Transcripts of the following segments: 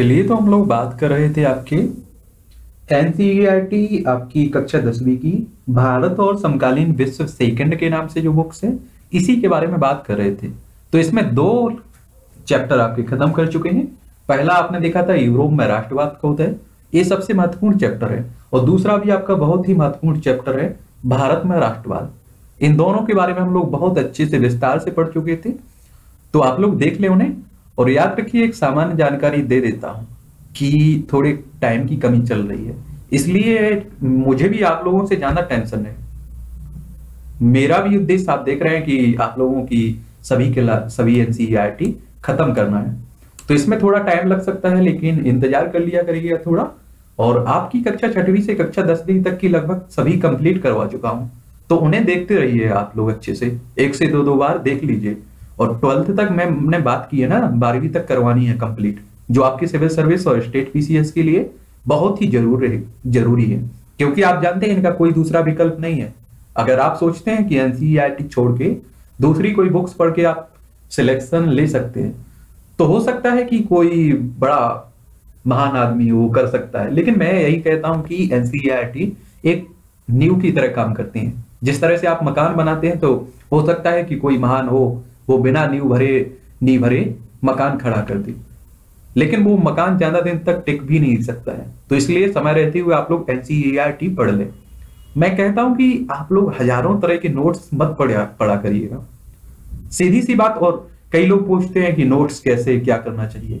चलिए तो हम लोग बात कर रहे थे आपके एनसीईआरटी आपकी कक्षा दसवीं की, भारत और समकालीन विश्व सेकंड के नाम से जो बुक्स है, इसी के बारे में बात कर रहे थे। तो इसमें दो चैप्टर आपके खत्म कर चुके हैं। पहला आपने देखा था यूरोप में राष्ट्रवाद का है ये सबसे महत्वपूर्ण चैप्टर है। और दूसरा भी आपका बहुत ही महत्वपूर्ण चैप्टर है, भारत में राष्ट्रवाद। इन दोनों के बारे में हम लोग बहुत अच्छे से विस्तार से पढ़ चुके थे। तो आप लोग देख ले उन्हें। और याद रखिए, एक सामान्य जानकारी दे देता हूँ कि थोड़े टाइम की कमी चल रही है। इसलिए मुझे भी आप लोगों से ज़्यादा टेंशन है। मेरा भी उद्देश्य आप देख रहे हैं कि आप लोगों की सभी के सभी एनसीईआरटी खत्म करना है। तो इसमें थोड़ा टाइम लग सकता है, लेकिन इंतज़ार कर लिया करिएगा थोड़ा। और आपकी कक्षा छठवीं से कक्षा दसवीं तक की लगभग सभी कंप्लीट करवा चुका हूँ। तो उन्हें देखते रहिए आप लोग अच्छे से। एक से दो दो बार देख लीजिए। और ट्वेल्थ तक मैंने बात की है ना, बारहवीं तक करवानी है कंप्लीट जो आपकी सिविल सर्विस और स्टेट पीसीएस के लिए बहुत ही ज़रूर ज़रूरी है। क्योंकि आप जानते हैं इनका कोई दूसरा विकल्प नहीं है। अगर आप सोचते हैं कि एनसीईआरटी छोड़ के दूसरी कोई बुक्स पढ़ के आप सिलेक्शन ले सकते हैं तो हो सकता है कि कोई बड़ा महान आदमी वो कर सकता है। लेकिन मैं यही कहता हूँ कि एनसीईआरटी एक न्यू की तरह काम करते हैं। जिस तरह से आप मकान बनाते हैं तो हो सकता है कि कोई महान हो वो बिना नींव भरे नी भरे मकान खड़ा कर दी। लेकिन वो मकान ज़्यादा दिन तक टिक भी नहीं सकता है। तो इसलिए समय रहते हुए आप लोग एनसीईआरटी पढ़ ले। मैं कहता हूँ कि आप लोग हज़ारों तरह के नोट्स मत पढ़ा पढ़ा करिएगा। सीधी सी बात और कई लोग पूछते हैं कि नोट्स कैसे, क्या करना चाहिए।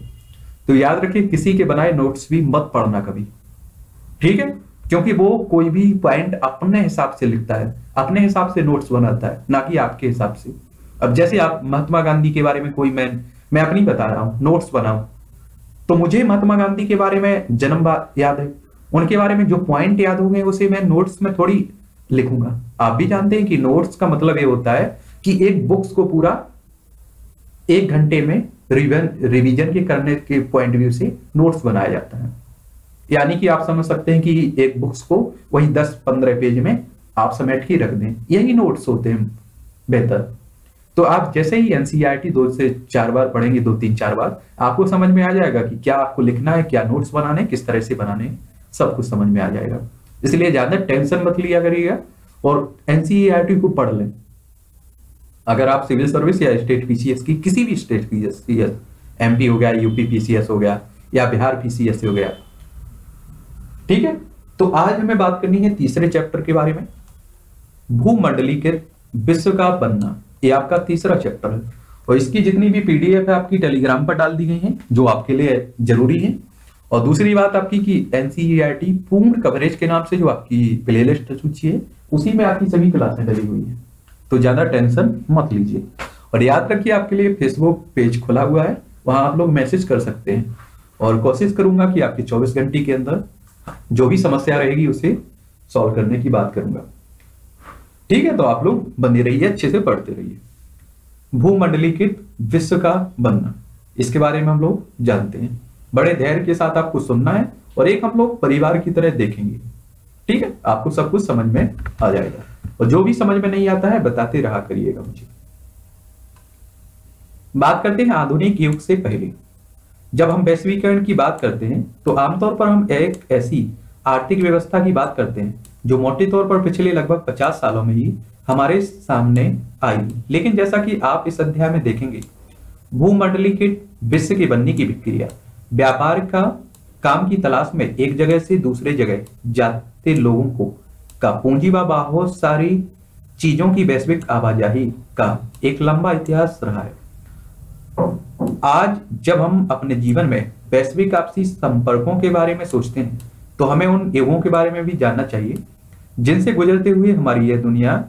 तो याद रखिए, किसी के बनाए नोट्स भी मत पढ़ना कभी। ठीक है? क्योंकि वो कोई भी पॉइंट अपने हिसाब से लिखता है, अपने हिसाब से नोट्स बनाता है, ना कि आपके हिसाब से। अब जैसे आप महात्मा गांधी के बारे में कोई मैं मैं अपनी बता रहा हूँ नोट्स बनाऊ तो मुझे महात्मा गांधी के बारे में जन्म याद है। उनके बारे में जो पॉइंट याद होंगे उसे मैं नोट्स में थोड़ी लिखूँगा। आप भी जानते हैं कि नोट्स का मतलब ये होता है कि एक बुक्स को पूरा एक घंटे में रिवीजन के करने के पॉइंट व्यू से नोट्स बनाया जाता है। यानी कि आप समझ सकते हैं कि एक बुक्स को वही 10-15 पेज में आप समेट के रख दें। यही नोट्स होते हैं बेहतर। तो आप जैसे ही एनसीईआरटी दो से चार बार पढ़ेंगे, दो, तीन, चार बार, आपको समझ में आ जाएगा कि क्या आपको लिखना है, क्या नोट्स बनाने किस तरह से बनाने सब कुछ समझ में आ जाएगा। इसलिए ज़्यादा टेंशन मत लिया करिएगा और एनसीईआरटी को पढ़ लें। अगर आप सिविल सर्विस या स्टेट पीसीएस की, किसी भी स्टेट पीसीएस एमपी हो गया यूपी पीसीएस हो गया, या बिहार पीसीएस हो गया। ठीक है? तो आज हमें बात करनी है तीसरे चैप्टर के बारे में। भूमंडली के विश्व का बनना। ये आपका तीसरा चैप्टर है। और इसकी जितनी भी पीडीएफ है, आपकी टेलीग्राम पर डाल दी गई है, जो आपके लिए ज़रूरी है। और दूसरी बात आपकी कि एनसीईआरटी पूर्ण कवरेज के नाम से जो आपकी प्ले लिस्ट सूची है, उसी में आपकी सभी क्लासें डली हुई है। तो ज़्यादा टेंशन मत लीजिए। और याद रखिए, आपके लिए फेसबुक पेज खुला हुआ है, वहाँ आप लोग मैसेज कर सकते हैं। और कोशिश करूँगा कि आपके 24 घंटे के अंदर जो भी समस्या रहेगी, उसे सॉल्व करने की बात करूँगा। ठीक है तो आप लोग बने रहिए, अच्छे से पढ़ते रहिए। भूमंडलीकृत विश्व का बनना, इसके बारे में हम लोग जानते हैं। बड़े धैर्य के साथ आपको सुनना है और एक हम लोग परिवार की तरह देखेंगे। ठीक है, आपको सब कुछ समझ में आ जाएगा। और जो भी समझ में नहीं आता है, बताते रहा करिएगा मुझे। बात करते हैं आधुनिक युग से पहले। जब हम वैश्वीकरण की बात करते हैं तो आमतौर पर हम एक ऐसी आर्थिक व्यवस्था की बात करते हैं जो मोटे तौर पर पिछले लगभग 50 सालों में ही हमारे सामने आई। लेकिन जैसा कि आप इस अध्याय में देखेंगे भूमंडली के विश्व के बनने की प्रक्रिया। व्यापार का काम की तलाश में एक जगह से दूसरे जगह जाते लोगों को का पूंजी व बहुत सारी चीज़ों की वैश्विक आवाजाही का एक लंबा इतिहास रहा है। आज जब हम अपने जीवन में वैश्विक आपसी संपर्कों के बारे में सोचते हैं तो हमें उन युगों के बारे में भी जानना चाहिए, जिनसे गुजरते हुए हमारी यह दुनिया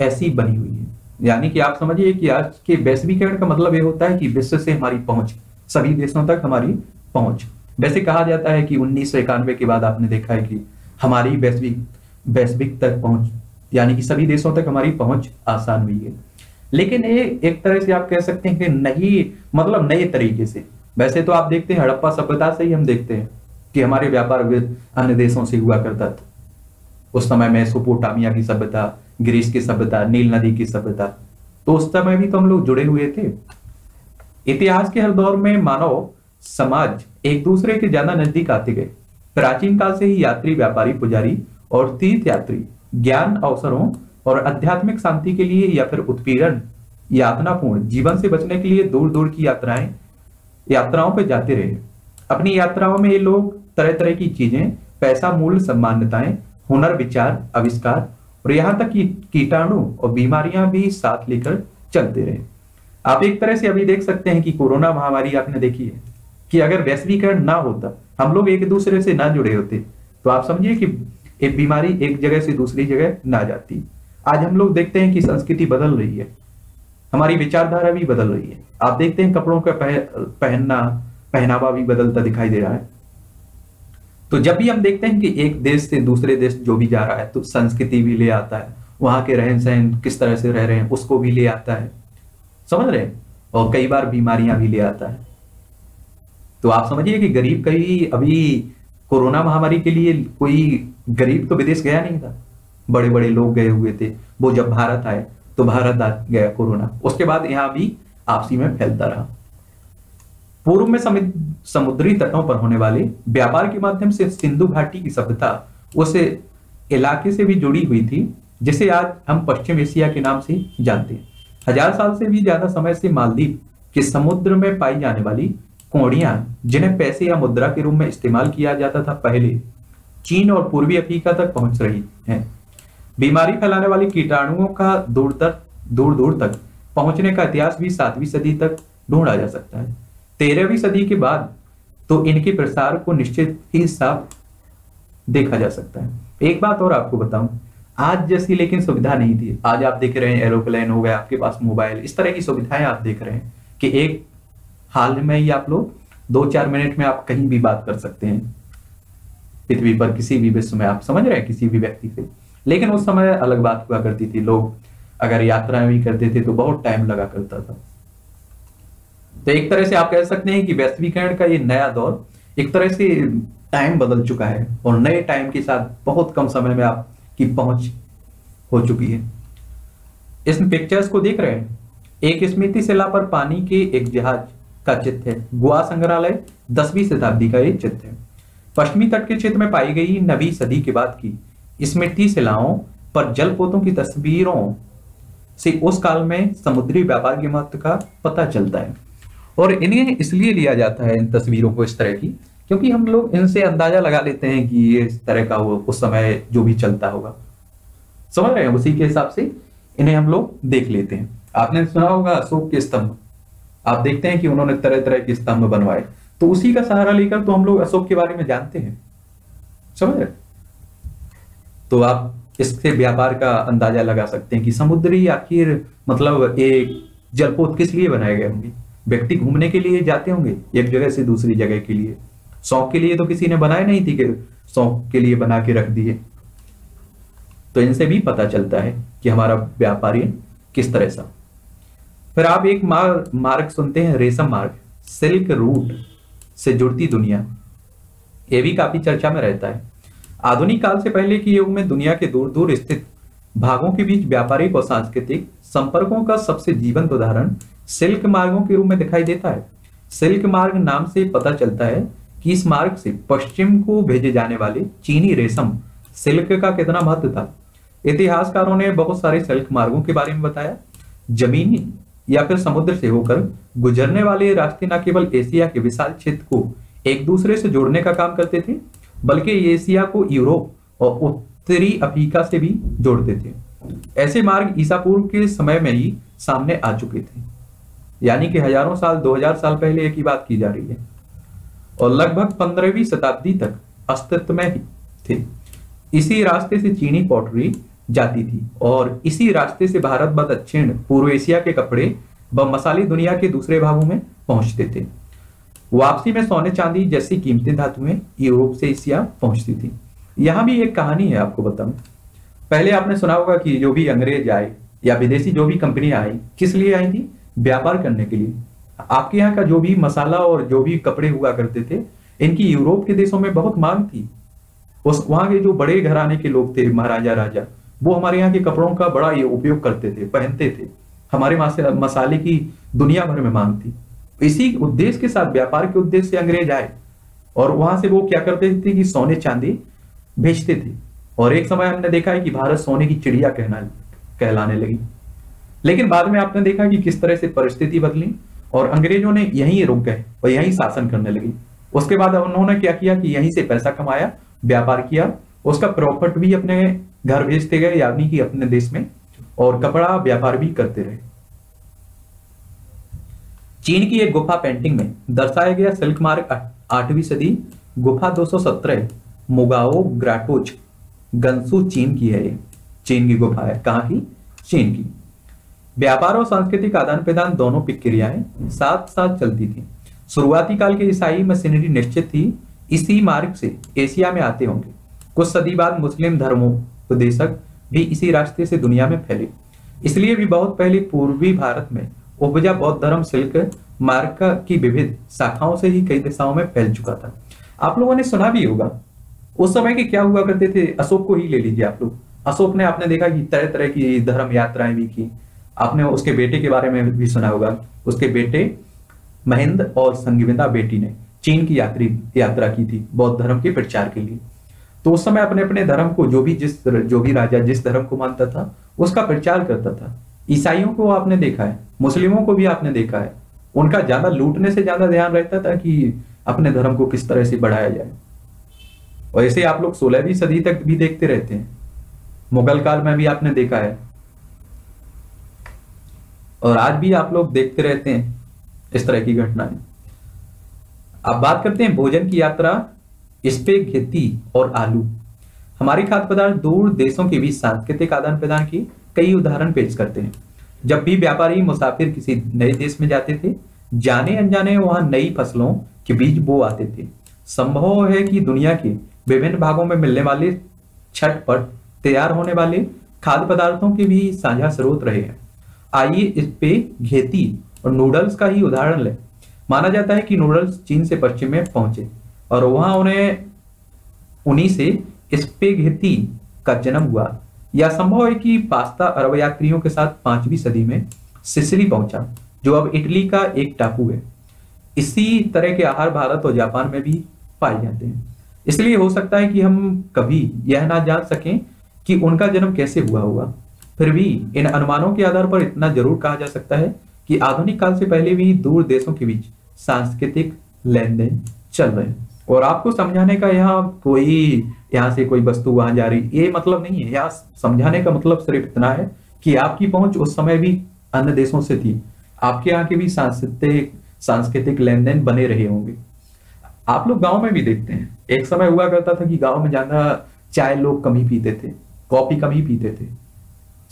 ऐसी बनी हुई है। यानी कि आप समझिए कि आज के वैश्वीकरण का मतलब यह होता है कि विश्व से हमारी पहुँच, सभी देशों तक हमारी पहुँच। वैसे कहा जाता है कि उन्नीस सौ इक्यानवे के बाद आपने देखा है कि हमारी वैश्विक वैश्विक तक पहुँच, यानी कि सभी देशों तक हमारी पहुँच आसान हुई है। लेकिन ये एक तरह से आप कह सकते हैं कि नहीं मतलब नए तरीके से। वैसे तो आप देखते हैं, हड़प्पा सभ्यता से ही हम देखते हैं। कि हमारे व्यापार अन्य देशों से हुआ करता था। उस समय में सुपोटामिया की सभ्यता, ग्रीस की सभ्यता, नील नदी की सभ्यता तो उस समय भी तो हम लोग जुड़े हुए थे। इतिहास के हर दौर में मानव समाज एक दूसरे के ज़्यादा नज़दीक आते गए। प्राचीन काल से ही यात्री, व्यापारी, पुजारी और तीर्थ यात्री ज्ञान, अवसरों और आध्यात्मिक शांति के लिए या फिर उत्पीड़न, यातनापूर्ण, जीवन से बचने के लिए दूर दूर की यात्राएँ, यात्राओं पर जाते रहे। अपनी यात्राओं में ये लोग तरह तरह की चीज़ें पैसा मूल्य सम्मान्यताएँ हुनर विचार आविष्कार और यहाँ तक कि कीटाणु और बीमारियाँ भी साथ लेकर चलते रहे। आप एक तरह से अभी देख सकते हैं कि कोरोना महामारी आपने देखी है कि अगर वैश्वीकरण ना होता हम लोग एक दूसरे से ना जुड़े होते तो आप समझिए कि एक बीमारी एक जगह से दूसरी जगह ना जाती। आज हम लोग देखते हैं कि संस्कृति बदल रही है। हमारी विचारधारा भी बदल रही है। आप देखते हैं कपड़ों का पह, पहनना पहनावा भी बदलता दिखाई दे रहा है। तो जब भी हम देखते हैं कि एक देश से दूसरे देश जो भी जा रहा है तो संस्कृति भी ले आता है। वहाँ के रहन सहन किस तरह से रह रहे हैं, उसको भी ले आता है। समझ रहे हैं? और कई बार बीमारियाँ भी ले आता है। तो आप समझिए कि गरीब कभी अभी कोरोना महामारी के लिए कोई गरीब तो विदेश गया नहीं था। बड़े बड़े लोग गए हुए थे। वो जब भारत आए तो भारत आ गया कोरोना। उसके बाद यहाँ भी आपसी में फैलता रहा। पूर्व में समुद्री तटों पर होने वाले व्यापार के माध्यम से सिंधु घाटी की सभ्यता उस इलाके से भी जुड़ी हुई थी, जिसे आज हम पश्चिम एशिया के नाम से जानते हैं। हज़ार साल से भी ज़्यादा समय से मालदीव के समुद्र में पाई जाने वाली कोड़ियाँ जिन्हें पैसे या मुद्रा के रूप में इस्तेमाल किया जाता था, पहले चीन और पूर्वी अफ्रीका तक पहुँच रही है। बीमारी फैलाने वाली कीटाणुओं का दूर तक दूर दूर तक पहुँचने का इतिहास भी सातवीं सदी तक ढूंढा जा सकता है। तेरहवीं सदी के बाद तो इनके प्रसार को निश्चित ही साफ़ देखा जा सकता है। एक बात और आपको बताऊँ, आज जैसी लेकिन सुविधा नहीं थी। आज आप देख रहे हैं, एरोप्लेन हो गया, आपके पास मोबाइल, इस तरह की सुविधाएँ आप देख रहे हैं कि एक हाल में ही आप लोग दो चार मिनट में आप कहीं भी बात कर सकते हैं। पृथ्वी पर किसी भी विश्व में, आप समझ रहे हैं, किसी भी व्यक्ति से। लेकिन उस समय अलग बात हुआ करती थी। लोग अगर यात्रा भी करते थे तो बहुत टाइम लगा करता था। तो एक तरह से आप कह सकते हैं कि वैश्वीकरण का ये नया दौर एक तरह से टाइम बदल चुका है और नए टाइम के साथ बहुत कम समय में आपकी पहुँच हो चुकी है। इस पिक्चर्स को देख रहे हैं। एक स्मृति शिला पर पानी के एक जहाज़ का चित्र है। गोवा संग्रहालय दसवीं शताब्दी का एक चित्र है। पश्चिमी तट के क्षेत्र में पाई गई नवी सदी के बाद की स्मृति शिलाओं पर जलपोतों की तस्वीरों से उस काल में समुद्री व्यापार के महत्व का पता चलता है। और इन्हें इसलिए लिया जाता है इन तस्वीरों को इस तरह की, क्योंकि हम लोग इनसे अंदाज़ा लगा लेते हैं कि ये इस तरह का वो उस समय जो भी चलता होगा। समझ रहे हैं? उसी के हिसाब से इन्हें हम लोग देख लेते हैं। आपने सुना होगा अशोक के स्तंभ। आप देखते हैं कि उन्होंने तरह तरह के स्तंभ बनवाए। तो उसी का सहारा लेकर तो हम लोग अशोक के बारे में जानते हैं। समझ रहे तो आप इससे व्यापार का अंदाज़ा लगा सकते हैं कि समुद्री आखिर मतलब एक जलपोत किस लिए बनाए गए होंगे? व्यक्ति घूमने के लिए जाते होंगे, एक जगह से दूसरी जगह के लिए। शौक के लिए तो किसी ने बनाए नहीं थी कि शौक के लिए बना के रख दिए। तो इनसे भी पता चलता है कि हमारा व्यापारी किस तरह सा। फिर आप एक मार्ग मार्ग सुनते हैं, रेशम मार्ग। सिल्क रूट से जुड़ती दुनिया। ये भी काफ़ी चर्चा में रहता है। आधुनिक काल से पहले के युग में दुनिया के दूर दूर स्थित भागों के बीच व्यापारिक और सांस्कृतिक संपर्कों का सबसे जीवंत उदाहरण सिल्क मार्गों के रूप में दिखाई देता है। सिल्क मार्ग नाम से पता चलता है कि इस मार्ग से पश्चिम को भेजे जाने वाले चीनी रेशम सिल्क का कितना महत्व था। इतिहासकारों ने बहुत सारे सिल्क मार्गों के बारे में बताया। जमीनी या फिर समुद्र से होकर गुजरने वाले रास्ते न केवल एशिया के विशाल क्षेत्र को एक दूसरे से जोड़ने का काम करते थे, बल्कि एशिया को यूरोप और उत्तरी अफ्रीका से भी जोड़ते थे। ऐसे मार्ग ईसा पूर्व के समय में ही सामने आ चुके थे। यानी कि हज़ारों साल, दो हज़ार साल पहले एक ही बात की जा रही है। और लगभग पंद्रहवीं शताब्दी तक अस्तित्व में ही थे। इसी रास्ते से चीनी पॉटरी जाती थी और इसी रास्ते से भारत व दक्षिण पूर्व एशिया के कपड़े व मसाले दुनिया के दूसरे भागों में पहुँचते थे। वापसी में सोने चांदी जैसी कीमती धातुएँ यूरोप से एशिया पहुँचती थी। यहाँ भी एक कहानी है आपको बताऊँ। पहले आपने सुना होगा कि जो भी अंग्रेज़ आए या विदेशी जो भी कंपनियाँ आई, किस लिए आई थी? व्यापार करने के लिए। आपके यहाँ का जो भी मसाला और जो भी कपड़े हुआ करते थे, इनकी यूरोप के देशों में बहुत मांग थी। उस, वहाँ के जो बड़े घराने के लोग थे, महाराजा, राजा, वो हमारे यहाँ के कपड़ों का बड़ा ये उपयोग करते थे, पहनते थे। हमारे मसाले की दुनिया भर में मांग थी। इसी उद्देश्य के साथ, व्यापार के उद्देश्य से अंग्रेज़ आए। और वहाँ से वो क्या करते थे कि सोने चांदी भेजते थे। और एक समय हमने देखा है कि भारत सोने की चिड़िया कहना, कहलाने लगी। लेकिन बाद में आपने देखा कि किस तरह से परिस्थिति बदली और अंग्रेज़ों ने यहीं रुक गए और यहीं शासन करने लगी। उसके बाद उन्होंने क्या किया कि यहीं से पैसा कमाया, व्यापार किया, उसका प्रॉफिट भी अपने घर भेजते गए, यानी कि अपने देश में, और कपड़ा व्यापार भी करते रहे। चीन की एक गुफा पेंटिंग में दर्शाया गया सिल्क मार्ग आठवीं सदी, गुफा 217 मुगाओ ग्राटोच, गंसू चीन की है चीन की गुफा है। कहाँ की? चीन की। व्यापार और सांस्कृतिक आदान प्रदान दोनों प्रक्रियाएँ साथ साथ चलती थी। शुरुआती काल के ईसाई मशीनरी निश्चित थी, इसी मार्ग से एशिया में आते होंगे। कुछ सदी बाद मुस्लिम धर्मोपदेशक भी इसी रास्ते से दुनिया में फैले। इसलिए भी बहुत पहले पूर्वी भारत में उपजा बौद्ध धर्म सिल्क मार्ग की विविध शाखाओं से ही कई दिशाओं में फैल चुका था। आप लोगों ने सुना भी होगा, उस समय के क्या हुआ करते थे? अशोक को ही ले लीजिए आप लोग। अशोक ने, आपने देखा कि तरह तरह की धर्म यात्राएँ भी की आपने उसके बेटे के बारे में भी सुना होगा। उसके बेटे महेंद्र और संगीविता बेटी ने चीन की यात्री, यात्रा की थी, बौद्ध धर्म के प्रचार के लिए। तो उस समय अपने अपने धर्म को जो भी जिस, जो भी राजा जिस धर्म को मानता था, उसका प्रचार करता था। ईसाइयों को आपने देखा है, मुस्लिमों को भी आपने देखा है। उनका ज़्यादा लूटने से ज़्यादा ध्यान रहता था कि अपने धर्म को किस तरह से बढ़ाया जाए। और ऐसे आप लोग सोलहवीं सदी तक भी देखते रहते हैं। मुगल काल में भी आपने देखा है और आज भी आप लोग देखते रहते हैं इस तरह की घटनाएँ। अब बात करते हैं भोजन की यात्रा, इस पे खेती और आलू। हमारी खाद्य पदार्थ दूर देशों के बीच सांस्कृतिक आदान प्रदान की कई उदाहरण पेश करते हैं। जब भी व्यापारी मुसाफिर किसी नए देश में जाते थे, जाने अनजाने वहाँ नई फ़सलों के बीज बो आते थे। संभव है कि दुनिया के विभिन्न भागों में मिलने वाले छठ पर तैयार होने वाले खाद्य पदार्थों के भी साझा स्रोत रहे हैं। आइए इस पे घेती और नूडल्स का ही उदाहरण लें। माना जाता है कि नूडल्स चीन से पश्चिम में पहुँचे और वहाँ उन्हें, उन्हीं से स्पेघेती का जन्म हुआ। या संभव है कि पास्ता अरब यात्रियों के साथ पांचवी सदी में सिसिली पहुँचा, जो अब इटली का एक टापू है। इसी तरह के आहार भारत और जापान में भी पाए जाते हैं। इसलिए हो सकता है कि हम कभी यह ना जान सकें कि उनका जन्म कैसे हुआ होगा। फिर भी इन अनुमानों के आधार पर इतना ज़रूर कहा जा सकता है कि आधुनिक काल से पहले भी दूर देशों के बीच सांस्कृतिक लेन देन चल रहे और आपको समझाने का यहाँ कोई, यहाँ से कोई वस्तु वहाँ जा रही, ये मतलब नहीं है। यहाँ समझाने का मतलब सिर्फ़ इतना है कि आपकी पहुँच उस समय भी अन्य देशों से थी। आपके यहाँ के भी सांस्कृतिक सांस्कृतिक लेन देन बने रहे होंगे। आप लोग गाँव में भी देखते हैं। एक समय हुआ करता था कि गाँव में ज़्यादा चाय लोग कम ही पीते थे, कॉफ़ी कम ही पीते थे।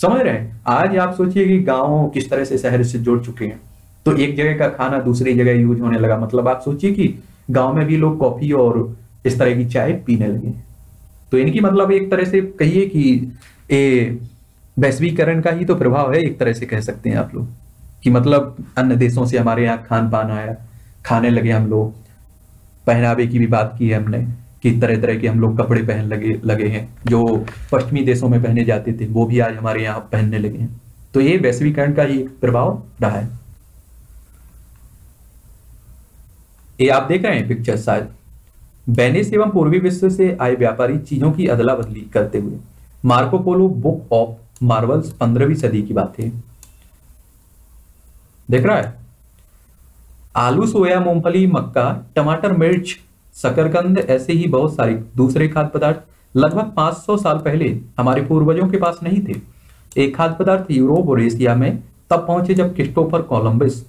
समझ रहे हैं? आज आप सोचिए कि गाँव किस तरह से शहर से जुड़ चुके हैं। तो एक जगह का खाना दूसरी जगह यूज़ होने लगा। मतलब आप सोचिए कि गाँव में भी लोग कॉफ़ी और इस तरह की चाय पीने लगे। तो इनकी मतलब एक तरह से कहिए कि ए, वैश्वीकरण का ही तो प्रभाव है, एक तरह से कह सकते हैं आप लोग। कि मतलब अन्य देशों से हमारे यहाँ खान पान आया, खाने लगे हम लोग। पहनावे की भी बात की है हमने। कि तरह तरह के हम लोग कपड़े पहन लगे लगे हैं, जो पश्चिमी देशों में पहने जाते थे, वो भी आज हमारे यहाँ पहनने लगे हैं। तो ये वैश्वीकरण का ही प्रभाव रहा है। ये आप देख रहे हैं पिक्चर शायद। बेनिस एवं पूर्वी विश्व से आए व्यापारी चीज़ों की अदला बदली करते हुए। Marco Polo book of marvels पंद्रहवीं सदी की बात है। देख रहा है? आलू, सोया, मूंगफली, मक्का, टमाटर, मिर्च शकरकंद ऐसे ही बहुत सारे दूसरे खाद्य पदार्थ लगभग 500 साल पहले हमारे पूर्वजों के पास नहीं थे। एक खाद्य पदार्थ यूरोप और एशिया में तब पहुँचे जब क्रिस्टोफर कोलंबस।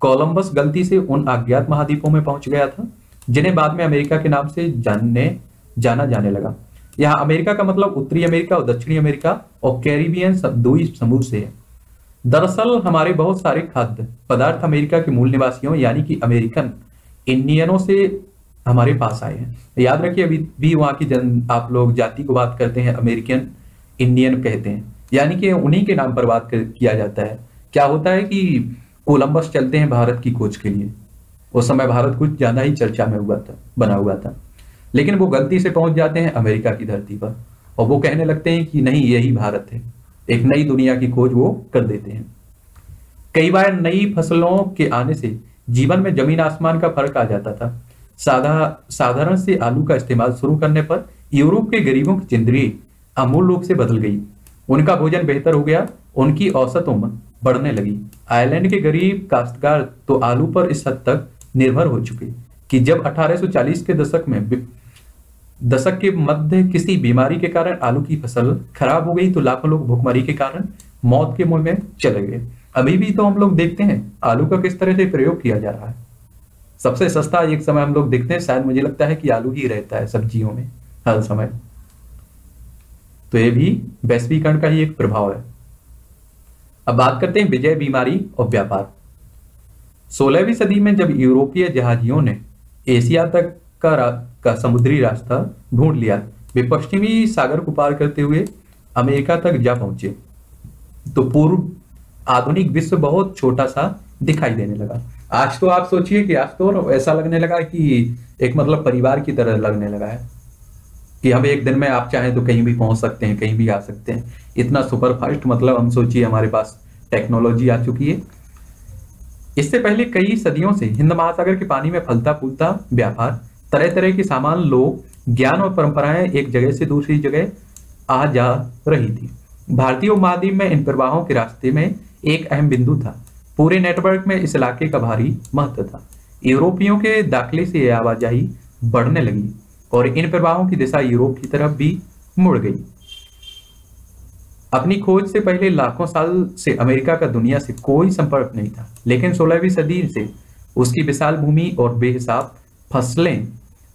कोलंबस गलती से उन अज्ञात महाद्वीपों में पहुँच गया था, जिन्हें बाद में अमेरिका के नाम से जानने, जाना जाने लगा। यहाँ अमेरिका का मतलब उत्तरी अमेरिका और दक्षिणी अमेरिका और कैरिबियन दो समूह से है। दरअसल हमारे बहुत सारे खाद्य पदार्थ अमेरिका के मूल निवासियों, यानी कि अमेरिकन, इंडियनों से हमारे पास आए हैं। याद रखिए अभी भी वहाँ की जन आप लोग जाति को बात करते हैं अमेरिकन इंडियन कहते हैं। यानी कि उन्हीं के नाम पर बात कर, किया जाता है। क्या होता है कि कोलंबस चलते हैं भारत की खोज के लिए। उस समय भारत कुछ ज़्यादा ही चर्चा में हुआ था बना हुआ था। लेकिन वो गलती से पहुँच जाते हैं अमेरिका की धरती पर। और वो कहने लगते हैं कि नहीं यही भारत है। एक नई दुनिया की खोज वो कर देते हैं। कई बार नई फ़सलों के आने से जीवन में ज़मीन आसमान का फ़र्क आ जाता था। साधा साधारण से आलू का इस्तेमाल शुरू करने पर यूरोप के गरीबों की ज़िंदगी अमूल रूप से बदल गई। उनका भोजन बेहतर हो गया, उनकी औसत उम्र बढ़ने लगी। आयरलैंड के गरीब काश्तकार तो आलू पर इस हद तक निर्भर हो चुके कि जब 1840 के दशक में दशक के मध्य किसी बीमारी के कारण आलू की फ़सल खराब हो गई तो लाखों लोग भूखमरी के कारण मौत के मुँह में चले गए। अभी भी तो हम लोग देखते हैं, आलू का किस तरह से प्रयोग किया जा रहा है। सबसे सस्ता एक समय हम लोग देखते हैं शायद मुझे लगता है कि आलू ही रहता है सब्जियों में हर समय। तो ये भी वैश्वीकरण का ही एक प्रभाव है। अब बात करते हैं विजय बीमारी और व्यापार। सोलहवीं सदी में जब यूरोपीय जहाजियों ने एशिया तक का, रा, का समुद्री रास्ता ढूंढ लिया वे पश्चिमी सागर को पार करते हुए अमेरिका तक जा पहुँचे। तो पूर्व आधुनिक विश्व बहुत छोटा सा दिखाई देने लगा। आज तो आप सोचिए कि आज तो ऐसा लगने लगा कि एक मतलब परिवार की तरह लगने लगा है कि हम एक दिन में आप चाहें तो कहीं भी पहुँच सकते हैं, कहीं भी आ सकते हैं। इतना सुपर फास्ट मतलब हम सोचिए हमारे पास टेक्नोलॉजी आ चुकी है। इससे पहले कई सदियों से हिंद महासागर के पानी में फलता फूलता व्यापार तरह तरह के सामान, लोग, ज्ञान और परंपराएँ एक जगह से दूसरी जगह आ जा रही थी। भारतीय उपमहाद्वीप में इन प्रवाहों के रास्ते में एक अहम बिंदु था। पूरे नेटवर्क में इस इलाके का भारी महत्व था। यूरोपियों के दाखिले से यह आवाजाही बढ़ने लगी और इन प्रवाहों की दिशा यूरोप की तरफ़ भी मुड़ गई। अपनी खोज से पहले लाखों साल से अमेरिका का दुनिया से कोई संपर्क नहीं था, लेकिन सोलहवीं सदी से उसकी विशाल भूमि और बेहिसाब फ़सलें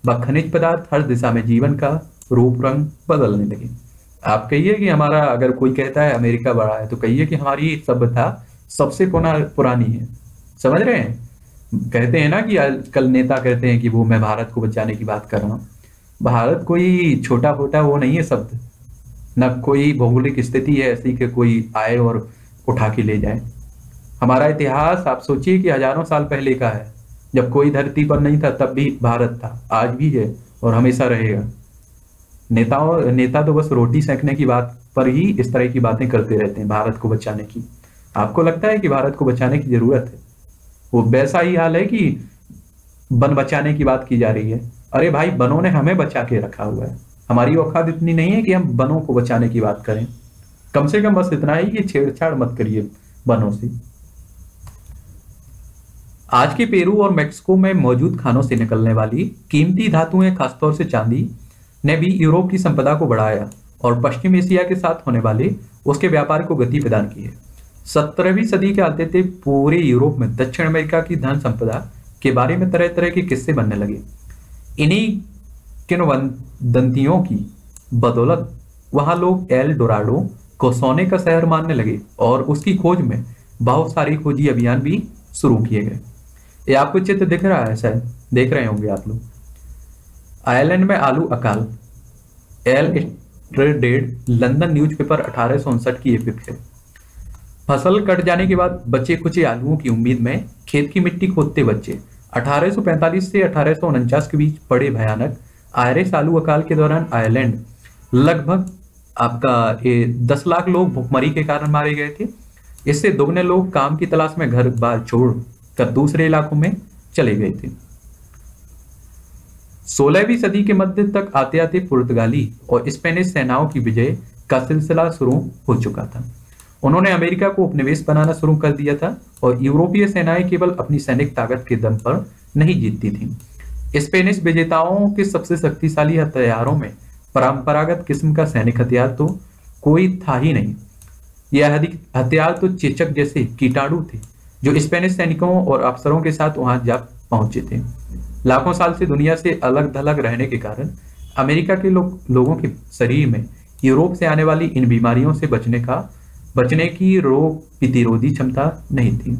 व खनिज पदार्थ हर दिशा में जीवन का रूप रंग बदलने लगे। आप कहिए कि हमारा अगर कोई कहता है अमेरिका बड़ा है तो कहिए कि हमारी सभ्यता सबसे पुरानी है। समझ रहे हैं? कहते हैं ना कि आजकल नेता कहते हैं कि वो मैं भारत को बचाने की बात कर रहा हूँ। भारत कोई छोटा फोटा वो नहीं है शब्द। न कोई भौगोलिक स्थिति है ऐसी कि कोई आए और उठा के ले जाए। हमारा इतिहास आप सोचिए कि हज़ारों साल पहले का है। जब कोई धरती पर नहीं था, तब भी भारत था। आज भी है और हमेशा रहेगा। नेताओं, नेता तो बस रोटी सेकने की बात पर ही इस तरह की बातें करते रहते हैं, भारत को बचाने की। आपको लगता है कि भारत को बचाने की ज़रूरत है? वो वैसा ही हाल है कि बन बचाने की बात की जा रही है। अरे भाई, बनों ने हमें बचा के रखा हुआ है। हमारी औकात इतनी नहीं है कि हम बनों को बचाने की बात करें। कम से कम बस इतना ही कि छेड़छाड़ मत करिए बनों से। आज के पेरू और मेक्सिको में मौजूद खानों से निकलने वाली कीमती धातुएँ, खासतौर से चांदी, ने भी यूरोप की संपदा को बढ़ाया और पश्चिम एशिया के साथ होने वाले उसके व्यापार को गति प्रदान की है। सत्रहवीं सदी के आते थे पूरे यूरोप में दक्षिण अमेरिका की धन संपदा के बारे में तरह तरह के किस्से बनने लगे। इन्हीं किनवंदंतियों की बदौलत वहाँ लोग एल डोराडो को सोने का शहर मानने लगे और उसकी खोज में बहुत सारे खोजी अभियान भी शुरू किए गए। ये आपको चित्र दिख रहा है शायद, देख रहे होंगे आप लोग। आयरलैंड में आलू अकाल, एल ट्रेडेड लंदन न्यूज़पेपर अठारह सौ उनसठ की एक है फ़सल कट जाने के बाद बचे कुचे आलुओं की उम्मीद में खेत की मिट्टी खोदते बच्चे। 1845 से अठारह सौ उनचास के बीच बड़े भयानक आयरिश आलू अकाल के दौरान आयरलैंड। लगभग आपका ये दस लाख लोग भुखमरी के कारण मारे गए थे। इससे दोगुने लोग काम की तलाश में घर बार छोड़ कर दूसरे इलाकों में चले गए थे। सोलहवीं सदी के मध्य तक आते आते पुर्तगाली और स्पेनिश सेनाओं की विजय का सिलसिला शुरू हो चुका था। उन्होंने अमेरिका को उपनिवेश बनाना शुरू कर दिया था और यूरोपीय सेनाएँ केवल अपनी सैनिक ताकत के दम पर नहीं जीतती थी। स्पेनिश विजेताओं के सबसे शक्तिशाली हथियारों में परंपरागत किस्म का सैनिक हथियार तो कोई था ही नहीं। यह हथियार तो चेचक जैसे कीटाणु थे, जो स्पेनिश सैनिकों और अफसरों के साथ वहाँ जा पहुँचे थे। लाखों साल से दुनिया से अलग थलग रहने के कारण अमेरिका के लोग, लोगों के शरीर में यूरोप से आने वाली इन बीमारियों से बचने का बचने की रोग प्रतिरोधी क्षमता नहीं थी।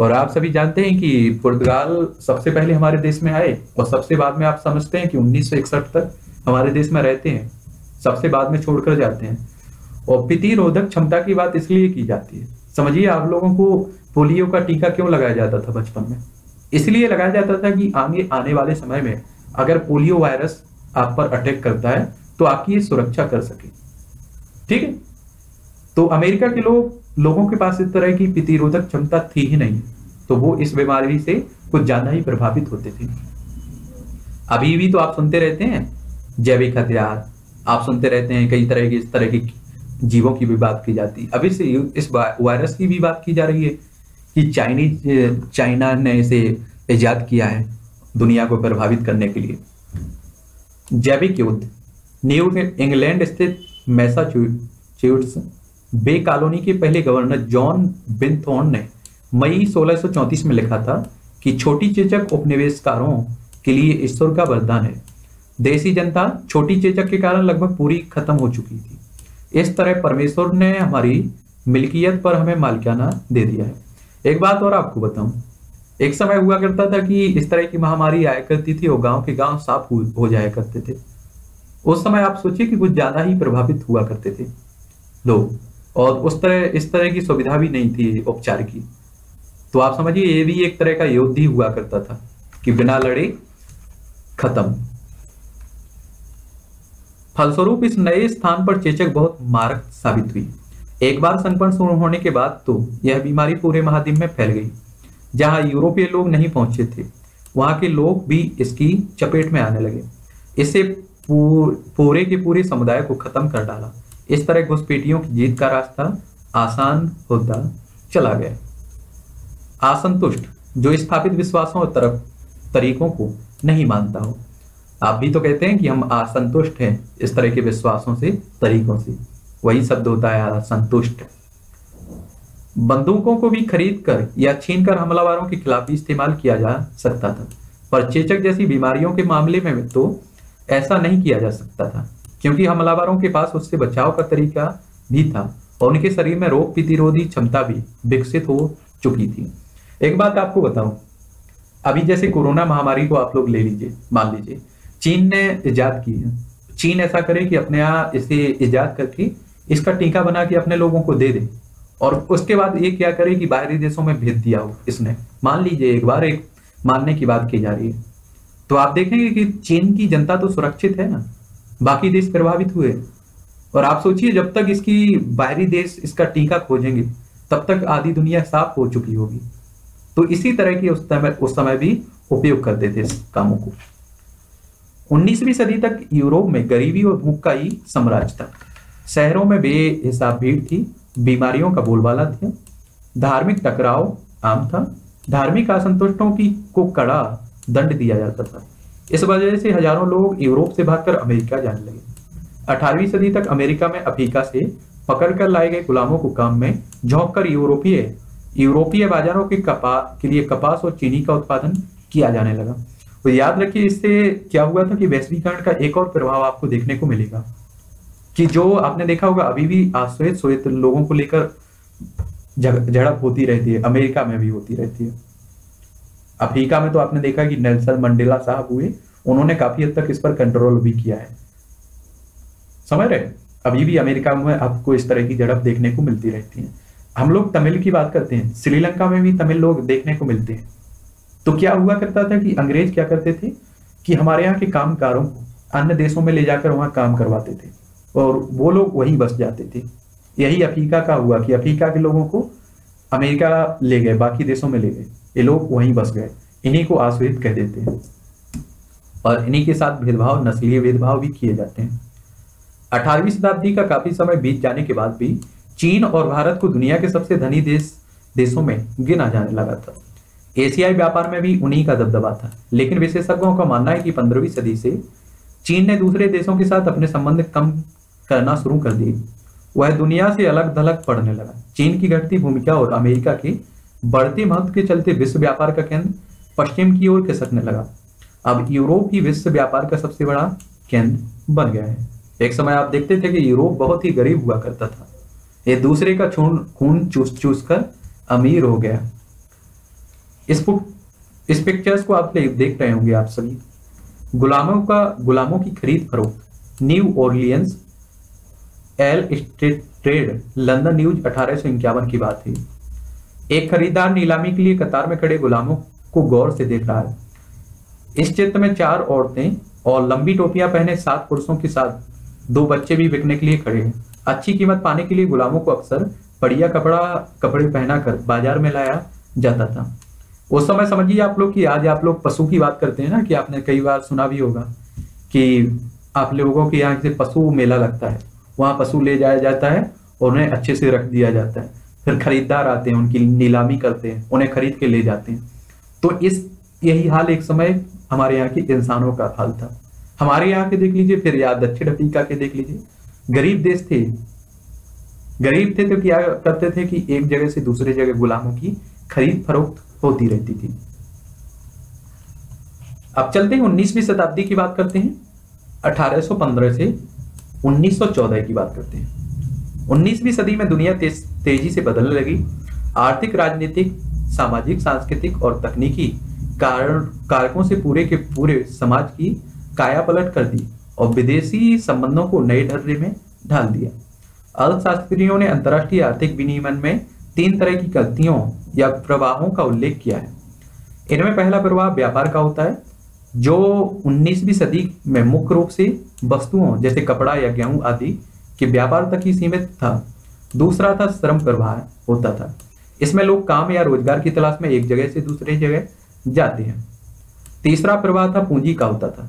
और आप सभी जानते हैं कि पुर्तगाल सबसे पहले हमारे देश में आए और सबसे बाद में आप समझते हैं कि उन्नीस सौ इकसठ तक हमारे देश में रहते हैं, सबसे बाद में छोड़कर जाते हैं। और प्रतिरोधक क्षमता की बात इसलिए की जाती है। समझिए आप लोगों को पोलियो का टीका क्यों लगाया जाता था बचपन में? इसलिए लगाया जाता था कि आगे, आने वाले समय में अगर पोलियो वायरस आप पर अटैक करता है तो आपकी ये सुरक्षा कर सके। ठीक है? तो अमेरिका के लोग, लोगों के पास इस तरह की प्रतिरोधक क्षमता थी ही नहीं तो वो इस बीमारी से कुछ ज़्यादा ही प्रभावित होते थे। अभी भी तो आप सुनते रहते हैं, जैविक हथियार, आप सुनते रहते हैं कई तरह की, इस तरह की जीवों की भी बात की जाती है। अभी से इस वायरस की भी बात की जा रही है कि चाइनीज़, चाइना ने इसे ईजाद किया है दुनिया को प्रभावित करने के लिए। जैविक युद्ध, न्यू इंग्लैंड स्थित मैसाचुसेट्स बे कॉलोनी के पहले गवर्नर जॉन बिनथोर्न ने मई 1634 में लिखा था कि छोटी चेचक उपनिवेशकारों के लिए ईश्वर का वरदान है। देसी जनता छोटी चेचक के कारण लगभग पूरी खत्म हो चुकी थी। इस तरह परमेश्वर ने हमारी मिल्कियत पर हमें मालिकाना दे दिया है। एक बात और आपको बताऊँ। एक समय हुआ करता था कि इस तरह की महामारी आया करती थी और गाँव के गाँव साफ़ हो जाया करते थे। उस समय आप सोचिए कि कुछ ज़्यादा ही प्रभावित हुआ करते थे। लोग और उस तरह, इस तरह की सुविधा भी नहीं थी उपचार की। तो आप समझिए, ये भी एक तरह का युद्ध ही हुआ करता था कि बिना लड़े खत्म। फलस्वरूप इस नए स्थान पर चेचक बहुत मारक साबित हुई। एक बार संक्रमण शुरू होने के बाद तो यह बीमारी पूरे महाद्वीप में फैल गई, जहाँ यूरोपीय लोग नहीं पहुँचे थे। वहाँ के लोग भी इसकी चपेट में आने लगे। इससे पूरे के पूरे समुदाय को खत्म कर डाला। इस तरह घुसपैठियों की जीत का रास्ता आसान होता चला गया। असंतुष्ट, जो स्थापित विश्वासों और तरफ़, तरीकों को नहीं मानता हो। आप भी तो कहते हैं कि हम असंतुष्ट हैं इस तरह के विश्वासों से, तरीकों से। वही शब्द होता है असंतुष्ट। बंदूकों को भी खरीद कर या छीन कर हमलावरों के खिलाफ भी इस्तेमाल किया जा सकता था, पर चेचक जैसी बीमारियों के मामले में तो ऐसा नहीं किया जा सकता था। क्योंकि हमलावरों के पास उससे बचाव का तरीका भी था और उनके शरीर में रोग प्रतिरोधी क्षमता भी विकसित हो चुकी थी। एक बात आपको बताऊँ, अभी जैसे कोरोना महामारी को आप लोग ले लीजिए, मान लीजिए, चीन ने इजाद की है। चीन ऐसा करे कि अपने यहाँ इसे इजाद करके इसका टीका बना के अपने लोगों को दे दे और उसके बाद ये क्या करे कि बाहरी देशों में भेज दिया हो इसने। मान लीजिए, एक बार एक मानने की बात की जा रही है। तो आप देखेंगे कि चीन की जनता तो सुरक्षित है ना? बाकी देश प्रभावित हुए। और आप सोचिए, जब तक इसकी बाहरी देश इसका टीका खोजेंगे, तब तक आधी दुनिया साफ़ हो चुकी होगी। तो इसी तरह की उस समय उस समय भी उपयोग करते थे इस कामों को। 19वीं सदी तक यूरोप में गरीबी और भूख का ही साम्राज्य था। शहरों में बेहिसाब भीड़ थी, बीमारियों का बोलबाला था, धार्मिक टकराव आम था, धार्मिक असंतुष्टों की को कड़ा दंड दिया जाता था। इस वजह से हज़ारों लोग यूरोप से भागकर अमेरिका जाने लगे। अठारहवीं सदी तक अमेरिका में अफ्रीका से पकड़कर लाए गए गुलामों को काम में झोंक कर यूरोपीय यूरोपीय बाजारों के कपा, के लिए कपास और चीनी का उत्पादन किया जाने लगा। तो याद रखिए, इससे क्या हुआ था कि वैश्वीकरण का एक और प्रभाव आपको देखने को मिलेगा कि जो आपने देखा होगा, अभी भी आश्वेत श्वेत लोगों को लेकर झड़प होती रहती है, अमेरिका में भी होती रहती है। अफ्रीका में तो आपने देखा कि नेल्सन मंडेला साहब हुए, उन्होंने काफ़ी हद तक इस पर कंट्रोल भी किया है। समझ रहे अभी भी अमेरिका में आपको इस तरह की झड़प देखने को मिलती रहती है। हम लोग तमिल की बात करते हैं, श्रीलंका में भी तमिल लोग देखने को मिलते हैं। तो क्या हुआ करता था कि अंग्रेज़ क्या करते थे कि हमारे यहाँ के कामकारों को अन्य देशों में ले जाकर वहाँ काम करवाते थे, और वो लोग वहीं बस जाते थे। यही अफ्रीका का हुआ कि अफ्रीका के लोगों को अमेरिका ले गए, बाकी देशों में ले गए। ये लोग वहीं बस गए। इन्हीं को आश्रित कह देते हैं। और इन्हीं के साथ भेदभाव, नस्लीय भेदभाव भी किए जाते हैं। अठारहवीं शताब्दी का काफ़ी समय बीत जाने के बाद भी चीन और भारत को दुनिया के सबसे धनी देश, देशों में गिना जाने लगा था। एशियाई व्यापार में भी उन्हीं का दबदबा था। लेकिन विशेषज्ञों का मानना है कि पंद्रहवीं सदी से चीन ने दूसरे देशों के साथ अपने संबंध कम करना शुरू कर दिए। वह दुनिया से अलग थलग पड़ने लगा। चीन की घटती भूमिका और अमेरिका के बढ़ते महत्व के चलते विश्व व्यापार का केंद्र पश्चिम की ओर खिसकने लगा। अब यूरोप ही विश्व व्यापार का सबसे बड़ा केंद्र बन गया है। एक समय आप देखते थे कि यूरोप बहुत ही गरीब हुआ करता था। ये दूसरे का खून खून चूस चूस कर अमीर हो गया। इस इस पिक्चर्स को आप देख रहे होंगे आप सभी। गुलामों का गुलामों की खरीद फरोख्त New Orleans illustrated London News अठारह सौ इक्यावन की बात है एक खरीदार नीलामी के लिए कतार में खड़े गुलामों को गौर से देख रहा है। इस चित्र में चार औरतें और लंबी टोपियाँ पहने सात पुरुषों के साथ दो बच्चे भी बिकने के लिए खड़े हैं। अच्छी कीमत पाने के लिए गुलामों को अक्सर बढ़िया कपड़ा, कपड़े पहना कर बाज़ार में लाया जाता था। उस समय समझिए आप लोग कि आज आप लोग पशु की बात करते हैं ना, कि आपने कई बार सुना भी होगा कि आप लोगों के यहाँ से पशु मेला लगता है। वहाँ पशु ले जाया जाता है और उन्हें अच्छे से रख दिया जाता है। फिर खरीदार आते हैं, उनकी नीलामी करते हैं, उन्हें खरीद के ले जाते हैं। तो इस, यही हाल एक समय हमारे यहाँ के इंसानों का हाल था। हमारे यहाँ के देख लीजिए, फिर या दक्षिण अफ्रीका के देख लीजिए। गरीब देश थे। गरीब थे तो क्या करते थे कि एक जगह से दूसरे जगह गुलामों की खरीद फरोख्त होती रहती थी। अब चलते हैं 19वीं शताब्दी की बात करते हैं। 1815 से 1914 की बात करते हैं। 19वीं सदी में दुनिया तेज, तेज़ी से बदलने लगी। आर्थिक राजनीतिक सामाजिक सांस्कृतिक और तकनीकी कारण कारकों से पूरे के पूरे समाज की काया पलट कर दी और विदेशी संबंधों को नए ढर्रे में ढाल दिया। अर्थशास्त्रियों ने अंतर्राष्ट्रीय आर्थिक विनिमय में तीन तरह की गलतियों या प्रवाहों का उल्लेख किया है। इनमें पहला प्रवाह व्यापार का होता है जो 19वीं सदी में मुख्य रूप से वस्तुओं जैसे कपड़ा या गेहूँ आदि के व्यापार तक ही सीमित था, दूसरा था श्रम प्रवाह होता था। इसमें लोग काम या रोज़गार की तलाश में एक जगह से दूसरे जगह जाते हैं। तीसरा प्रवाह था पूंजी का होता था,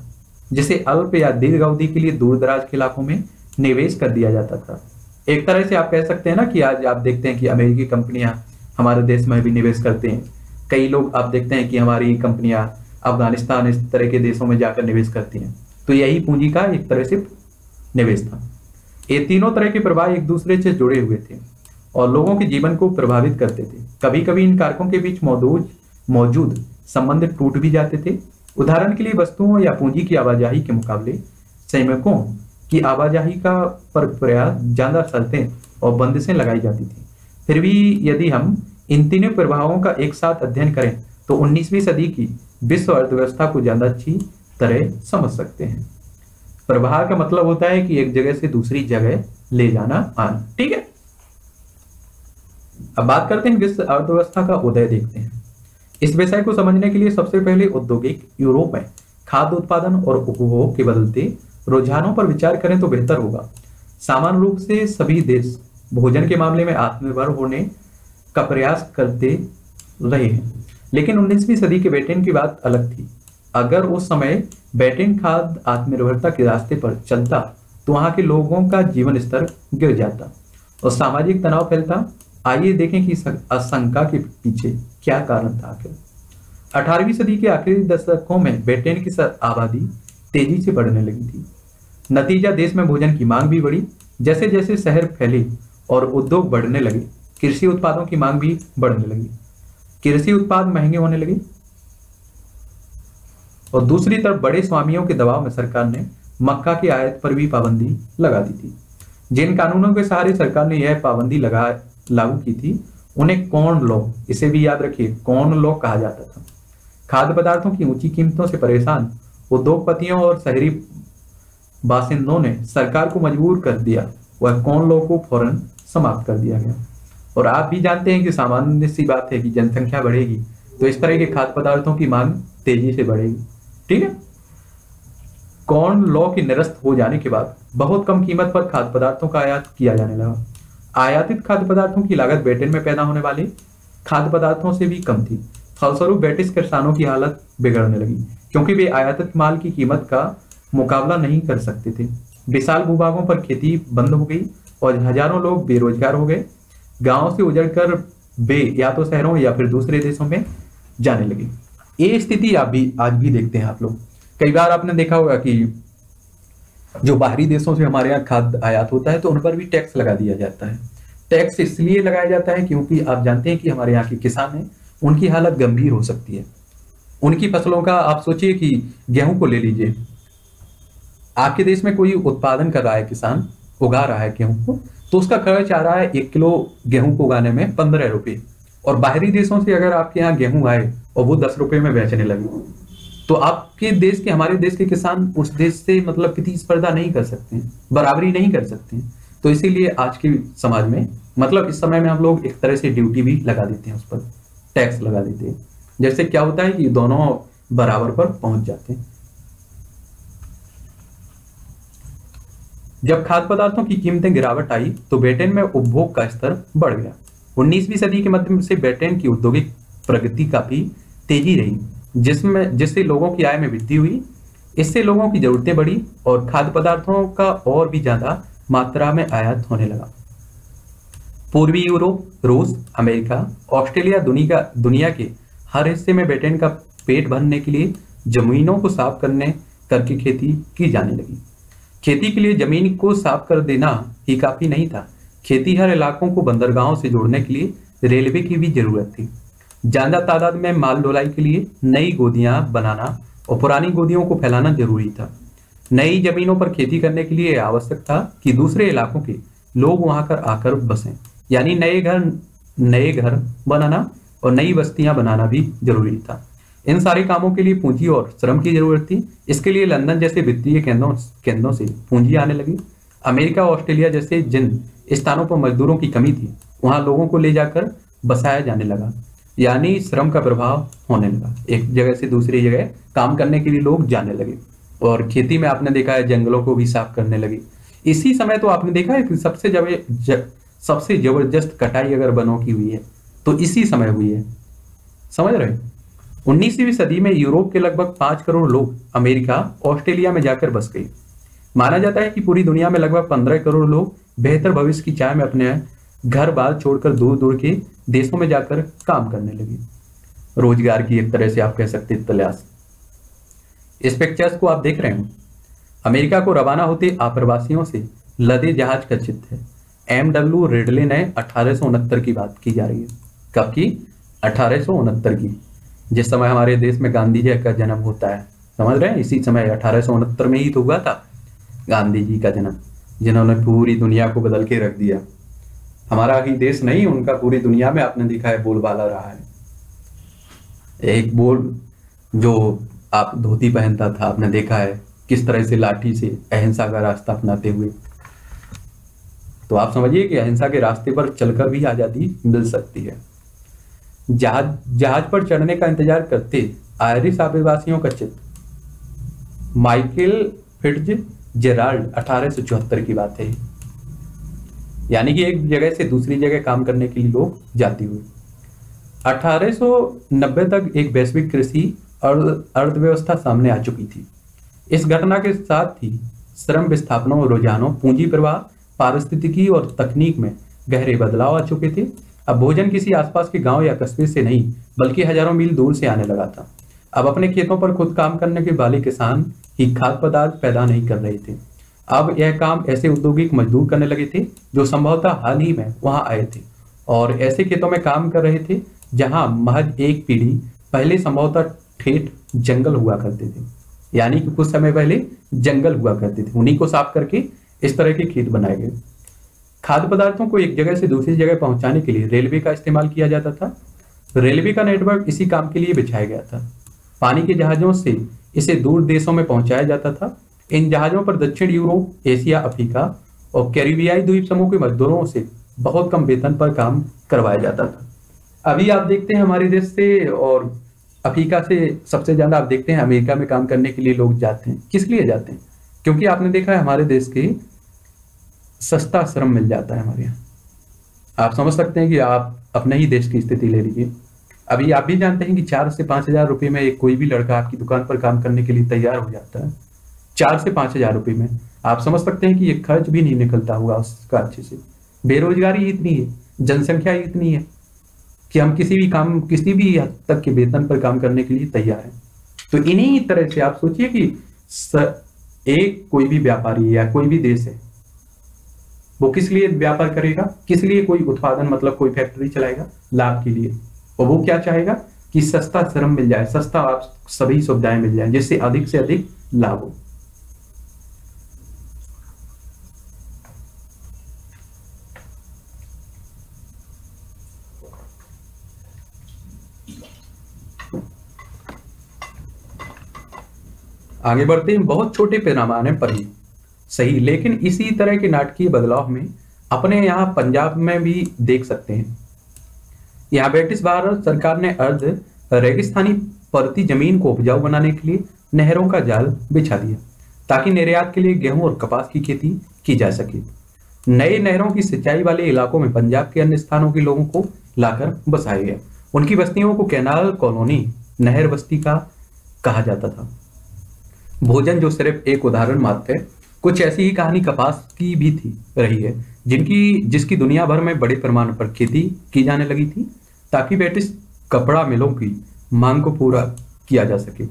जिसे अल्प या दीर्घ अवधि के लिए दूर दराज के इलाकों में निवेश कर दिया जाता था। एक तरह से आप कह सकते हैं ना कि आज आप देखते हैं कि अमेरिकी कंपनियाँ हमारे देश में भी निवेश करते हैं। कई लोग आप देखते हैं कि हमारी कंपनियाँ अफ़गानिस्तान, इस तरह के देशों में जाकर निवेश करती हैं। तो यही पूंजी का एक तरह से निवेश था। ये तीनों तरह के प्रभाव एक दूसरे से जुड़े हुए थे और लोगों के जीवन को प्रभावित करते थे। कभी कभी इन कारकों के बीच मौजूद मौजूद संबंध टूट भी जाते थे। उदाहरण के लिए वस्तुओं या पूंजी की आवाजाही के मुकाबले, सैनिकों की आवाजाही का पर प्रयास ज़्यादा शर्तें और बंदिशें लगाई जाती थी। फिर भी यदि हम इन तीनों प्रभावों का एक साथ अध्ययन करें तो 19वीं सदी की विश्व अर्थव्यवस्था को ज़्यादा अच्छी तरह समझ सकते हैं। प्रवाह का मतलब होता है कि एक जगह से दूसरी जगह ले जाना आना। ठीक है? अब बात करते हैं विश्व अर्थव्यवस्था का उदय देखते हैं। इस विषय को समझने के लिए सबसे पहले औद्योगिक यूरोप में खाद्य उत्पादन और उपभोग के बदलते रुझानों पर विचार करें तो बेहतर होगा। सामान्य रूप से सभी देश भोजन के मामले में आत्मनिर्भर होने का प्रयास करते रहे हैं। लेकिन 19वीं सदी के ब्रिटेन की बात अलग थी। अगर उस समय ब्रिटेन खाद आत्मनिर्भरता के रास्ते पर चलता तो वहाँ के लोगों का जीवन स्तर गिर जाता और सामाजिक तनाव फैलता। आइए देखें कि आशंका के पीछे क्या कारण था आखिर। अठारहवीं सदी के आखिरी दशकों में ब्रिटेन की आबादी तेज़ी से बढ़ने लगी थी। नतीजा देश में भोजन की मांग भी बढ़ी। जैसे जैसे शहर फैले और उद्योग बढ़ने लगे, कृषि उत्पादों की मांग भी बढ़ने लगी। कृषि उत्पाद महँगे होने लगे और दूसरी तरफ़ बड़े स्वामियों के दबाव में सरकार ने मक्का की आयत पर भी पाबंदी लगा दी थी। जिन कानूनों के सहारे सरकार ने यह पाबंदी लगा, लागू की थी, उन्हें कौन लॉ, इसे भी याद रखिए कौन लॉ कहा जाता था। खाद्य पदार्थों की ऊँची कीमतों से परेशान उद्योगपतियों और शहरी बासिंदों ने सरकार को मजबूर कर दिया। वह कौन लॉ को फ़ौरन समाप्त कर दिया गया। और आप भी जानते हैं कि सामान्य सी बात है कि जनसंख्या बढ़ेगी तो इस तरह के खाद्य पदार्थों की मांग तेज़ी से बढ़ेगी। ठीक है? कौन लॉ के निरस्त हो जाने के बाद बहुत कम कीमत पर खाद्य पदार्थों का आयात किया जाने लगा? आयातित खाद्य पदार्थों की लागत ब्रिटेन में पैदा होने वाले खाद्य पदार्थों से भी कम थी। फलस्वरूप ब्रिटिश किसानों की हालत बिगड़ने लगी, क्योंकि वे आयातित माल की कीमत का मुकाबला नहीं कर सकते थे। विशाल भूभागों पर खेती बंद हो गई और हज़ारों लोग बेरोजगार हो गए। गाँव से उजड़कर बे या तो शहरों या फिर दूसरे देशों में जाने लगे। ये स्थिति आप भी, आज भी देखते हैं आप लोग। कई बार आपने देखा होगा कि जो बाहरी देशों से हमारे यहाँ खाद्य आयात होता है तो उन पर भी टैक्स लगा दिया जाता है। टैक्स इसलिए लगाया जाता है क्योंकि आप जानते हैं कि हमारे यहाँ के किसान हैं, उनकी हालत गंभीर हो सकती है। उनकी फ़सलों का आप सोचिए कि गेहूँ को ले लीजिए। आपके देश में कोई उत्पादन कर रहा है किसान, उगा रहा है गेहूँ को तो उसका खर्च आ रहा है एक किलो गेहूँ को उगाने में पंद्रह रुपए। और बाहरी देशों से अगर आपके यहाँ गेहूँ आए और वो दस रुपए में बेचने लगे। तो आपके देश के, हमारे देश के किसान उस देश से मतलब प्रतिस्पर्धा नहीं कर सकते बराबरी नहीं कर सकते तो इसीलिए आज के समाज में मतलब इस समय में हम लोग एक तरह से ड्यूटी भी लगा देते हैं उस पर, टैक्स लगा देते हैं। जैसे क्या होता है कि दोनों बराबर पर पहुँच जाते हैं। जब खाद्य पदार्थों की कीमतें गिरावट आई तो ब्रिटेन में उपभोग का स्तर बढ़ गया। 19वीं सदी के मध्य से ब्रिटेन की औद्योगिक प्रगति काफ़ी तेज़ी रही। जिसमें, जिससे लोगों की आय में वृद्धि हुई, इससे लोगों की जरूरतें बढ़ी और खाद्य पदार्थों का और भी ज़्यादा मात्रा में आयात होने लगा। पूर्वी यूरोप, रूस, अमेरिका, ऑस्ट्रेलिया दुनिया दुनिया के हर हिस्से में ब्रिटेन का पेट भरने के लिए जमीनों को साफ़ करने, करके खेती की जाने लगी। खेती के लिए ज़मीन को साफ़ कर देना ही काफ़ी नहीं था। खेती हर इलाकों को बंदरगाहों से जोड़ने के लिए रेलवे की भी ज़रूरत थी। ज़्यादा तादाद में माल ढुलाई के लिए नई गोदियाँ बनाना और पुरानी गोदियों को फैलाना ज़रूरी था। नई जमीनों पर खेती करने के लिए आवश्यक था कि दूसरे इलाकों के लोग वहाँ कर आकर बसें। यानी नए घर नए घर बनाना और नई बस्तियाँ बनाना भी ज़रूरी था। इन सारे कामों के लिए पूंजी और श्रम की ज़रूरत थी। इसके लिए लंदन जैसे वित्तीय केंद्रों केंद्रों से पूंजी आने लगी। अमेरिका ऑस्ट्रेलिया जैसे जिन स्थानों पर मजदूरों की कमी थी, वहाँ लोगों को ले जाकर बसाया जाने लगा। यानी श्रम का प्रभाव होने लगा। एक जगह से दूसरी जगह काम करने के लिए लोग जाने लगे और खेती में आपने देखा है जंगलों को भी साफ़ करने लगे। इसी समय तो आपने देखा है कि सबसे जब ज, सबसे ज़बरदस्त कटाई अगर बनों की हुई है तो इसी समय हुई है। समझ रहे उन्नीसवीं सदी में यूरोप के लगभग पाँच करोड़ लोग अमेरिका ऑस्ट्रेलिया में जाकर बस गए। माना जाता है कि पूरी दुनिया में लगभग पंद्रह करोड़ लोग बेहतर भविष्य की चाय में अपने घर बार छोड़कर दूर दूर के देशों में जाकर काम करने लगे। रोज़गार की एक तरह से आप कह सकते तलाश। इस पिक्चर्स को आप देख रहे हो। अमेरिका को रवाना होते आप्रवासियों से लदे जहाज़ का चित्र है। एम डब्ल्यू रेडले ने अठारह की बात की जा रही है। कब की? अठारह की। जिस समय हमारे देश में गांधी जी का जन्म होता है। समझ रहे हैं? इसी समय अठारह में ही तो हुआ था गांधी जी का जन्म, जिन्होंने पूरी दुनिया को बदल के रख दिया। हमारा ही देश नहीं, उनका पूरी दुनिया में आपने देखा है, बोलबाला रहा है। एक बोल जो आप धोती पहनता था, आपने देखा है, किस तरह से लाठी से अहिंसा का रास्ता अपनाते हुए। तो आप समझिए कि अहिंसा के रास्ते पर चलकर भी आज़ादी मिल सकती है। जहाज़ जहाज़ पर चढ़ने का इंतज़ार करते आयरिश आदिवासियों का चित्र माइकल फिट्ज जेराल्ड अठारह सौ चौहत्तर की बात है। यानी कि एक जगह से दूसरी जगह काम करने के लिए लोग जाती हुए। 1890 तक एक वैश्विक कृषि और अर्थव्यवस्था सामने आ चुकी थी। इस घटना के साथ ही श्रम विस्थापनों, रुझानों, पूंजी प्रवाह, पारिस्थितिकी और तकनीक में गहरे बदलाव आ चुके थे। अब भोजन किसी आसपास के गाँव या कस्बे से नहीं, बल्कि हज़ारों मील दूर से आने लगा था। अब अपने खेतों पर खुद काम करने के वाले किसान ही खाद्य पदार्थ पैदा नहीं कर रहे थे। अब यह काम ऐसे औद्योगिक मजदूर करने लगे थे, जो संभवतः हाल ही में वहाँ आए थे। और ऐसे खेतों में काम कर रहे थे, जहाँ महज एक पीढ़ी पहले संभवतः ठेठ जंगल हुआ करते थे। यानी कि कुछ समय पहले जंगल हुआ करते थे। उन्हीं को साफ़ करके इस तरह के खेत बनाए गए। खाद्य पदार्थों को एक जगह से दूसरी जगह पहुँचाने के लिए रेलवे का इस्तेमाल किया जाता था। रेलवे का नेटवर्क इसी काम के लिए बिछाया गया था। पानी के जहाजों से इसे दूर देशों में पहुँचाया जाता था। इन जहाजों पर दक्षिण यूरोप, एशिया, अफ्रीका और कैरिबियाई द्वीप समूह के मजदूरों से बहुत कम वेतन पर काम करवाया जाता था। अभी आप देखते हैं हमारे देश से और अफ्रीका से सबसे ज़्यादा आप देखते हैं अमेरिका में काम करने के लिए लोग जाते हैं। किस लिए जाते हैं? क्योंकि आपने देखा है हमारे देश के सस्ता श्रम मिल जाता है हमारे यहाँ। आप समझ सकते हैं कि आप अपने ही देश की स्थिति ले लीजिए। अभी आप भी जानते हैं कि चार से पाँच हज़ार रुपये में एक कोई भी लड़का आपकी दुकान पर काम करने के लिए तैयार हो जाता है। चार से पाँच हज़ार रुपए में। आप समझ सकते हैं कि ये खर्च भी नहीं निकलता हुआ उसका अच्छे से। बेरोजगारी इतनी है, जनसंख्या इतनी है कि हम किसी भी काम, किसी भी हद तक के वेतन पर काम करने के लिए तैयार हैं। तो इन्हीं तरह से आप सोचिए कि एक कोई भी व्यापारी या कोई भी देश है, वो किस लिए व्यापार करेगा? किस लिए कोई उत्पादन मतलब कोई फैक्ट्री चलाएगा लाभ के लिए? और वो क्या चाहेगा? कि सस्ता श्रम मिल जाए, सस्ता आप सभी सुविधाएँ मिल जाए, जिससे अधिक से अधिक लाभ हो। आगे बढ़ते हैं। बहुत छोटे पैमाने पर ही। सही, लेकिन इसी तरह के नाटकीय बदलाव में अपने यहाँ पंजाब में भी देख सकते हैं। यहाँ ब्रिटिश भारत सरकार ने अर्ध रेगिस्तानी परती ज़मीन को उपजाऊ बनाने के लिए नहरों का जाल बिछा दिया, ताकि निर्यात के लिए गेहूँ और कपास की खेती की जा सके। नए नहरों की सिंचाई वाले इलाकों में पंजाब के अन्य स्थानों के लोगों को लाकर बसाया गया। उनकी बस्तियों को कैनाल कॉलोनी नहर बस्ती का कहा जाता था। भोजन जो सिर्फ़ एक उदाहरण मात्र है, कुछ ऐसी ही कहानी कपास की भी थी, रही है, जिनकी, जिसकी दुनिया भर में बड़े पैमाने पर खेती की जाने लगी थी, ताकि ब्रिटिश कपड़ा मिलों की मांग को पूरा किया जा सके।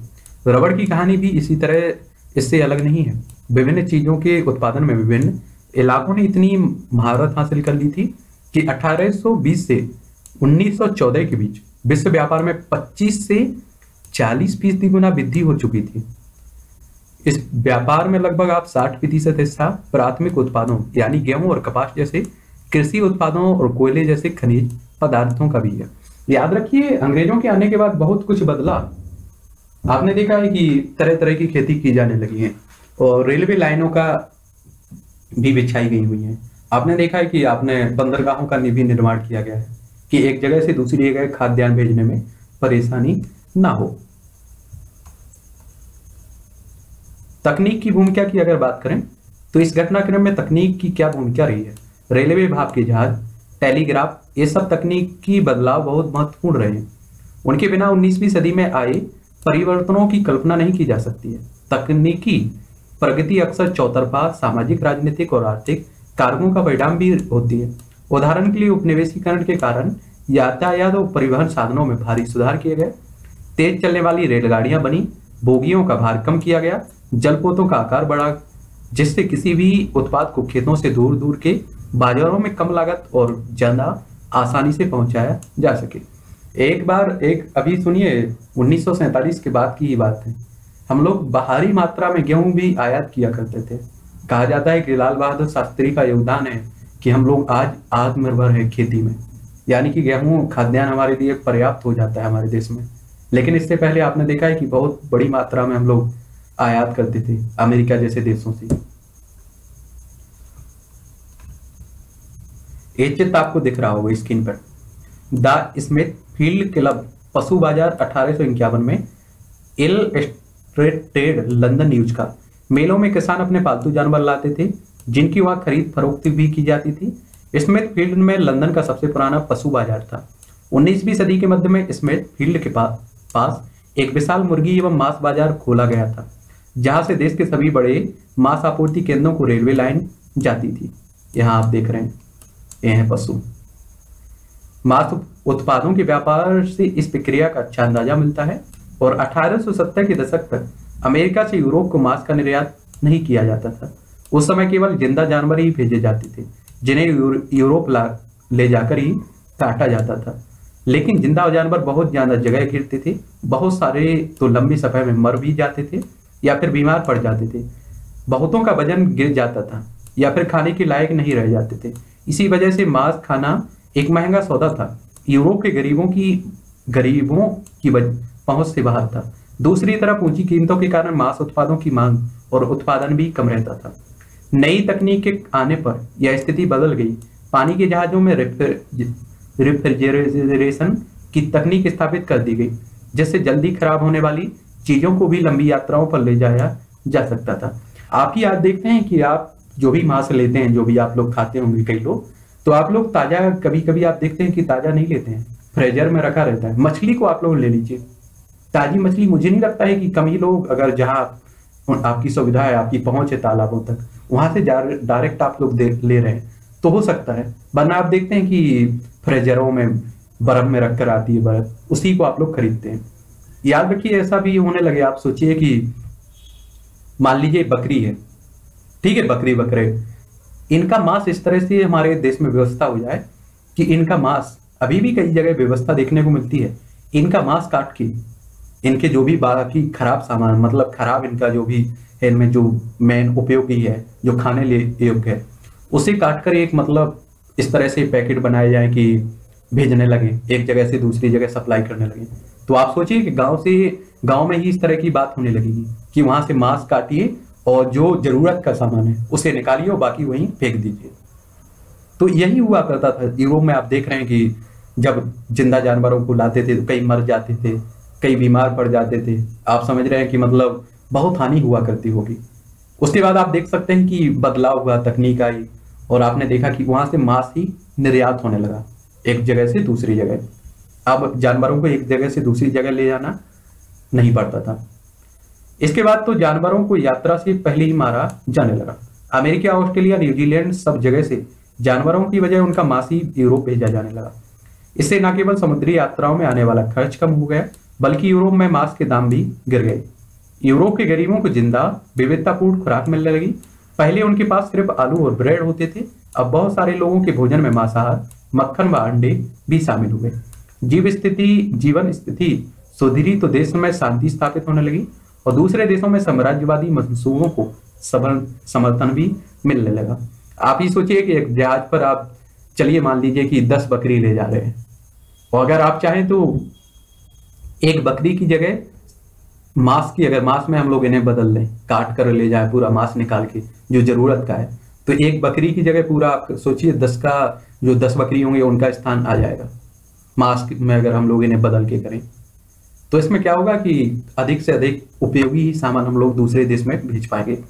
रबड़ की कहानी भी इसी तरह, इससे अलग नहीं है। विभिन्न चीज़ों के उत्पादन में विभिन्न इलाकों ने इतनी महारत हासिल कर ली थी कि 1820 से 1914 के बीच विश्व व्यापार में 25 से 40 फ़ीसदी गुना वृद्धि हो चुकी थी। इस व्यापार में लगभग आप 60 प्रतिशत हिस्सा प्राथमिक उत्पादों, यानी गेहूँ और कपास जैसे कृषि उत्पादों और कोयले जैसे खनिज पदार्थों का भी है। याद रखिए, अंग्रेज़ों के आने के बाद बहुत कुछ बदला। आपने देखा है कि तरह तरह की खेती की जाने लगी है और रेलवे लाइनों का भी बिछाई गई हुई है। आपने देखा है कि आपने बंदरगाहों का भी निर्माण किया गया है कि एक जगह से दूसरी जगह खाद्यान्न भेजने में परेशानी ना हो। तकनीक की भूमिका की अगर बात करें तो इस घटनाक्रम में तकनीक की क्या भूमिका रही है? रेलवे भाप के जहाज़, टेलीग्राफ, ये सब तकनीक की बदलाव बहुत महत्वपूर्ण रहे हैं। उनके बिना 19वीं सदी में आए परिवर्तनों की कल्पना नहीं की जा सकती है। तकनीकी प्रगति अक्सर चौतरफा, सामाजिक, राजनीतिक और आर्थिक कारकों का परिणाम भी होती है। उदाहरण के लिए उपनिवेशीकरण के कारण यातायात और परिवहन साधनों में भारी सुधार किए गए तेज चलने वाली रेलगाड़ियाँ बनी, बोगियों का भार कम किया गया जलपोतों का आकार बढ़ा, जिससे किसी भी उत्पाद को खेतों से दूर दूर के बाजारों में कम लागत और ज़्यादा आसानी से पहुँचाया जा सके। एक बार, एक, अभी सुनिए, उन्नीस सौ सैंतालीस के बाद की ही बात है। हम लोग बाहरी मात्रा में गेहूँ भी आयात किया करते थे। कहा जाता है कि लाल बहादुर शास्त्री का योगदान है कि हम लोग आज आत्मनिर्भर है खेती में। यानी कि गेहूँ खाद्यान्न हमारे लिए पर्याप्त हो जाता है हमारे देश में। लेकिन इससे पहले आपने देखा है कि बहुत बड़ी मात्रा में हम लोग आयात करते थे, अमेरिका जैसे देशों से। ये चित्र आपको दिख रहा होगा स्क्रीन पर। द स्मिथ फ़ील्ड क्लब, पशु बाज़ार अठारह सौ इक्यावन में एल ट्रेड लंदन न्यूज़ का। मेलों में किसान अपने पालतू जानवर लाते थे, जिनकी वहाँ खरीद फरोख्त भी की जाती थी। स्मिथ फ़ील्ड में लंदन का सबसे पुराना पशु बाज़ार था। 19वीं सदी के मध्य में स्मिथ फ़ील्ड के पास पास एक विशाल मुर्गी एवं मांस बाज़ार खोला गया था। जहाँ से देश के सभी बड़े मांस आपूर्ति केंद्रों को रेलवे लाइन जाती थी। यहाँ आप देख रहे हैं। ये है पशु। मांस उत्पादों के व्यापार से इस प्रक्रिया का अच्छा अंदाज़ा मिलता है और 1870 के दशक तक अमेरिका से यूरोप को मांस का निर्यात नहीं किया जाता था। उस समय केवल ज़िंदा जानवर ही भेजे जाते थे, जिन्हें यूरोप ला, ले जाकर ही काटा जाता था। लेकिन ज़िंदा जानवर बहुत ज़्यादा जगह घिरते थे, बहुत सारे तो लंबी सफ़र में मर भी जाते थे या फिर बीमार पड़ जाते थे। बहुतों का वज़न गिर जाता था, या फिर खाने के लायक नहीं रह जाते थे। इसी वजह से मांस खाना एक महँगा सौदा था। यूरोप के गरीबों की गरीबों की पहुँच से बाहर था। दूसरी तरफ़ ऊँची कीमतों के कारण मांस उत्पादों की मांग और उत्पादन भी कम रहता था। नई तकनीक के आने पर यह स्थिति बदल गई। पानी के जहाजों में रेफ्रिजरेशन की तकनीक स्थापित कर दी गई, जिससे जल्दी खराब होने वाली चीज़ों को भी लंबी यात्राओं पर ले जाया जा सकता था। आप ही आज देखते हैं कि आप जो भी मांस लेते हैं, जो भी आप लोग खाते होंगे कई लोग तो आप लोग ताज़ा कभी कभी आप देखते हैं कि ताज़ा नहीं लेते हैं। फ्रेजर में रखा रहता है। मछली को आप लोग ले लीजिए। ताजी मछली मुझे नहीं लगता है कि कम लोग, अगर जहाँ आपकी सुविधा है, आपकी पहुँच है तालाबों तक, वहाँ से डायरेक्ट आप लोग ले रहे हैं। तो हो सकता है। वरना आप देखते हैं कि फ्रेजरों में, बर्फ़ में रख कर आती है बर्फ़, उसी को आप लोग खरीदते हैं। याद रखिए, ऐसा भी होने लगे, आप सोचिए कि मान लीजिए बकरी है, ठीक है, बकरी बकरे, इनका मांस इस तरह से हमारे देश में व्यवस्था हो जाए कि इनका मांस, अभी भी कई जगह व्यवस्था देखने को मिलती है, इनका मांस काट के, इनके जो भी बाकी खराब सामान मतलब खराब इनका जो भी इनमें जो मेन उपयोगी है, जो खाने लिए योग्य है, उसे काट कर एक मतलब इस तरह से पैकेट बनाए जाए कि भेजने लगे, एक जगह से दूसरी जगह सप्लाई करने लगे। तो आप सोचिए कि गाँव से, गाँव में ही इस तरह की बात होने लगेगी कि वहाँ से मांस काटिए और जो ज़रूरत का सामान है, उसे निकालिए और बाकी वहीं फेंक दीजिए। तो यही हुआ करता था। यूरोप में आप देख रहे हैं कि जब ज़िंदा जानवरों को लाते थे तो कई मर जाते थे, कई बीमार पड़ जाते थे। आप समझ रहे हैं कि मतलब बहुत हानि हुआ करती होगी। उसके बाद आप देख सकते हैं कि बदलाव हुआ, तकनीक आई और आपने देखा कि वहाँ से मांस ही निर्यात होने लगा। एक जगह से दूसरी जगह। अब जानवरों को एक जगह से दूसरी जगह ले जाना नहीं पड़ता था। इसके बाद तो जानवरों को यात्रा से पहले ही मारा जाने लगा। अमेरिका, ऑस्ट्रेलिया न्यूजीलैंड सब जगह से जानवरों की वजह उनका मासी यूरोप भेजा जाने लगा। इससे न केवल समुद्री यात्राओं में आने वाला खर्च कम हो गया, बल्कि यूरोप में मांस के दाम भी गिर गए। यूरोप के गरीबों को ज़िंदा, विविधतापूर्ण खुराक मिलने लगी। पहले उनके पास सिर्फ़ आलू और ब्रेड होते थे, अब बहुत सारे लोगों के भोजन में मांसाहार, मक्खन व अंडे भी शामिल हुए जीव स्थिति, जीवन स्थिति सुधरी तो देश में शांति स्थापित होने लगी और दूसरे देशों में साम्राज्यवादी मंसूबों को समर्थन भी मिलने लगा। आप ही सोचिए कि एक जहाज़ पर आप, चलिए मान लीजिए कि दस बकरी ले जा रहे हैं। और अगर आप चाहें तो एक बकरी की जगह मांस की, अगर मांस में हम लोग इन्हें बदल लें काट कर ले जाए, पूरा मांस निकाल के, जो ज़रूरत का है तो एक बकरी की जगह पूरा आप सोचिए दस का, जो दस बकरी होंगे उनका स्थान आ जाएगा। मांस में अगर हम लोग इन्हें बदल के करें। तो इसमें क्या होगा कि अधिक से अधिक उपयोगी ही सामान हम लोग दूसरे देश में भेज पाएँगे।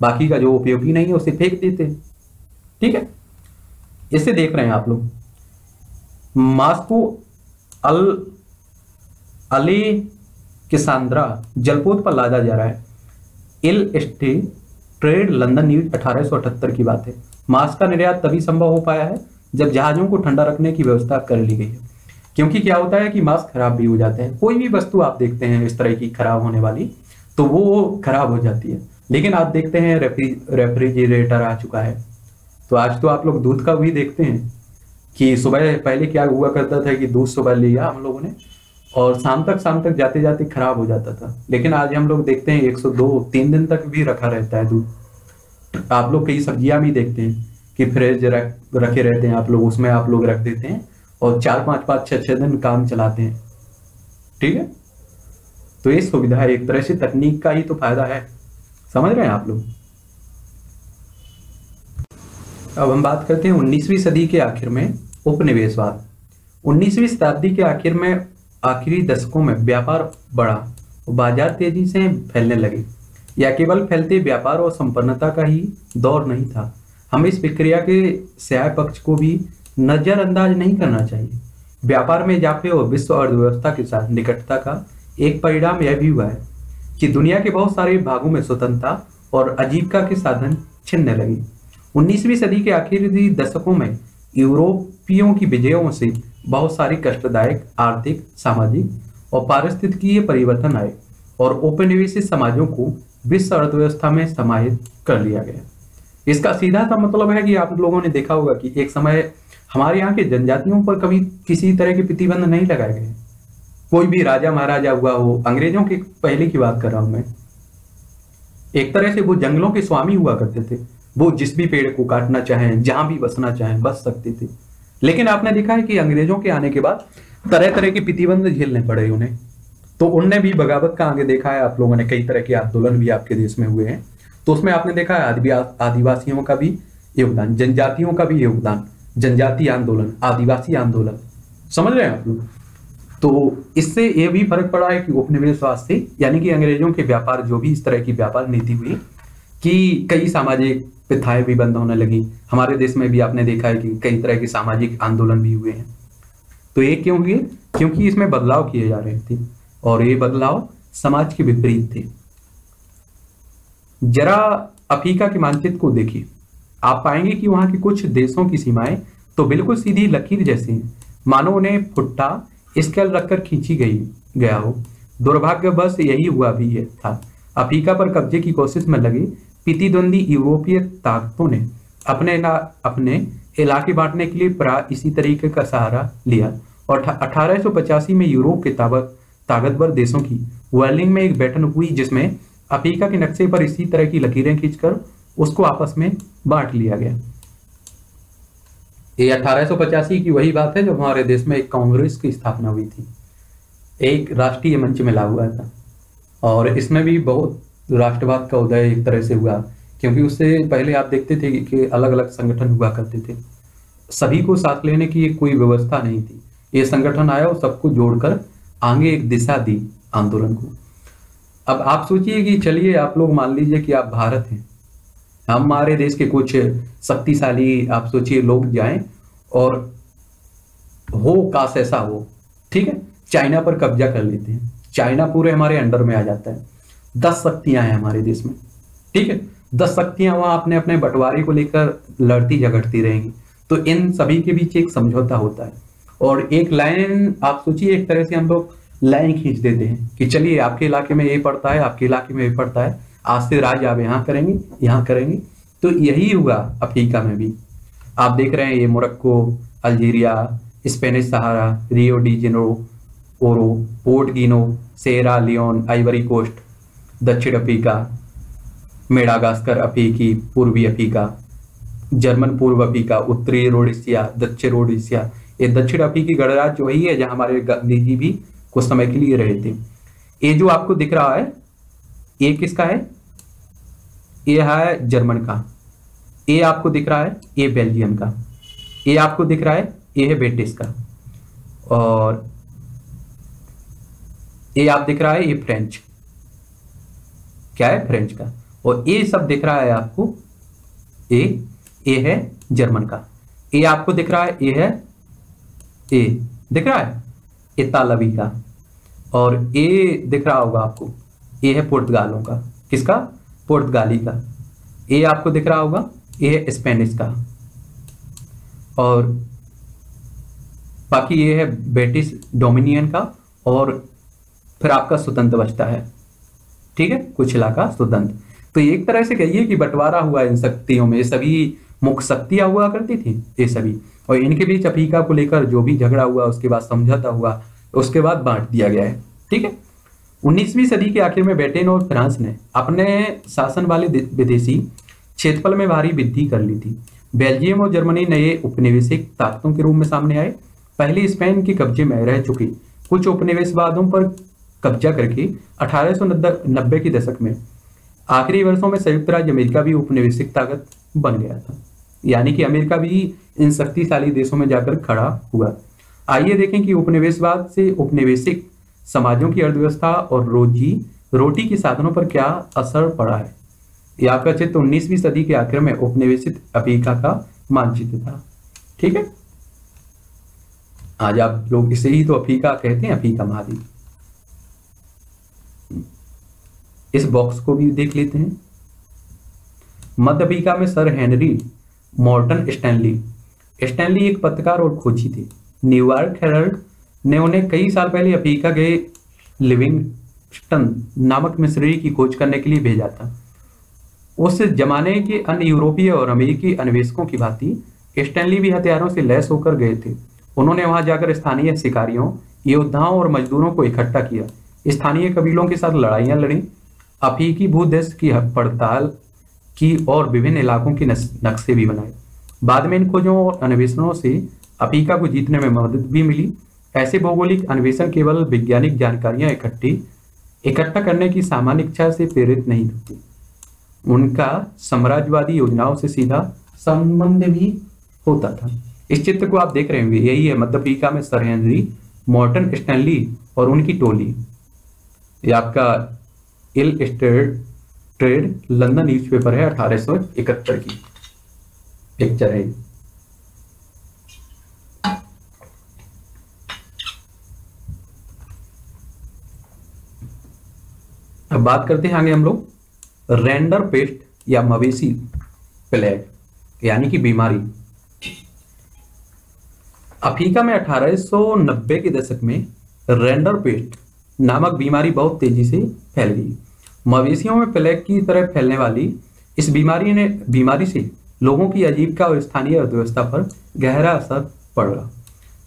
बाकी का जो उपयोगी नहीं है, उसे फेंक देते हैं। ठीक है? इसे देख रहे हैं आप लोग। मास्को अल, अली किसानद्रा जलपोत पर लादा जा रहा है। इल स्टे ट्रेड लंदन न्यूज़ अठारह सौ अठहत्तर की बात है। मास्क का निर्यात तभी संभव हो पाया है जब जहाजों को ठंडा रखने की व्यवस्था कर ली गई है। क्योंकि क्या होता है कि मास्क खराब भी हो जाते हैं। कोई भी वस्तु आप देखते हैं इस तरह की खराब होने वाली तो वो खराब हो जाती है। लेकिन आप देखते हैं रेफ्रिजरेटर आ चुका है। तो आज तो आप लोग दूध का भी देखते हैं कि सुबह पहले क्या हुआ करता था कि दूध सुबह लिया हम लोगों ने और शाम तक शाम तक जाते जाते खराब हो जाता था। लेकिन आज हम लोग देखते हैं 102 तीन दिन तक भी रखा रहता है दूध। आप लोग कई सब्ज़ियाँ भी देखते हैं कि फ्रिज रख, रखे रहते हैं आप लोग, उसमें आप लोग रख देते हैं। और चार पाँच पाँच छह छह दिन काम चलाते हैं। ठीक है? तो ये सुविधा है, एक तरह से तकनीक का ही तो फ़ायदा है। समझ रहे हैं आप लोग? अब हम बात करते हैं 19वीं सदी के आखिर में उपनिवेशवाद। 19वीं शताब्दी के आखिर में आखिरी दशकों में व्यापार बढ़ा और बाज़ार तेज़ी से फैलने लगे। या केवल फैलते व्यापार और संपन्नता का ही दौर नहीं था। हम इस प्रक्रिया के स्याय पक्ष को भी नजरअंदाज नहीं करना चाहिए। व्यापार में इजाफे और विश्व अर्थव्यवस्था के साथ निकटता का एक परिणाम यह भी हुआ है कि दुनिया के बहुत सारे भागों में स्वतंत्रता और आजीविका के साधन छिनने लगे। 19वीं सदी के आखिरी दशकों में यूरोपियों की विजयों से बहुत सारी कष्टदायक, आर्थिक, सामाजिक और पारिस्थितिकीय परिवर्तन आए और औपनिवेशिक समाजों को विश्व अर्थव्यवस्था में समाहित कर लिया गया। इसका सीधा सा मतलब है कि आप लोगों ने देखा होगा कि एक समय हमारे यहाँ के जनजातियों पर कभी किसी तरह के प्रतिबंध नहीं लगाए गए। कोई भी राजा महाराजा हुआ हो, अंग्रेज़ों के पहले की बात कर रहा हूँ मैं। एक तरह से वो जंगलों के स्वामी हुआ करते थे। वो जिस भी पेड़ को काटना चाहें, जहाँ भी बसना चाहें, बस सकते थे। लेकिन आपने देखा है कि अंग्रेज़ों के आने के बाद तरह तरह के प्रतिबंध झेलने पड़े उन्हें। तो उनने भी बगावत का आगे देखा है। आप लोगों ने कई तरह के आंदोलन भी आपके देश में हुए हैं। तो उसमें आपने देखा है आदिवासियों का भी योगदान, जनजातियों का भी योगदान। जनजाति आंदोलन, आदिवासी आंदोलन। समझ रहे हैं आप लोग? तो इससे ये भी फ़र्क पड़ा है कि उपनिवेशवाद से यानी कि अंग्रेज़ों के व्यापार, जो भी इस तरह की व्यापार नीति हुई, कि कई सामाजिक प्रथाएँ भी बंद होने लगी। हमारे देश में भी आपने देखा है कि कई तरह के सामाजिक आंदोलन भी हुए हैं। तो ये क्यों हुए? क्योंकि इसमें बदलाव किए जा रहे थे, और ये बदलाव समाज के विपरीत थे। जरा अफ्रीका के मानचित्र को देखिए। आप पाएँगे कि वहाँ के कुछ देशों की सीमाएँ तो बिल्कुल सीधी लकीर जैसी हैं। मानो उन्हें फुट्टा स्केल रखकर खींची गई, गया हो। दुर्भाग्य बस यही हुआ भी है था। अफ्रीका पर कब्जे की कोशिश में लगे प्रतिद्वंदी यूरोपीय ताकतों ने अपने ना, अपने इलाके बांटने के लिए प्रा इसी तरीके का सहारा लिया और अठारह सौ पचासी में यूरोप के ताकतवर देशों की वर्लिंग में एक बैठक हुई जिसमें अफ्रीका के नक्शे पर इसी तरह की लकीरें खींचकर उसको आपस में बांट लिया गया। ये अठारह की वही बात है जब हमारे देश में एक कांग्रेस की स्थापना हुई थी। एक राष्ट्रीय मंच मिला हुआ था। और इसमें भी बहुत राष्ट्रवाद का उदय एक तरह से हुआ, क्योंकि उससे पहले आप देखते थे कि अलग अलग संगठन हुआ करते थे। सभी को साथ लेने की कोई व्यवस्था नहीं थी। ये संगठन आया और सबको जोड़कर आगे एक दिशा दी आंदोलन को। अब आप सोचिए कि चलिए, आप लोग मान लीजिए कि आप भारत हैं। हमारे देश के कुछ शक्तिशाली, आप सोचिए, लोग जाएँ और हो काश ऐसा हो, ठीक है? चाइना पर कब्जा कर लेते हैं। चाइना पूरे हमारे अंडर में आ जाता है। दस शक्तियाँ हैं हमारे देश में, ठीक है? दस शक्तियाँ वहाँ अपने अपने बंटवारे को लेकर लड़ती झगड़ती रहेंगी। तो इन सभी के बीच एक समझौता होता है। और एक लाइन, आप सोचिए, एक तरह से हम लोग लाइन खींच देते हैं कि चलिए, आपके इलाके में ये पड़ता है, आपके इलाके में ये पड़ता है। आज से राज आप यहाँ करेंगे यहाँ करेंगे। तो यही हुआ अफ्रीका में भी। आप देख रहे हैं ये Morocco, Algeria, Spanish Sahara, Rio de जेनो Oro, port Guinea, Sierra, Leone, Ivory Coast, दक्षिण अफ्रीका, मेडागास्कर अफ्रीकी, पूर्वी अफ्रीका, जर्मन पूर्व अफ्रीका, उत्तरी रोडेशिया, दक्षिण रोडेशिया। ये दक्षिण अफ्रीकी गणराज्य वही है जहाँ हमारे गांधी जी भी कुछ समय के लिए रहे थे। ये जो आपको दिख रहा है ये किसका है? ये है जर्मन का। ये आपको दिख रहा है ये बेल्जियम का। ये आपको दिख रहा है ये है ब्रिटिश का। और ये आप दिख रहा है, ये फ्रेंच। क्या है? फ्रेंच का। और ये सब दिख रहा है आपको ये ये है जर्मन का। ये आपको दिख रहा है ये है ए दिख रहा है? इतालवी का। और ए दिख रहा होगा आपको। ए है पुर्तगालों का। किसका? पुर्तगाली का। ये आपको दिख रहा होगा ए है स्पेनिश का। और बाकी ये है ब्रिटिश डोमिनियन का, और फिर आपका स्वतंत्र बचता है। ठीक है? कुछ इलाका स्वतंत्र। तो एक तरह से कहिए कि बंटवारा हुआ इन शक्तियों में। सभी मुख्य शक्तियाँ हुआ करती थी, ये सभी। और इनके बीच अफ्रीका को लेकर जो भी झगड़ा हुआ, उसके बाद समझौता हुआ, उसके बाद बांट दिया गया है। ठीक है? उन्नीसवीं सदी के आखिर में ब्रिटेन और फ्रांस ने अपने शासन वाले विदेशी क्षेत्रफल में भारी वृद्धि कर ली थी। बेल्जियम और जर्मनी नए उपनिवेशिक ताकतों के रूप में सामने आए। पहले स्पेन के कब्जे में रह चुके। कुछ उपनिवेशवादों पर कब्जा करके अठारह के दशक में आखिरी वर्षों में संयुक्त राज्य अमेरिका भी उपनिवेशिक ताकत बन गया था। यानी कि अमेरिका भी इन शक्तिशाली देशों में जाकर खड़ा हुआ। आइए देखें कि उपनिवेशवाद से उपनिवेशिक समाजों की अर्थव्यवस्था और रोजी, रोटी के साधनों पर क्या असर पड़ा है? यह आपका चित्र उन्नीसवीं सदी के आखिर में उपनिवेशित अफ्रीका का मानचित्र था। ठीक है? आज आप लोग इसे ही तो अफ्रीका कहते हैं, अफ्रीका महाद्वीप। इस बॉक्स को भी देख लेते हैं। मध्य अफ्रीका में sir Henry Morton Stanley. Stanley एक पत्रकार और खोजी थे। न्यूयॉर्क हेरल्ड ने उन्हें कई साल पहले अफ्रीका गए लिविंगस्टन नामक मिस्री की खोज करने के लिए भेजा था। उस जमाने के अन्य यूरोपीय और अमेरिकी अन्वेषकों की भांति स्टैनली भी हथियारों से लैस होकर गए थे। उन्होंने वहाँ जाकर स्थानीय शिकारियों, योद्धाओं और मजदूरों को इकट्ठा किया। स्थानीय कबीलों के साथ लड़ाइयाँ लड़ी। अफ्रीकी भूदेश की पड़ताल की और विभिन्न इलाकों के नक्शे भी बनाए। बाद में इन खोजों और अन्वेषणों से अफ्रीका को जीतने में मदद भी मिली। ऐसे भौगोलिक अन्वेषण केवल वैज्ञानिक जानकारियाँ इकट्ठी, इकट्ठा करने की सामान्य इच्छा से प्रेरित नहीं होती उनका साम्राज्यवादी योजनाओं से सीधा संबंध भी होता था। इस चित्र को आप देख रहे होंगे। यही है मध्य अफ्रीका में सर हेनरी, मॉर्टन स्टैनली और उनकी टोली। ये आपका इल स्टेट ट्रेड लंदन न्यूज़पेपर है अठारह सौ इकहत्तर की। पिक्चर है अब बात करते हैं आगे हम लोग। रेंडर पेस्ट या मवेशी प्लेग यानी कि बीमारी। अफ्रीका में 1890 के दशक में रेंडर पेस्ट नामक बीमारी बहुत तेज़ी से फैल गई। मवेशियों में प्लेग की तरह फैलने वाली इस बीमारी ने बीमारी से लोगों की आजीविका और स्थानीय अर्थव्यवस्था पर गहरा असर पड़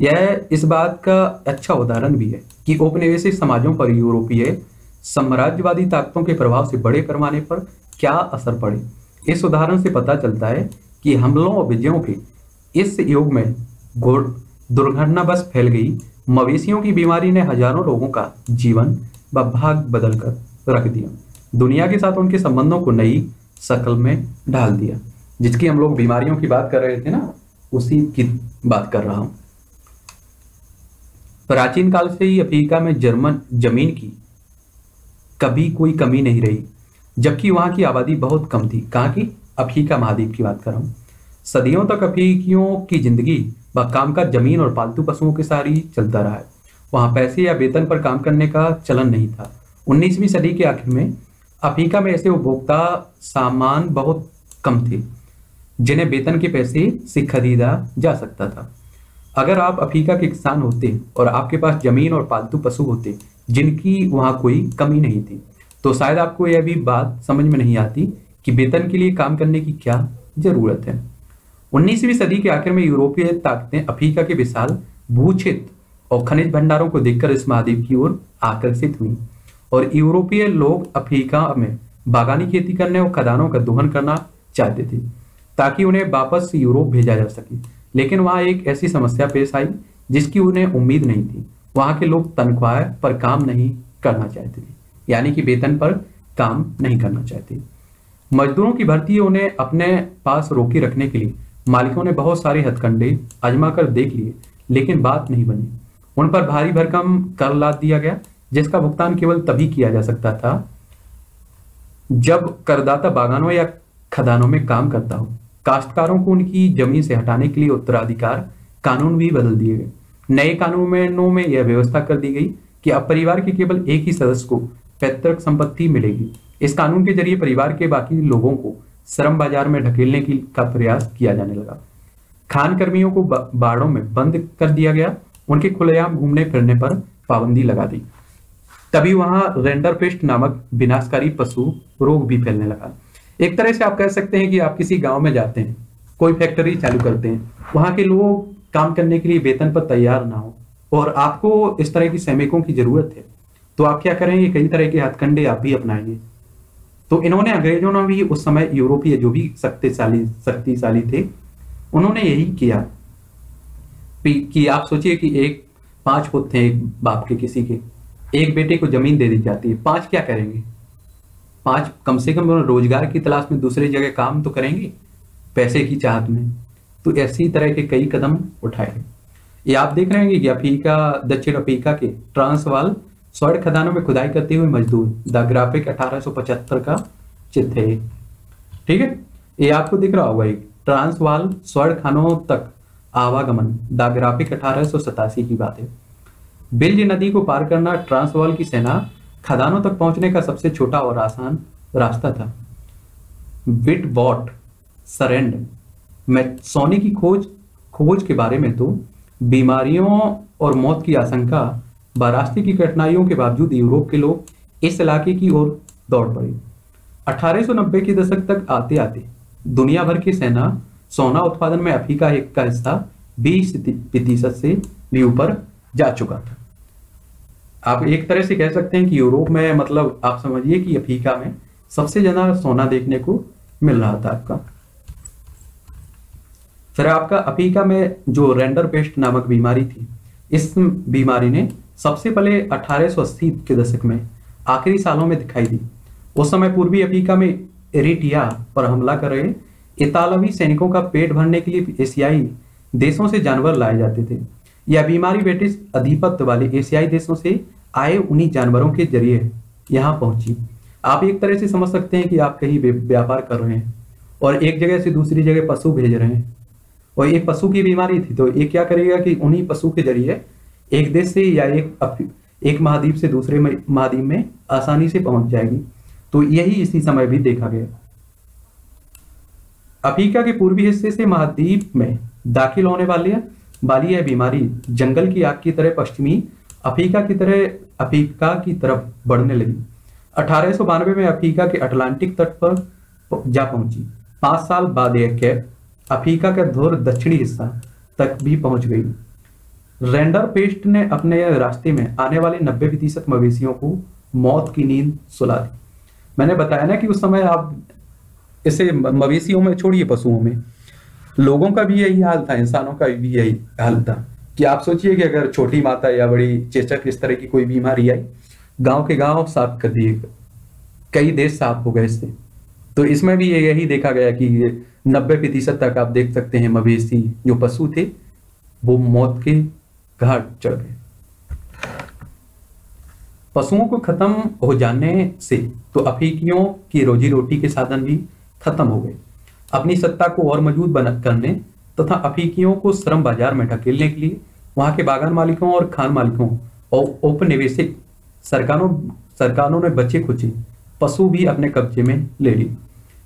यह इस बात का अच्छा उदाहरण भी है कि औपनिवेशिक समाजों पर यूरोपीय साम्राज्यवादी ताकतों के प्रभाव से बड़े पैमाने पर क्या असर पड़े? इस उदाहरण से पता चलता है कि हमलों और विजयों के इस युग में दुर्घटना बस फैल गई। मवेशियों की बीमारी ने हज़ारों लोगों का जीवन व भाग बदल कर रख दिया। दुनिया के साथ उनके संबंधों को नई शक्ल में ढाल दिया। जिसकी हम लोग बीमारियों की बात कर रहे थे ना, उसी की बात कर रहा हूँ। प्राचीन काल से ही अफ्रीका में जर्मन ज़मीन की कभी कोई कमी नहीं रही। जबकि वहाँ की आबादी बहुत कम थी। कहा की अफ्रीका महाद्वीप की बात कर रहा हूँ। सदियों तक अफ्रीकियों की ज़िंदगी व कामकाज ज़मीन और पालतू पशुओं के ही चलता रहा है। वहाँ पैसे या वेतन पर काम करने का चलन नहीं था। 19वीं सदी के आखिर में अफ्रीका में ऐसे उपभोक्ता सामान बहुत कम थे, जिन्हें वेतन के पैसे से खरीदा जा सकता था। अगर आप अफ्रीका के किसान होते और आपके पास ज़मीन और पालतू पशु होते जिनकी वहाँ कोई कमी नहीं थी। तो शायद आपको यह भी बात समझ में नहीं आती कि वेतन के लिए काम करने की क्या ज़रूरत है। 19वीं सदी के आखिर में यूरोपीय ताकतें अफ्रीका के विशाल भूक्षेत्र और खनिज भंडारों को देखकर इस महाद्वीप की ओर आकर्षित हुई और यूरोपीय लोग अफ्रीका में बागानी खेती करने और खदानों का दोहन करना चाहते थे, ताकि उन्हें वापस यूरोप भेजा जा सके। लेकिन वहाँ एक ऐसी समस्या पेश आई जिसकी उन्हें उम्मीद नहीं थी। वहाँ के लोग तनख्वाह पर काम नहीं करना चाहते। थे यानी कि वेतन पर काम नहीं करना चाहते। मजदूरों की भर्ती उन्हें अपने पास रोके रखने के लिए। मालिकों ने बहुत सारे हथकंडे आजमा कर देख लिए, लेकिन बात नहीं बनी। उन पर भारी भरकम कर लाद दिया गया, जिसका भुगतान केवल तभी किया जा सकता था, जब करदाता बागानों या खदानों में काम करता हो। काश्तकारों को उनकी ज़मीन से हटाने के लिए उत्तराधिकार कानून भी बदल दिए गए। नए कानूनों में यह व्यवस्था कर दी गई कि अब परिवार के केवल एक ही सदस्य को पैतृक संपत्ति मिलेगी। इस कानून के ज़रिए परिवार के बाकी लोगों को श्रम बाज़ार में ढकेलने की का प्रयास किया जाने लगा। खान कर्मियों को बाड़ों में बंद कर दिया गया। उनके खुलेआम घूमने फिरने पर पाबंदी लगा दी। तभी वहाँ रेंडर पेस्ट नामक विनाशकारी पशु रोग भी फैलने लगा। एक तरह से आप कह सकते हैं कि आप किसी गाँव में जाते हैं, कोई फैक्ट्री चालू करते हैं, वहाँ के लोग काम करने के लिए वेतन पर तैयार ना हो, और आपको इस तरह की श्रमिकों की ज़रूरत है तो आप क्या करेंगे? कई तरह के हथकंडे आप भी अपनाएँगे। तो इन्होंने अंग्रेज़ों ने भी उस समय यूरोपीय जो भी शक्तिशाली शक्तिशाली थे, उन्होंने यही किया। कि आप सोचिए कि एक, पाँच पुत्र थे एक बाप के किसी के। एक बेटे को ज़मीन दे दी जाती है। पाँच क्या करेंगे? पाँच कम से कम रोज़गार की तलाश में दूसरी जगह काम तो करेंगे? पैसे की चाहत में। तो ऐसी तरह के कई कदम उठाए। ये आप देख रहे हैं कि अफ्रीका, दक्षिण अफ्रीका के ट्रांसवाल स्वर्ण खदानों में खुदाई करते हुए मजदूर, द ग्राफिक 1875 का चित्र है। ठीक है? ये आपको दिख रहा होगा एक ट्रांसवाल स्वर्ण खानों तक आवागमन, द ग्राफिक अठारह की बात है। बिल्ज नदी को पार करना ट्रांसवाल की सेना खदानों तक पहुँचने का सबसे छोटा और आसान रास्ता था। बिट बॉट सरेंड सोने की खोज खोज के बारे में तो बीमारियों और मौत की आशंका बरास्ते की कठिनाइयों के बावजूद यूरोप के लोग इस इलाके की ओर दौड़ पड़े। 1890 के दशक तक आते आते दुनिया भर की सेना सोना उत्पादन में अफ्रीका एक का हिस्सा 20 प्रतिशत से भी ऊपर जा चुका था। आप एक तरह से कह सकते हैं कि यूरोप में मतलब आप समझिए कि अफ्रीका में सबसे ज़्यादा सोना देखने को मिल रहा था आपका। फिर आपका अफ्रीका में जो रेंडर पेस्ट नामक बीमारी थी, इस बीमारी ने सबसे पहले 1880 के दशक में आखिरी सालों में दिखाई दी। उस समय पूर्वी अफ्रीका में एरिटिया पर हमला कर रहे इतालवी सैनिकों का पेट भरने के लिए एशियाई देशों से जानवर लाए जाते थे। यह बीमारी ब्रिटिश अधिपत्य वाले एशियाई देशों से आए उन्हीं जानवरों के ज़रिए यहाँ पहुँची। आप एक तरह से समझ सकते हैं कि आप कहीं व्यापार कर रहे हैं और एक जगह से दूसरी जगह पशु भेज रहे हैं। और ये पशु की बीमारी थी। तो ये क्या करेगा कि उन्हीं पशु के ज़रिए एक देश से या एक एक महाद्वीप से दूसरे महाद्वीप में आसानी से पहुँच जाएगी। तो यही इसी समय भी देखा गया। अफ्रीका के पूर्वी हिस्से से महाद्वीप में दाखिल होने वाली वाली यह बीमारी जंगल की आग की तरह पश्चिमी अफ्रीका की तरह अफ्रीका की तरफ़ बढ़ने लगी। अठारह सौ बानवे में अफ्रीका के अटलांटिक तट पर जा पहुँची। पाँच साल बाद यह अफ्रीका का धोर दक्षिणी हिस्सा तक भी पहुँच गई। रेंडर पेस्ट ने अपने रास्ते में आने वाले नब्बे प्रतिशत मवेशियों को मौत की नींद सुला दी। मैंने बताया ना कि उस समय आप इसे मवेशियों में छोड़िए, पशुओं में। लोगों का भी यही हाल था, इंसानों का भी यही हाल था कि आप सोचिए कि अगर छोटी माता या बड़ी चेचक इस तरह की कोई बीमारी आई, गाँव के गाँव साफ़ कर दिए। कई देश साफ़ हो गए इससे। तो इसमें भी यही देखा गया कि नब्बे प्रतिशत तक आप देख सकते हैं मवेशी जो पशु थे, वो मौत के घाट चढ़ गए। पशुओं को खत्म हो जाने से तो अफीकियों की रोजी रोटी के साधन भी खत्म हो गए। अपनी सत्ता को और मज़बूत बना करने तथा अफीकियों को श्रम बाज़ार में ढकेलने के लिए वहाँ के बागान मालिकों और खान मालिकों और औपनिवेशिक सरकारों सरकारों ने बचे खुचे पशु भी अपने कब्जे में ले ली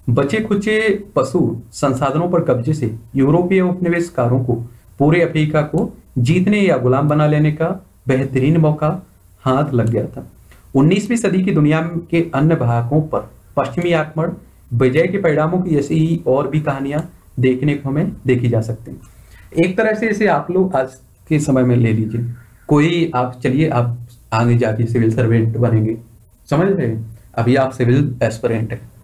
बचे खुचे पशु संसाधनों पर कब्जे से यूरोपीय उपनिवेशकारों को पूरे अफ्रीका को जीतने या गुलाम बना लेने का बेहतरीन मौका हाथ लग गया था। 19वीं सदी की दुनिया के अन्य भागों पर पश्चिमी आक्रमण, विजय के परिणामों की ऐसी ही और भी कहानियाँ देखने को हमें देखी जा सकती हैं। एक तरह से इसे आप लोग आज के समय में ले लीजिए। कोई आप, चलिए आप आगे जाके सिविल सर्वेंट बनेंगे। समझ रहे अभी आप सिविल एस्परेंट है।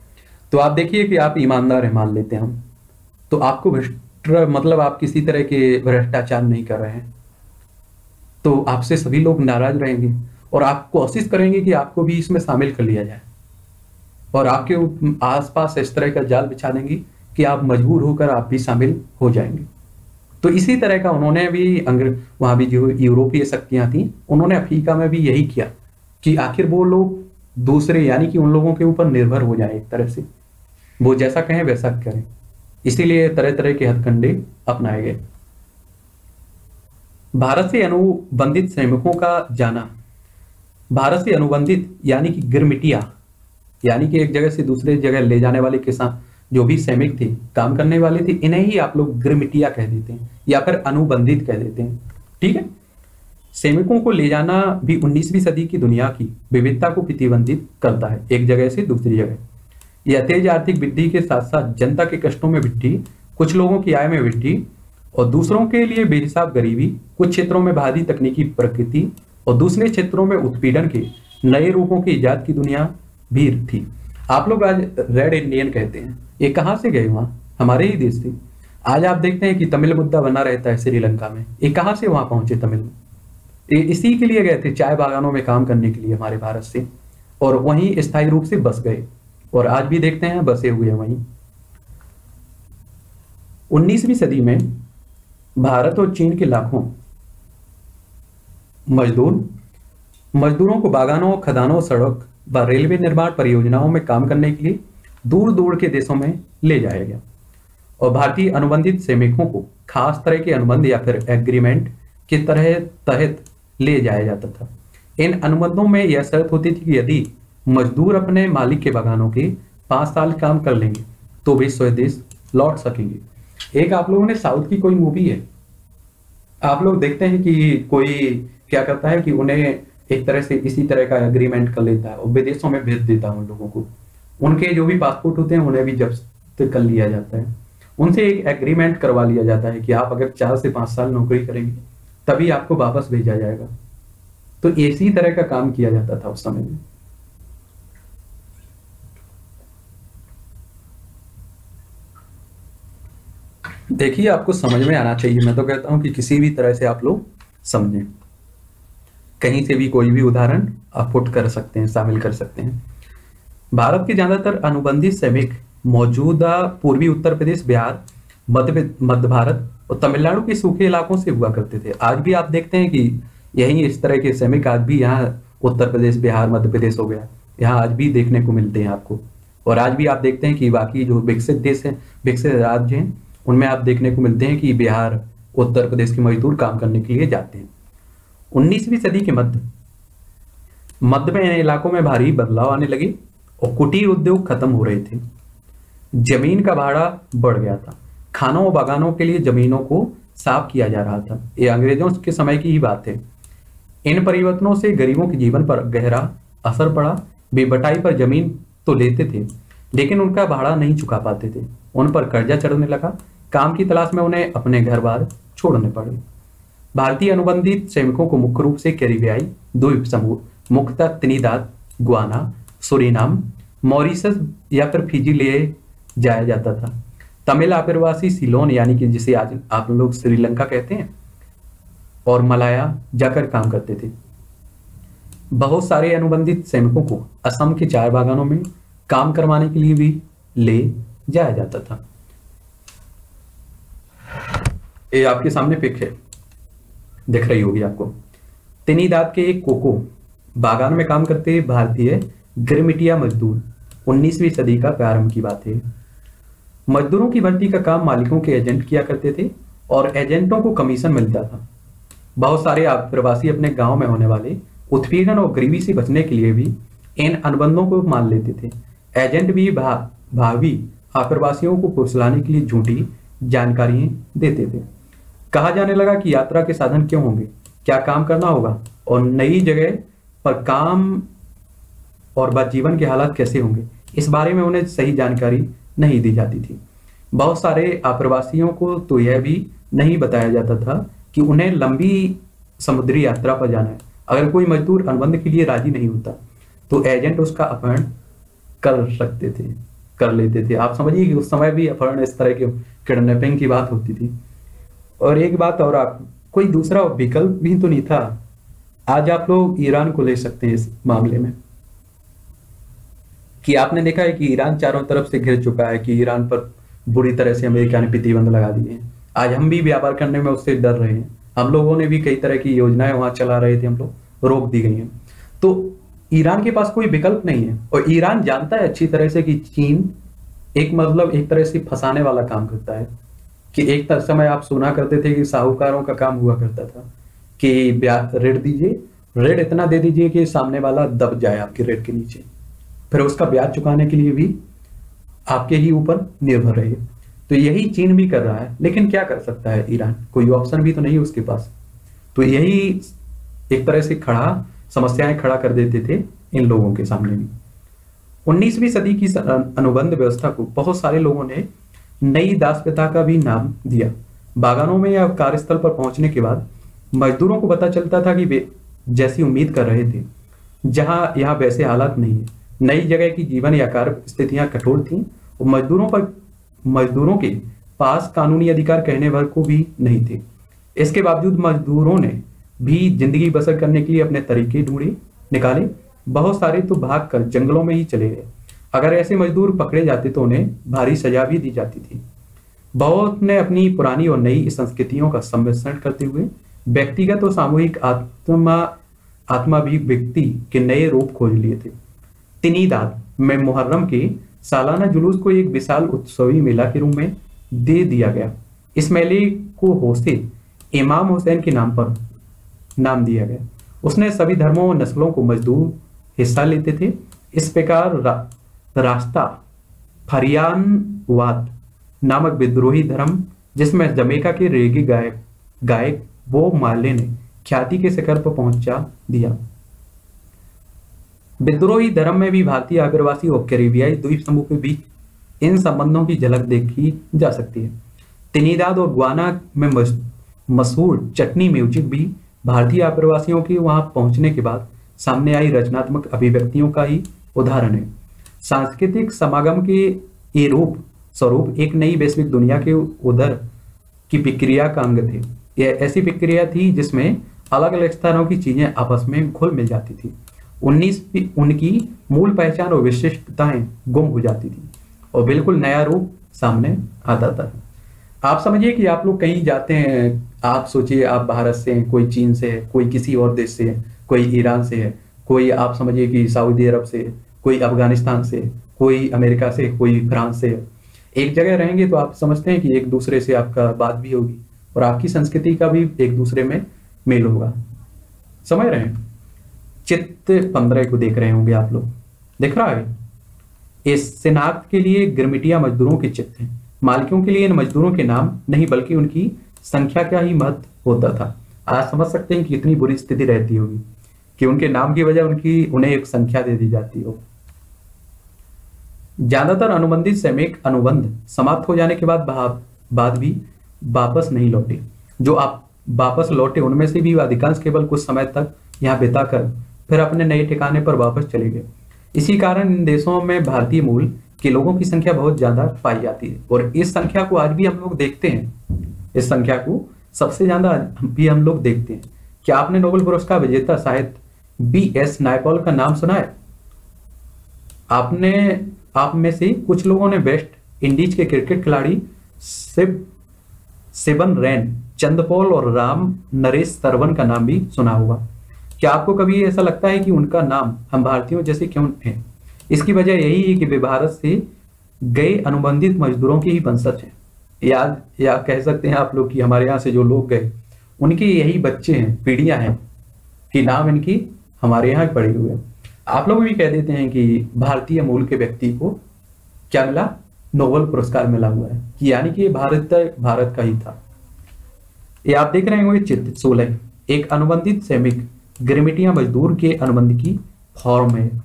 तो आप देखिए कि आप ईमानदार है, मान लेते हैं हम। तो आपको भ्रष्ट मतलब आप किसी तरह के भ्रष्टाचार नहीं कर रहे हैं। तो आपसे सभी लोग नाराज़ रहेंगे और आप कोशिश करेंगे कि आपको भी इसमें शामिल कर लिया जाए। और आपके आसपास इस तरह का जाल बिछा देंगे कि आप मजबूर होकर आप भी शामिल हो जाएँगे। तो इसी तरह का उन्होंने भी अंग्रेज़ वहाँ भी जो यूरोपीय शक्तियाँ थी, उन्होंने अफ्रीका में भी यही किया कि आखिर वो लोग दूसरे, यानी कि उन लोगों के ऊपर निर्भर हो जाए एक तरह से। वो जैसा कहें वैसा करें। इसीलिए तरह तरह के हथकंडे अपनाए गए। भारत से अनुबंधित श्रमिकों का जाना। भारत से अनुबंधित यानी कि गिरमिटिया, यानी कि एक जगह से दूसरे जगह ले जाने वाले किसान जो भी श्रमिक थे, काम करने वाले थे, इन्हें ही आप लोग गिरमिटिया कह देते हैं या फिर अनुबंधित कह देते हैं। ठीक है? श्रमिकों को ले जाना भी 19वीं सदी की दुनिया की विविधता को प्रतिबंधित करता है, एक जगह से दूसरी जगह। यह तेज आर्थिक वृद्धि के साथ साथ जनता के कष्टों में वृद्धि, कुछ लोगों की आय में वृद्धि और दूसरों के लिए बेहिसाब गरीबी, कुछ क्षेत्रों में भारी तकनीकी प्रकृति और दूसरे क्षेत्रों में उत्पीड़न के नए रूपों की इजाद की दुनिया भी थी। आप लोग आज रेड इंडियन कहते हैं। ये कहाँ से गए वहाँ? हमारे ही देश से। आज आप देखते हैं कि तमिल मुद्दा बना रहता है श्रीलंका में। ये कहाँ से वहाँ पहुँचे तमिल? ये इसी के लिए गए थे, चाय बागानों में काम करने के लिए हमारे भारत से। और वहीं स्थायी रूप से बस गए। और आज भी देखते हैं, बसे हुए वहीं। 19वीं सदी में भारत और चीन के लाखों मजदूर, मजदूरों को बागानों, खदानों, सड़क व रेलवे निर्माण परियोजनाओं में काम करने के लिए दूर दूर के देशों में ले जाया गया। और भारतीय अनुबंधित श्रमिकों को खास तरह के अनुबंध या फिर एग्रीमेंट के तरह तहत ले जाया जाता था। इन अनुबंधों में यह शर्त होती थी कि यदि मजदूर अपने मालिक के बगानों के पाँच साल काम कर लेंगे तो भी स्वदेश लौट सकेंगे। एक आप लोगों ने साउथ की कोई मूवी है? आप लोग देखते हैं कि कोई क्या करता है कि उन्हें एक तरह से इसी तरह का एग्रीमेंट कर लेता है और विदेशों में भेज देता है उन लोगों को। उनके जो भी पासपोर्ट होते हैं, उन्हें भी जब्त कर लिया जाता है। उनसे एक एग्रीमेंट करवा लिया जाता है कि आप अगर चार से पाँच साल नौकरी करेंगे, तभी आपको वापस भेजा जाएगा। तो इसी तरह का काम किया जाता था उस समय में। देखिए, आपको समझ में आना चाहिए। मैं तो कहता हूँ कि किसी भी तरह से आप लोग समझें। कहीं से भी कोई भी उदाहरण आप पुट कर सकते हैं, शामिल कर सकते हैं। भारत के ज़्यादातर अनुबंधित श्रमिक मौजूदा पूर्वी उत्तर प्रदेश, बिहार, मध्य मध्य भारत और तमिलनाडु के सूखे इलाकों से हुआ करते थे। आज भी आप देखते हैं कि यही इस तरह के श्रमिक आज भी यहाँ उत्तर प्रदेश, बिहार, मध्य प्रदेश हो गया। यहाँ आज भी देखने को मिलते हैं आपको। और आज भी आप देखते हैं कि बाकी जो विकसित देश है, विकसित राज्य हैं उनमें आप देखने को मिलते हैं कि बिहार, उत्तर प्रदेश के मजदूर काम करने के लिए जाते हैं। उन्नीसवीं सदी के मध्य मध्य में इलाकों में भारी बदलाव आने लगे और कुटीर उद्योग खत्म हो रहे थे। ज़मीन का भाड़ा बढ़ गया था। खानों और बागानों के लिए जमीनों को साफ़ किया जा रहा था। ये अंग्रेज़ों के समय की ही बात है। इन परिवर्तनों से गरीबों के जीवन पर गहरा असर पड़ा। वे बटाई पर ज़मीन तो लेते थे, लेकिन उनका भाड़ा नहीं चुका पाते थे। उन पर कर्जा चढ़ने लगा। काम की तलाश में उन्हें अपने घर बार छोड़ने पड़े। भारतीय अनुबंधित श्रमिकों को मुख्य रूप से कैरिबियाई द्वीप समूह मुख्यतः त्रिनिदाद गुआना सुरीनाम मॉरिसस या फिर फिजी ले जाया जाता था। तमिल आप्रवासी सिलोन, यानी कि जिसे आज आप लोग श्रीलंका कहते हैं, और मलाया जाकर काम करते थे। बहुत सारे अनुबंधित सैनिकों को असम के चाय बागानों में काम करवाने के लिए भी ले जाया जाता था। ये आपके सामने पिक है। दिख रही होगी आपको। तिनीदाद के एक कोको बागान में काम करते भारतीय गिरमिटिया मजदूर 19वीं सदी का प्रारंभ की बात है। मजदूरों की भर्ती का काम मालिकों के एजेंट किया करते थे और एजेंटों को कमीशन मिलता था। बहुत सारे प्रवासी अपने गाँव में होने वाले उत्पीड़न और गरीबी से बचने के लिए भी इन अनुबंधों को मान लेते थे। एजेंट भी भा, भावी आप्रवासियों को फुसलाने के लिए झूठी जानकारियाँ देते थे। कहा जाने लगा कि यात्रा के साधन क्यों होंगे? क्या काम करना होगा? और नई जगह पर काम और बाद जीवन के हालात कैसे होंगे? इस बारे में उन्हें सही जानकारी नहीं दी जाती थी। बहुत सारे आप्रवासियों को तो यह भी नहीं बताया जाता था कि उन्हें लंबी समुद्री यात्रा पर जाना है। अगर कोई मजदूर अनुबंध के लिए राज़ी नहीं होता तो एजेंट उसका अपहरण कर सकते थे, कर लेते थे। आप समझिए कि उस समय भी अपहरण इस तरह के किडनैपिंग की बात होती थी। और एक बात और आप, कोई दूसरा विकल्प भी तो नहीं था। आज आप लोग ईरान को ले सकते हैं इस मामले में। कि आपने देखा है कि ईरान चारों तरफ़ से घिर चुका है कि ईरान पर बुरी तरह से अमेरिका ने प्रतिबंध लगा दिए हैं। आज हम भी व्यापार करने में उससे डर रहे हैं। हम लोगों ने भी कई तरह की योजनाएँ वहाँ चला रहे थे, हम लोग रोक दी गई हैं। तो ईरान के पास कोई विकल्प नहीं है। और ईरान जानता है अच्छी तरह से कि चीन एक मतलब एक तरह से फंसाने वाला काम करता है। कि एक समय आप सुना करते थे कि साहूकारों का काम हुआ करता था कि ऋण दीजिए, ऋण इतना दे दीजिए कि सामने वाला दब जाए आपके ऋण के नीचे। फिर उसका ब्याज चुकाने के लिए भी आपके ही ऊपर निर्भर रहे तो यही चीन भी कर रहा है, लेकिन क्या कर सकता है ईरान? कोई ऑप्शन भी तो नहीं उसके पास। तो यही एक तरह से खड़ा, समस्याएँ खड़ा कर देते थे इन लोगों के सामने भी। 19वीं सदी की अनुबंध व्यवस्था को बहुत सारे लोगों ने नई दासप्रथा का भी नाम दिया। बागानों में या कार्यस्थल पर पहुँचने के बाद मजदूरों को पता चलता था कि वे जैसी उम्मीद कर रहे थे, जहाँ यहाँ वैसे हालात नहीं है। नई जगह की जीवन या कार्य स्थितियाँ कठोर थी और मजदूरों पर, मजदूरों के पास कानूनी अधिकार कहने भर को भी नहीं थे। इसके बावजूद मजदूरों ने भी ज़िंदगी बसर करने के लिए अपने तरीके ढूंढे, निकाले। बहुत सारे तो भाग कर जंगलों में ही चले गए। अगर ऐसे मजदूर पकड़े जाते तो उन्हें भारी सजा भी दी जाती थी। बहुत ने अपनी पुरानी और नई संस्कृतियों का सम्मिश्रण करते हुए व्यक्तिगत और सामूहिक आत्मा आत्मा भी व्यक्ति के नए रूप खोज लिए थे। तिनीदाद में मुहर्रम के सालाना जुलूस को एक विशाल उत्सवी मेला के रूप में दे दिया गया। इस मेले को होसे इमाम हुसैन के नाम पर नाम दिया गया। उसने सभी धर्मों और नस्लों को मजदूर हिस्सा लेते थे। इस प्रकार रास्ता, फरियानवाद नामक विद्रोही धर्म, जिसमें जमेका के रेगी गायक गायक वो माले ने ख्याति के शिखर पर पहुँचा दिया। विद्रोही धर्म में भी भारतीय आगरवासी और कैरिबियाई द्वीप समूह के बीच इन संबंधों की झलक देखी जा सकती है। तिनीदाद और गुआना में मशहूर चटनी म्यूज़िक भी भारतीय आप्रवासियों के वहाँ पहुँचने के बाद सामने आई रचनात्मक अभिव्यक्तियों का ही उदाहरण है। सांस्कृतिक समागम के ये रूप स्वरूप एक नई वैश्विक दुनिया के उदर की प्रक्रिया का अंग थे। यह ऐसी प्रक्रिया थी जिसमें अलग अलग स्थानों की चीज़ें आपस में घुल मिल जाती थी। उन्नीस उनकी मूल पहचान और विशिष्टताएँ गुम हो जाती थी और बिल्कुल नया रूप सामने आता था। आप समझिए कि आप लोग कहीं जाते हैं, आप सोचिए आप भारत से हैं, कोई चीन से है, कोई किसी और देश से है, कोई ईरान से है, कोई आप समझिए कि सऊदी अरब से है। कोई अफ़गानिस्तान से, कोई अमेरिका से, कोई फ्रांस से। एक जगह रहेंगे तो आप समझते हैं कि एक दूसरे से आपका बात भी होगी और आपकी संस्कृति का भी एक दूसरे में मेल होगा। समझ रहे हैं? चित्त पंद्रह को देख रहे होंगे आप लोग। देख रहा है? इस सिनाख्त के लिए गिरमिटिया मजदूरों के चित्त हैं। मालिकों के लिए इन मजदूरों के नाम नहीं, बल्कि उनकी संख्या का ही महत्व होता था। आज समझ सकते हैं कि कितनी बुरी स्थिति रहती होगी कि उनके नाम की वजह उनकी, उन्हें एक संख्या दे दी जाती हो। ज़्यादातर अनुबंधित सैमिक अनुबंध समाप्त हो जाने के बाद बाद भी वापस नहीं लौटे। जो आप वापस लौटे, उनमें से भी अधिकांश केवल कुछ समय तक यहाँ बिताकर फिर अपने नए ठिकाने पर वापस चले गए। इसी कारण इन देशों में भारतीय मूल के लोगों की संख्या बहुत ज़्यादा पाई जाती है और इस संख्या को आज भी हम लोग देखते हैं। इस संख्या को सबसे ज़्यादा भी हम लोग देखते हैं। क्या आपने नोबेल पुरस्कार विजेता साहित्य बी एस नायपॉल का नाम सुना है? आपने आप में से कुछ लोगों ने वेस्ट इंडीज के क्रिकेट खिलाड़ी सिब, सिबन रैन, चंदपॉल और राम नरेश सरवन का नाम भी सुना होगा। क्या आपको कभी ऐसा लगता है कि उनका नाम हम भारतीयों जैसे क्यों है? इसकी वजह यही है कि वे भारत से गए अनुबंधित मजदूरों के ही वंशज हैं। याद या कह सकते हैं आप लोग कि हमारे यहाँ से जो लोग गए, उनके यही बच्चे हैं, पीढ़ियाँ हैं कि नाम इनकी हमारे यहाँ पड़े हुए हैं। आप लोग भी कह देते हैं कि भारतीय मूल के व्यक्ति को क्या मिला? नोबल पुरस्कार मिला हुआ है। कि यानी कि भारत भारत का ही था। ये आप देख रहे होंगे चित्र सोलह। एक अनुबंधित सैमिक गिरमिटिया मजदूर के अनुबंध की फॉर्म है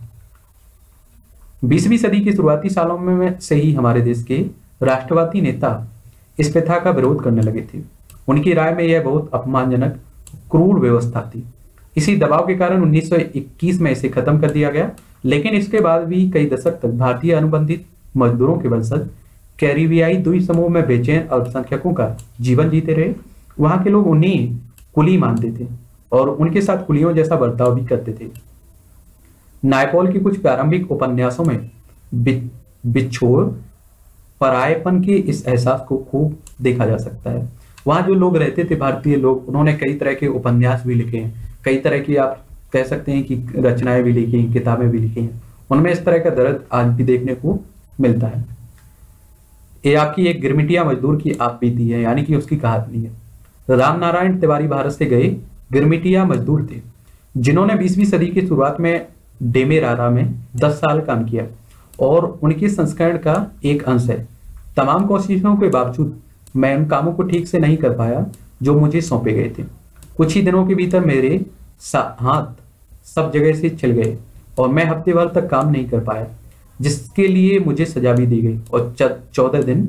बीसवीं सदी के शुरुआती सालों में से ही हमारे देश के राष्ट्रवादी नेता इस प्रथा का विरोध करने लगे थे। उनकी राय में यह बहुत अपमानजनक, क्रूर व्यवस्था थी। इसी दबाव के कारण 1921 में इसे खत्म कर दिया गया। लेकिन इसके बाद भी कई दशक तक भारतीय अनुबंधित मजदूरों के वंशज, कैरिबियाई द्वीप समूह में बेचैन अल्पसंख्यकों का जीवन जीते रहे। वहाँ के लोग उन्हें कुली मानते थे और उनके साथ कुलियों जैसा बर्ताव भी करते थे। नायपॉल के कुछ प्रारंभिक उपन्यासों में बिछोड़ परायपन के इस एहसास को खूब देखा जा सकता है। वहाँ जो लोग रहते थे, भारतीय लोग, उन्होंने कई तरह के उपन्यास भी लिखे हैं। कई तरह की आप कह सकते हैं कि रचनाएँ भी लिखी हैं, किताबें भी लिखी हैं। उनमें इस तरह का दर्द आज भी देखने को मिलता है। ये आपकी एक गिरमिटिया मजदूर की आप बीती है, यानी कि उसकी कहानी है। राम नारायण तिवारी भारत से गए गिरमिटिया मजदूर थे, जिन्होंने बीसवीं सदी की शुरुआत में डेमेरारा में 10 साल काम किया और उनके संस्करण का एक अंश है। तमाम कोशिशों के बावजूद मैं उन कामों को ठीक से नहीं कर पाया जो मुझे सौंपे गए थे। कुछ ही दिनों के भीतर मेरे हाथ सब जगह से चल गए और मैं हफ़्ते भर तक काम नहीं कर पाया, जिसके लिए मुझे सजा भी दी गई और चौदह दिन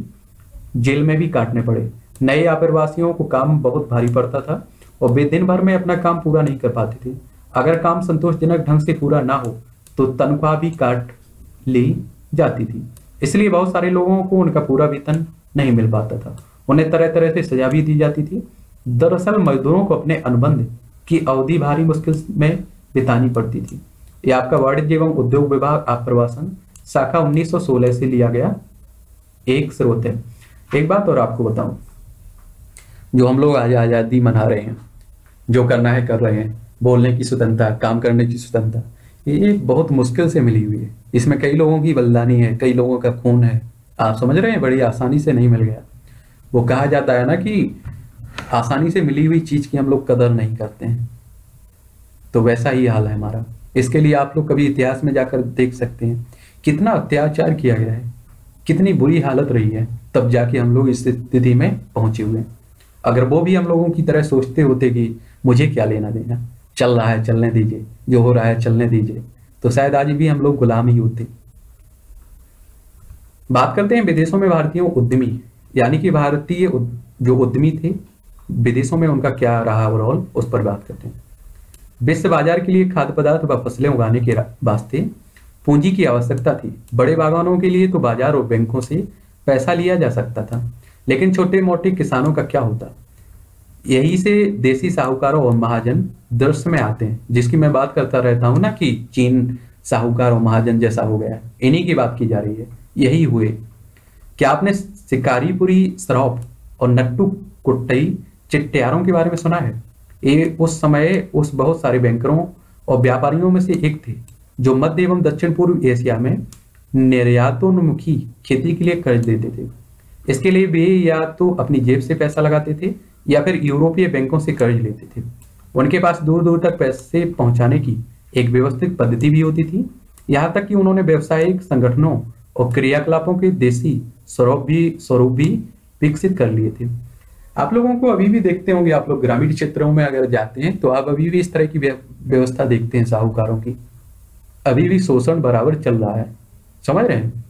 जेल में भी काटने पड़े। नए आप्रवासियों को काम बहुत भारी पड़ता था और वे दिन भर में अपना काम पूरा नहीं कर पाते थे। अगर काम संतोषजनक ढंग से पूरा ना हो तो तनख्वाह भी काट ली जाती थी। इसलिए बहुत सारे लोगों को उनका पूरा वेतन नहीं मिल पाता था। उन्हें तरह तरह से सजा भी दी जाती थी। दरअसल मजदूरों को अपने अनुबंध की अवधि भारी मुश्किल में बितानी पड़ती थी। ये आपका वाणिज्य एवं उद्योग विभाग आप्रवासन शाखा 1916 से लिया गया एक स्रोत है। एक बात और आपको बताऊँ, जो हम लोग आज आज़ादी मना रहे हैं, जो करना है कर रहे हैं, बोलने की स्वतंत्रता, काम करने की स्वतंत्रता, ये बहुत मुश्किल से मिली हुई है। इसमें कई लोगों की बलिदानी है, कई लोगों का खून है। आप समझ रहे हैं, बड़ी आसानी से नहीं मिल गया। वो कहा जाता है ना कि आसानी से मिली हुई चीज़ की हम लोग कदर नहीं करते हैं। तो वैसा ही हाल है हमारा। इसके लिए आप लोग कभी इतिहास में जाकर देख सकते हैं। कितना अत्याचार किया गया है। कितनी बुरी हालत रही है। तब जाके हम लोग इस स्थिति में पहुँचे हुए हैं। अगर वो भी हम लोगों की तरह सोचते होते कि मुझे क्या लेना देना, चल रहा है, चलने दीजिए, जो हो रहा है, चलने दीजिए तो शायद आज भी हम लोग गुलाम ही होते। बात करते हैं विदेशों में भारतीय उद्यमी। यानी कि भारतीय जो उद्यमी थे विदेशों में उनका क्या रहा रोल, उस पर बात करते हैं। विश्व बाज़ार के लिए खाद्य पदार्थ व फ़सलें उगाने के वास्ते पूंजी की आवश्यकता थी। बड़े बागानों के लिए तो बाज़ार और बैंकों से पैसा लिया जा सकता था, लेकिन छोटे मोटे किसानों का क्या होता? यही से देसी साहूकारों और महाजन दृश्य में आते हैं, जिसकी मैं बात करता रहता हूँ ना कि चीन साहूकार और महाजन जैसा हो गया। इन्हीं की बात की जा रही है। यही हुए। क्या आपने शिकारीपुरी सरोप और नट्टू कुट्टई चिट्टियारों के बारे में सुना है। ये उस समय उस बहुत सारे बैंकरों और व्यापारियों में से एक थे, जो मध्य एवं दक्षिण पूर्व एशिया में निर्यातोन्मुखी खेती के लिए कर्ज देते थे। इसके लिए वे या तो अपनी जेब से पैसा लगाते थे या फिर यूरोपीय बैंकों से कर्ज लेते थे। उनके पास दूर दूर तक पैसे पहुँचाने की एक व्यवस्थित पद्धति भी होती थी। यहाँ तक कि उन्होंने व्यवसायिक संगठनों और क्रियाकलापों के देशी स्वरूप भी स्वरूप भी विकसित कर लिए थे। आप लोगों को अभी भी देखते होंगे, आप लोग ग्रामीण क्षेत्रों में अगर जाते हैं तो आप अभी भी इस तरह की व्यवस्था देखते हैं साहूकारों की। अभी भी शोषण बराबर चल रहा है। समझ रहे हैं?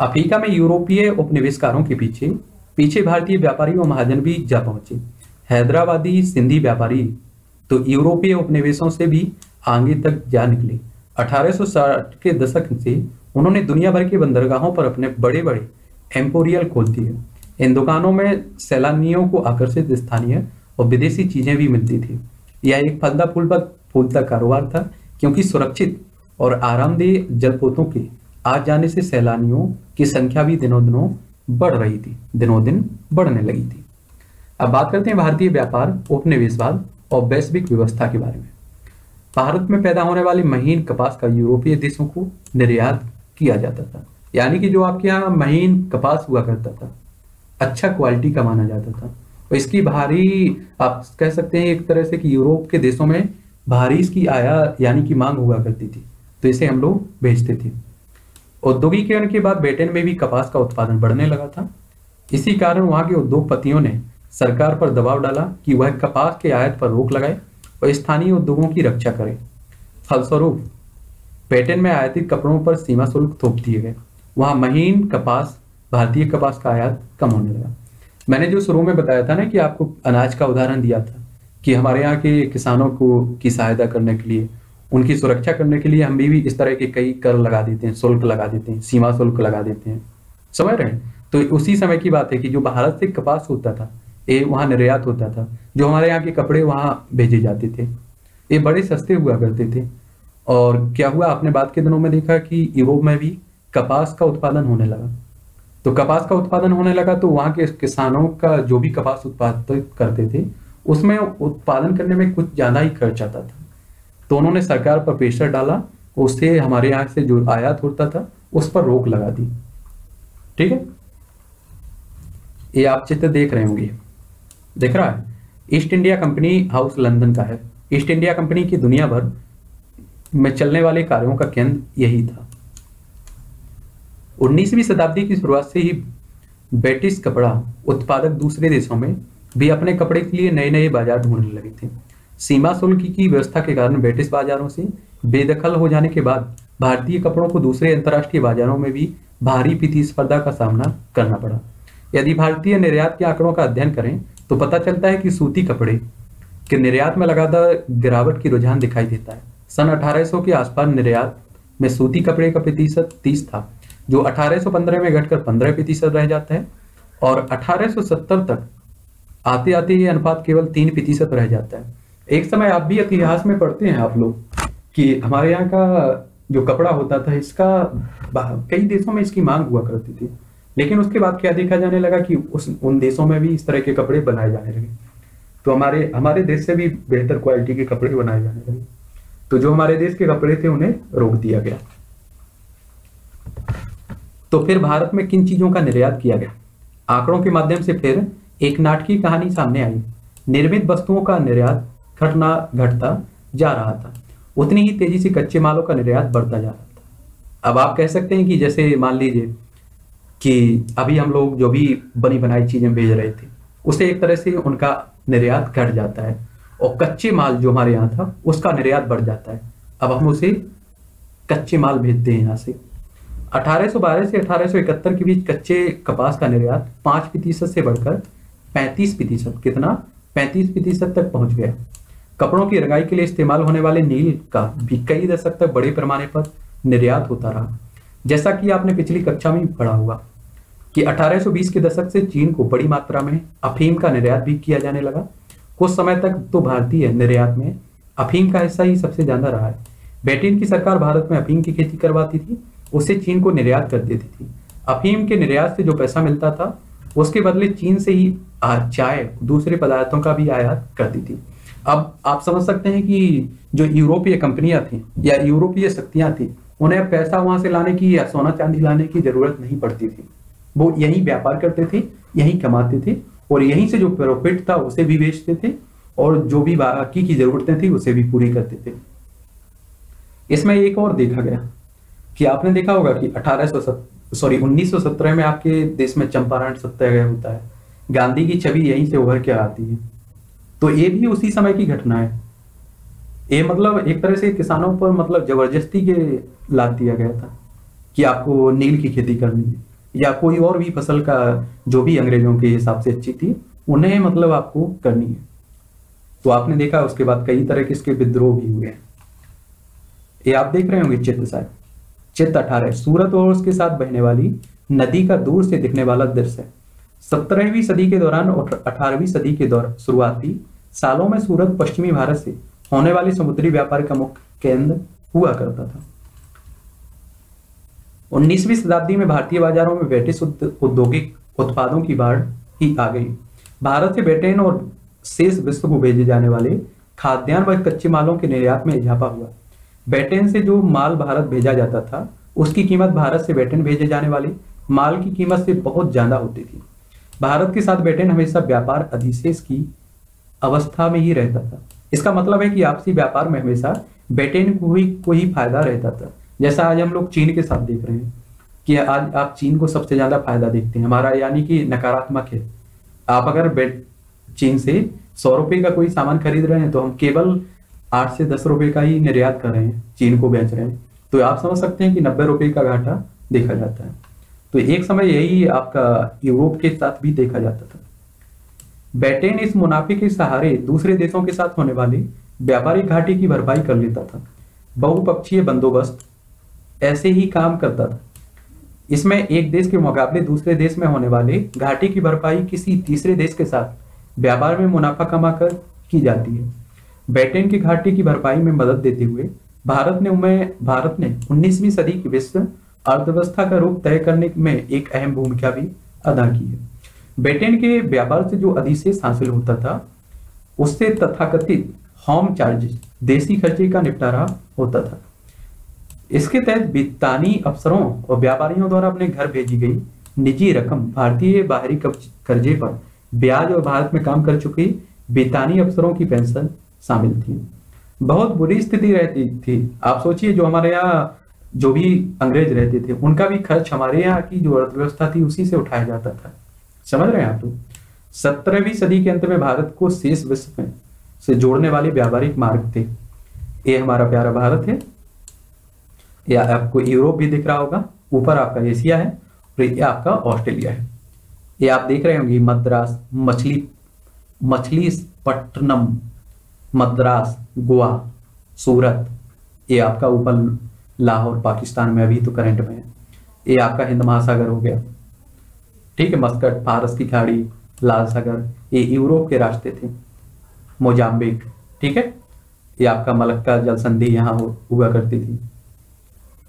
अफ्रीका में यूरोपीय उपनिवेशकारों के पीछे पीछे भारतीय व्यापारी व महाजन भी जा पहुँचे। हैदराबादी सिंधी व्यापारी तो यूरोपीय उपनिवेशों से भी आगे तक जा निकले। 1860 के दशक से उन्होंने दुनिया भर के बंदरगाहों पर अपने बड़े बड़े एम्पोरियल खोल दिए। इन दुकानों में सैलानियों को आकर्षित स्थानीय और विदेशी चीज़ें भी मिलती थी। यह एक फलदा फूल फूलता कारोबार था, क्योंकि सुरक्षित और आरामदेह जलपोतों के आ जाने से सैलानियों की संख्या भी दिनों दिनों बढ़ रही थी, दिनों दिन बढ़ने लगी थी। अब बात करते हैं भारतीय व्यापार, उपनिवेशवाद और वैश्विक व्यवस्था के बारे में। भारत में पैदा होने वाले महीन कपास का यूरोपीय देशों को निर्यात किया जाता था, यानी कि जो आपके यहाँ महीन कपास हुआ करता था। अच्छा क्वालिटी का माना जाता था। और इसकी भारी, आप कह सकते हैं एक तरह से कि यूरोप के देशों में भारी इसकी आया, यानी कि मांग हुआ करती थी। तो इसे हम लोग भेजते थे। औद्योगिकरण के बाद ब्रिटेन में भी कपास का उत्पादन बढ़ने लगा था। इसी कारण वहाँ के उद्योगपतियों ने सरकार पर दबाव डाला कि वह कपास के आयात पर रोक लगाए और स्थानीय उद्योगों की रक्षा करे। फलस्वरूप, ब्रिटेन में आयातित कपड़ों पर सीमा शुल्क थोप दिए गए। वहाँ महीन कपास भारतीय कपास का आयात कम होने लगा। मैंने जो शुरू में बताया था ना कि आपको अनाज का उदाहरण दिया था कि हमारे यहाँ के किसानों को की सहायता करने के लिए उनकी सुरक्षा करने के लिए हम भी, भी इस तरह के कई कर लगा देते हैं शुल्क लगा देते हैं सीमा शुल्क लगा देते हैं। समझ रहे हैं? तो उसी समय की बात है कि जो भारत से कपास होता था ये वहाँ निर्यात होता था जो हमारे यहाँ के कपड़े वहाँ भेजे जाते थे ये बड़े सस्ते हुआ करते थे। और क्या हुआ? आपने बात के दिनों में देखा कि यूरोप में भी कपास का उत्पादन होने लगा। तो कपास का उत्पादन होने लगा तो वहाँ के किसानों का जो भी कपास उत्पादित करते थे, उसमें उत्पादन करने में कुछ ज़्यादा ही खर्च आता था। तो उन्होंने सरकार पर प्रेशर डाला, उससे हमारे यहाँ से जो आयात होता था, उस पर रोक लगा दी। ठीक है? ये आप चित्र देख रहे होंगे। देख रहा है? East India company house London का है। ईस्ट इंडिया कंपनी की दुनिया भर में चलने वाले कार्यों का केंद्र यही था। 19वीं शताब्दी की शुरुआत से ही ब्रिटिश कपड़ा उत्पादक दूसरे देशों में भी अपने कपड़े के लिए नए नए बाज़ार ढूँढने लगे थे। सीमा शुल्क की व्यवस्था के कारण ब्रिटिश बाजारों से बेदखल हो जाने के बाद भारतीय कपड़ों को दूसरे अंतर्राष्ट्रीय बाजारों में भी भारी प्रतिस्पर्धा का सामना करना पड़ा। यदि भारतीय निर्यात के आंकड़ों का अध्ययन करें तो पता चलता है कि सूती कपड़े के निर्यात में लगातार गिरावट की रुझान दिखाई देता है। सन 1800 के आसपास निर्यात में सूती कपड़े का प्रतिशत तीस था। जो 1815 में घटकर 15 प्रतिशत रह जाता है और 1870 तक आते आते ये अनुपात केवल तीन प्रतिशत रह जाता है। एक समय आप भी इतिहास में पढ़ते हैं आप लोग कि हमारे यहाँ का जो कपड़ा होता था, इसका कई देशों में इसकी मांग हुआ करती थी। लेकिन उसके बाद क्या देखा जाने लगा कि उस, उन देशों में भी इस तरह के कपड़े बनाए जाने लगे। तो हमारे हमारे देश से भी बेहतर क्वालिटी के कपड़े बनाए जाने लगे। तो जो हमारे देश के कपड़े थे, उन्हें रोक दिया गया। तो फिर भारत में किन चीज़ों का निर्यात किया गया? आंकड़ों के माध्यम से फिर एक नाटकीय कहानी सामने आई। निर्मित वस्तुओं का निर्यात घटना घटता जा रहा था। उतनी ही तेज़ी से कच्चे मालों का निर्यात बढ़ता जा रहा था। अब आप कह सकते हैं कि जैसे मान लीजिए कि अभी हम लोग जो भी बनी बनाई चीज़ें भेज रहे थे, उसे एक तरह से उनका निर्यात घट जाता है और कच्चे माल जो हमारे यहाँ था, उसका निर्यात बढ़ जाता है। अब हम उसे कच्चे माल भेजते हैं यहाँ से। 1812 से 1871 के बीच कच्चे कपास का निर्यात पाँच प्रतिशत से बढ़कर पैंतीस प्रतिशत, कितना? पैंतीस प्रतिशत तक पहुँच गया। कपड़ों की रंगाई के लिए इस्तेमाल होने वाले नील का भी कई दशक तक बड़े पैमाने पर निर्यात होता रहा, जैसा कि आपने पिछली कक्षा में पढ़ा हुआ कि 1820 के दशक से चीन को बड़ी मात्रा में अफीम का निर्यात भी किया जाने लगा। कुछ समय तक तो भारतीय निर्यात में अफीम का हिस्सा ही सबसे ज़्यादा रहा है। ब्रिटेन की सरकार भारत में अफीम की खेती करवाती थी उसे चीन को निर्यात कर देती थी। अफीम के निर्यात से जो पैसा मिलता था, उसके बदले चीन से ही चाय, दूसरे पदार्थों का भी आयात करती थी। अब आप समझ सकते हैं कि जो यूरोपीय कंपनियाँ थी या यूरोपीय शक्तियाँ थी, उन्हें पैसा वहाँ से लाने की या सोना चांदी लाने की ज़रूरत नहीं पड़ती थी। वो यही व्यापार करते थे, यही कमाते थे और यहीं से जो प्रॉफिट था, उसे भी बेचते थे और जो भी बाकी की जरूरतें थी, उसे भी पूरी करते थे। इसमें एक और देखा गया। कि आपने देखा होगा कि अठारह सॉरी 1917 में आपके देश में चंपारण सत्याग्रह होता है। गांधी की छवि यहीं से उभर के आती है। तो ये भी उसी समय की घटना है। ये मतलब एक तरह से किसानों पर मतलब ज़बरदस्ती के लाद दिया गया था कि आपको नील की खेती करनी है, या कोई और भी फ़सल का जो भी अंग्रेज़ों के हिसाब से अच्छी थी, उन्हें मतलब आपको करनी है। तो आपने देखा उसके बाद कई तरह के इसके विद्रोह भी हुए हैं। ये आप देख रहे होंगे चित्र साहब चित्र अठारह सूरत और उसके साथ बहने वाली नदी का दूर से दिखने वाला दृश्य सत्रहवीं सदी के दौरान और अठारहवीं सदी के दौरान शुरुआती सालों में सूरत पश्चिमी भारत से होने वाले समुद्री व्यापार का मुख्य केंद्र हुआ करता था। उन्नीसवीं शताब्दी में भारतीय बाजारों में ब्रिटिश औद्योगिक उत्पादों की बाढ़ ही आ गई। भारत से ब्रिटेन और शेष विश्व को भेजे जाने वाले खाद्यान्न व कच्चे मालों के निर्यात में इजाफा हुआ। ब्रिटेन से जो माल भारत भेजा जाता था, उसकी कीमत भारत से ब्रिटेन भेजे जाने वाले, माल की कीमत से बहुत ज़्यादा होती थी। भारत के साथ ब्रिटेन हमेशा व्यापार अधिशेष की अवस्था में ही रहता था। इसका मतलब है कि आपसी व्यापार में हमेशा ब्रिटेन को ही को ही फ़ायदा रहता था। जैसा आज हम लोग चीन के साथ देख रहे हैं कि आज आप चीन को सबसे ज़्यादा फ़ायदा देखते हैं। हमारा यानी कि नकारात्मक है। आप अगर चीन से सौ रुपए का कोई सामान खरीद रहे हैं तो हम केवल आठ से दस रुपए का ही निर्यात कर रहे हैं, चीन को बेच रहे हैं। तो आप समझ सकते हैं कि नब्बे रुपए का घाटा देखा जाता है। तो एक समय यही आपका यूरोप के साथ भी देखा जाता था। ब्रिटेन इस मुनाफे के सहारे दूसरे देशों के साथ होने वाले व्यापारिक घाटे की भरपाई कर लेता था। बहुपक्षीय बंदोबस्त ऐसे ही काम करता था। इसमें एक देश के मुकाबले दूसरे देश में होने वाले घाटे की भरपाई किसी तीसरे देश के साथ व्यापार में मुनाफा कमाकर की जाती है। ब्रिटेन के घाटी की भरपाई में मदद देते हुए भारत ने उन्हें भारत ने 19वीं सदी की विश्व अर्थव्यवस्था का रूप तय करने में एक अहम भूमिका भी अदा की है। ब्रिटेन के व्यापार से जो अधिशेष हासिल होता था, उससे तथाकथित होम चार्जेस, देसी खर्चे का निपटारा होता था। इसके तहत बितानी अफसरों और व्यापारियों द्वारा अपने घर भेजी गई निजी रकम भारतीय बाहरी कर्जे पर ब्याज और भारत में काम कर चुके बेतानी अफसरों की पेंशन शामिल थी। बहुत बुरी स्थिति रहती थी। आप सोचिए, जो हमारे यहाँ, जो भी अंग्रेज़ रहते थे, उनका भी खर्च हमारे यहाँ की जो अर्थव्यवस्था थी, उसी से उठाया जाता था। समझ रहे हैं आप सत्रहवीं सदी के अंत में भारत को शेष विश्व में से जोड़ने वाले व्यापारिक मार्ग थे। ये हमारा प्यारा भारत है। या आपको यूरोप भी दिख रहा होगा। ऊपर आपका एशिया है और ये आपका ऑस्ट्रेलिया है। ये आप देख रहे होंगे, मद्रास, मछली मछली पट्टनम मद्रास, गोवा, सूरत। ये आपका ऊपर लाहौर, पाकिस्तान में अभी तो करंट में है। ये आपका हिंद महासागर हो गया। ठीक है, मस्कट, फारस की खाड़ी, लाल सागर, ये यूरोप के रास्ते थे। मोजाम्बिक, ठीक है? ये आपका मलक्का जल संधि यहाँ हुआ करती थी।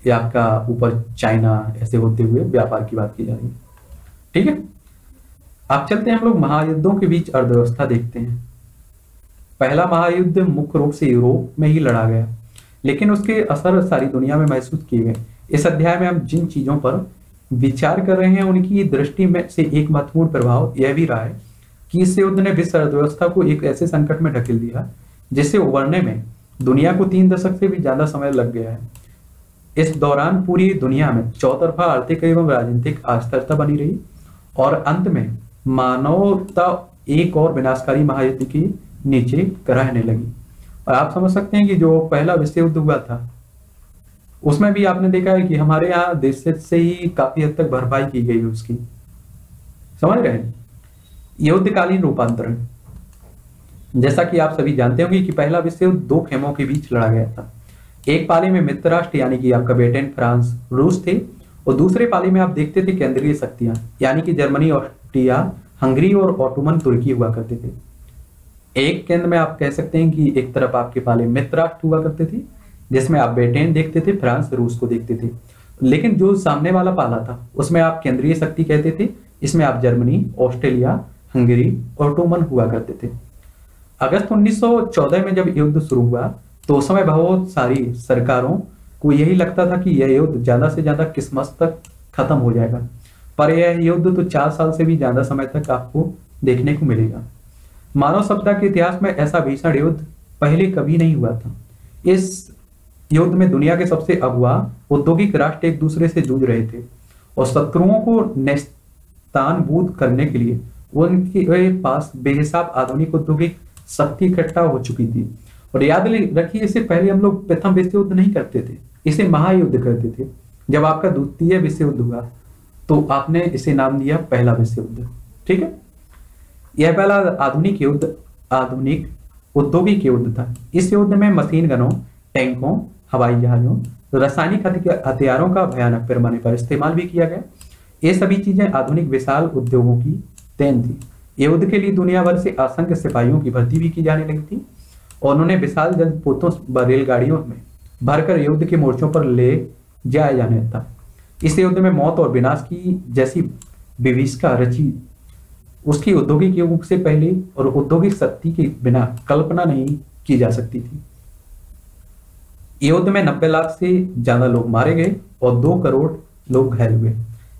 ये आपका ऊपर चाइना, ऐसे होते हुए व्यापार की बात की जा रही है। ठीक है? आप चलते हैं हम लोग महायुद्धों के बीच अर्थव्यवस्था देखते हैं। पहला महायुद्ध मुख्य रूप से यूरोप में ही लड़ा गया, लेकिन उसके असर सारी दुनिया में महसूस किए गए। इस अध्याय में हम जिन चीज़ों पर विचार कर रहे हैं, उनकी दृष्टि में से एक महत्वपूर्ण प्रभाव यह भी रहा है कि इस युद्ध ने विश्व अर्थव्यवस्था को एक ऐसे संकट में ढकेल दिया जिससे उबरने में दुनिया को तीन दशक से भी ज़्यादा समय लग गया है। इस दौरान पूरी दुनिया में चौतरफा आर्थिक एवं राजनीतिक अस्थिरता बनी रही और अंत में मानवता एक और विनाशकारी महायुद्ध के नीचे रहने लगी। और आप समझ सकते हैं कि जो पहला विश्व युद्ध हुआ था, उसमें भी आपने देखा है कि हमारे यहाँ देश से ही काफ़ी हद तक भरपाई की गई उसकी। समझ रहे हैं? युद्धकालीन रूपांतरण। जैसा कि आप सभी जानते होंगे कि पहला विश्व युद्ध दो खेमों के बीच लड़ा गया था। एक पाली में मित्र राष्ट्र यानी कि आपका ब्रिटेन, फ्रांस, रूस थे, और दूसरे पाली में आप देखते थे केंद्रीय शक्तियाँ, यानी कि जर्मनी, ऑस्ट्रिया, हंगरी और ऑटोमन, तुर्की हुआ करते थे। एक केंद्र में आप कह सकते हैं कि एक तरफ़ आपके पाले मित्र राष्ट्र हुआ करते थे, जिसमें आप ब्रिटेन देखते थे, फ्रांस, रूस को देखते थे। लेकिन जो सामने वाला पाला था, उसमें आप केंद्रीय शक्ति कहते थे इसमें आप जर्मनी, ऑस्ट्रेलिया, हंगरी और टोमन हुआ करते थे। अगस्त 1914 में जब युद्ध शुरू हुआ तो उस समय बहुत सारी सरकारों को यही लगता था कि यह युद्ध ज़्यादा से ज़्यादा किस्मत तक खत्म हो जाएगा। पर यह युद्ध तो चार साल से भी ज़्यादा समय तक आपको देखने को मिलेगा। मानव सभ्यता के इतिहास में ऐसा भीषण युद्ध पहले कभी नहीं हुआ था। इस युद्ध में दुनिया के सबसे अगुआ औद्योगिक राष्ट्र एक दूसरे से जूझ रहे थे और शत्रुओं को नेस्तानबूत करने के लिए उनके पास बेहिसाब आधुनिक औद्योगिक शक्ति इकट्ठा हो चुकी थी। और याद रखिए, इससे पहले हम लोग प्रथम विश्व युद्ध नहीं करते थे, इसे महायुद्ध करते थे। जब आपका द्वितीय विश्व युद्ध हुआ तो आपने इसे नाम दिया पहला विश्व युद्ध। ठीक है? यह पहला आधुनिक युद्ध, आधुनिक औद्योगिक युद्ध था। इस युद्ध में मशीन गनों, टैंकों, हवाई जहाजों, रासायनिक हथियारों का भयानक पैमाने पर इस्तेमाल भी किया गया। ये सभी चीज़ें आधुनिक विशाल उद्योगों की देन थी। युद्ध के लिए दुनिया भर से असंख्य सिपाहियों की भर्ती भी की जाने लगी थी और उन्होंने विशाल जल पोतों रेलगाड़ियों में भरकर युद्ध के मोर्चों पर ले जाया जाने था। इस युद्ध में मौत और विनाश की जैसी विभिष्का रची उसकी औद्योगिक युग से पहले और औद्योगिक शक्ति के बिना कल्पना नहीं की जा सकती थी। युद्ध में नब्बे लाख से ज़्यादा लोग मारे गए और दो करोड़ लोग घायल हुए।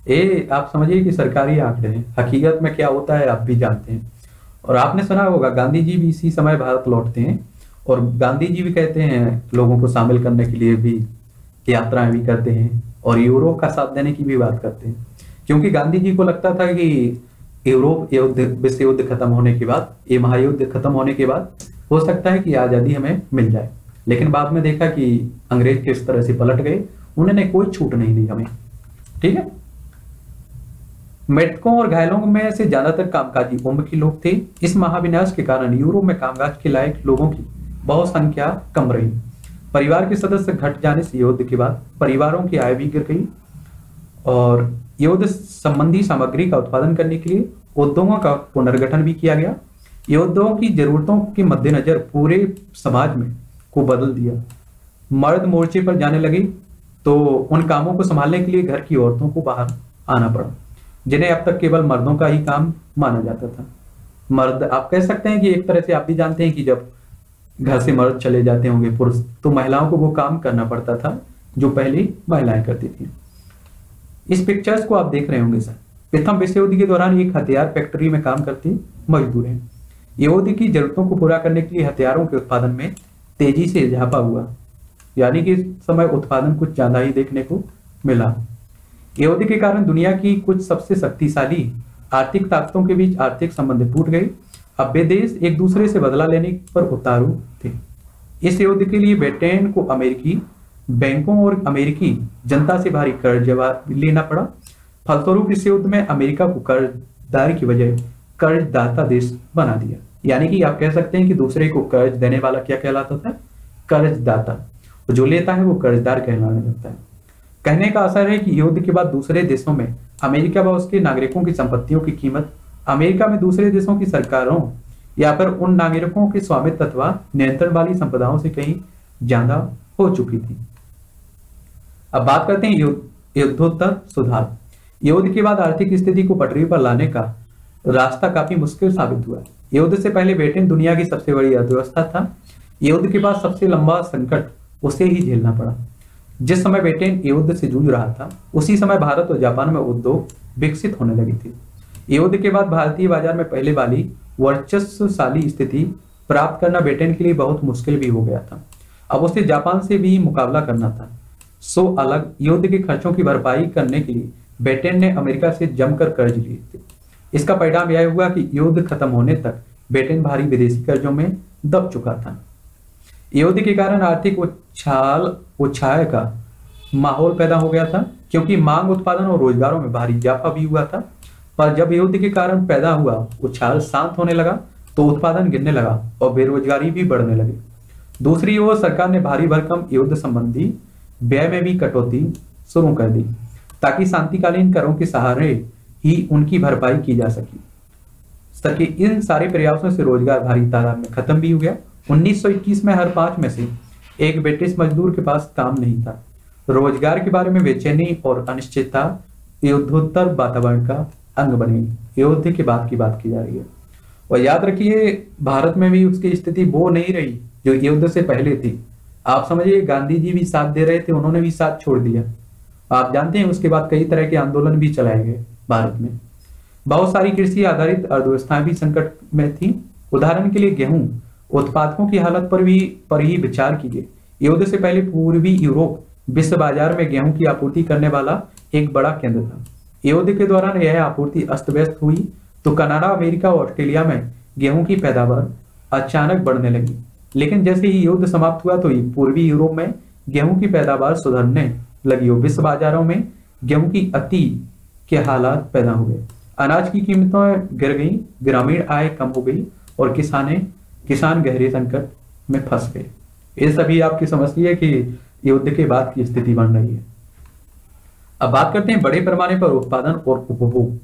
ये आप समझिए कि सरकारी आंकड़े हैं। हकीकत में क्या होता है, आप भी जानते हैं। और आपने सुना होगा गांधी जी भी इसी समय भारत लौटते हैं और गांधी जी भी कहते हैं, लोगों को शामिल करने के लिए भी यात्राएँ भी करते हैं और यूरोप का साथ देने की भी बात करते हैं। क्योंकि गांधी जी को लगता था कि यूरोप युद्ध, विश्व युद्ध खत्म होने के बाद, ये महायुद्ध खत्म होने के बाद, हो सकता है कि आज़ादी हमें मिल जाए। लेकिन बाद में देखा कि अंग्रेज़ किस तरह से पलट गए, उन्होंने कोई छूट नहीं दी हमें। ठीक है? मृतकों और घायलों में से ज़्यादातर कामकाजी उम्र के लोग थे। इस महाविनाश के कारण यूरोप में कामकाज के लायक लोगों की बहुत संख्या कम रही। परिवार के सदस्य घट जाने से युद्ध के बाद परिवारों की आय भी गिर गई और युद्ध संबंधी सामग्री का उत्पादन करने के लिए उद्योगों का पुनर्गठन भी किया गया। उद्योगों की जरूरतों के मद्देनजर पूरे समाज में को बदल दिया। मर्द मोर्चे पर जाने लगे तो उन कामों को संभालने के लिए घर की औरतों को बाहर आना पड़ा, जिन्हें अब तक केवल मर्दों का ही काम माना जाता था। मर्द, आप कह सकते हैं कि एक तरह से आप भी जानते हैं कि जब घर से मर्द चले जाते होंगे, पुरुष तो महिलाओं को वो काम करना पड़ता था, जो पहले महिलाएँ करती थी। इस पिक्चर्स को आप देख रहे होंगे सर। प्रथम विश्व युद्ध के दौरान एक हथियार फैक्ट्री में काम करते मजदूर हैं। युद्ध की जरूरतों को पूरा करने के लिए हथियारों के उत्पादन में तेज़ी से इजाफा हुआ, यानी कि समय उत्पादन कुछ ज़्यादा ही देखने को मिला। युद्ध के कारण दुनिया की कुछ सबसे शक्तिशाली आर्थिक ताकतों के बीच आर्थिक संबंध टूट गए। अब वे देश एक दूसरे से बदला लेने पर उतारू थे। इस युद्ध के लिए ब्रिटेन को अमेरिकी बैंकों और अमेरिकी जनता से भारी कर्ज लेना पड़ा। फलस्वरूप इस युद्ध में अमेरिका को कर्जदार की वजह कर्जदाता देश बना दिया। यानी कि आप कह सकते हैं कि दूसरे को कर्ज देने वाला क्या कहलाता था? कर्जदाता। जो लेता है वो कर्जदार कहलाने लगता है। कहने का असर है कि युद्ध के बाद दूसरे देशों में अमेरिका व उसके नागरिकों की संपत्तियों की कीमत अमेरिका में दूसरे देशों की सरकारों या फिर उन नागरिकों के स्वामित्व अथवा नियंत्रण वाली संपदाओं से कहीं ज़्यादा हो चुकी थी। अब बात करते हैं युद्धोत्तर सुधार। युद्ध के बाद आर्थिक स्थिति को पटरी पर लाने का रास्ता काफ़ी मुश्किल साबित हुआ। युद्ध से पहले ब्रिटेन दुनिया की सबसे बड़ी अर्थव्यवस्था था। युद्ध के बाद सबसे लंबा संकट उसे ही झेलना पड़ा। जिस समय ब्रिटेन युद्ध से जूझ रहा था, उसी समय भारत और जापान में उद्योग विकसित होने लगी थी। युद्ध के बाद भारतीय बाज़ार में पहले वाली वर्चस्वशाली स्थिति प्राप्त करना ब्रिटेन के लिए बहुत मुश्किल भी हो गया था। अब उसे जापान से भी मुकाबला करना था। सो अलग युद्ध के खर्चों की भरपाई करने के लिए ब्रिटेन ने अमेरिका से जमकर कर्ज लिए थे। इसका परिणाम यह हुआ कि युद्ध खत्म होने तक ब्रिटेन भारी विदेशी कर्जों में दब चुका था। युद्ध के कारण आर्थिक उछाल उछाए का माहौल पैदा हो गया था, क्योंकि मांग उत्पादन और रोजगारों में भारी इजाफा भी हुआ था। पर जब युद्ध के कारण पैदा हुआ, उछाल शांत होने लगा तो उत्पादन गिरने लगा और बेरोजगारी भी बढ़ने लगी। दूसरी ओर सरकार ने भारी भरकम युद्ध संबंधी व्यय में भी कटौती शुरू कर दी, ताकि शांतिकालीन करों के सहारे ही उनकी भरपाई की जा सकी। सके इन सारे प्रयासों से रोज़गार भारी तादाद में खत्म भी हो गया। 1921 में हर पाँच में से एक ब्रिटिश मजदूर के पास काम नहीं था। रोज़गार के बारे में बेचैनी और अनिश्चितता युद्धोत्तर वातावरण का अंग बनी। युद्ध के बाद की बात की जा रही है। और याद रखिए, भारत में भी उसकी स्थिति वो नहीं रही जो युद्ध से पहले थी। आप समझिए, गांधी जी भी साथ दे रहे थे, उन्होंने भी साथ छोड़ दिया। आप जानते हैं, उसके बाद कई तरह के आंदोलन भी चलाए गए भारत में। बहुत सारी कृषि आधारित अर्थव्यवस्थाएँ भी संकट में थी। उदाहरण के लिए गेहूँ, उत्पादकों की हालत पर भी, पर ही विचार कीजिए। युद्ध से पहले पूर्वी यूरोप, विश्व बाज़ार में गेहूँ की आपूर्ति करने वाला एक बड़ा केंद्र था। युद्ध के दौरान यह आपूर्ति अस्त व्यस्त हुई तो कनाडा, अमेरिका और ऑस्ट्रेलिया में गेहूँ की पैदावार अचानक बढ़ने लगी। लेकिन जैसे ही युद्ध समाप्त हुआ तो पूर्वी यूरोप में गेहूँ की पैदावार सुधरने लगी और विश्व बाजारों में गेहूँ की अति के हालात पैदा हुए अनाज की कीमतें गिर गई, ग्रामीण आय कम हो गई और किसाने किसान गहरे संकट में फंस गए। ये सभी आपकी समझती कि युद्ध के बाद की स्थिति बन रही है। अब बात करते हैं बड़े पैमाने पर उत्पादन और उपभोग।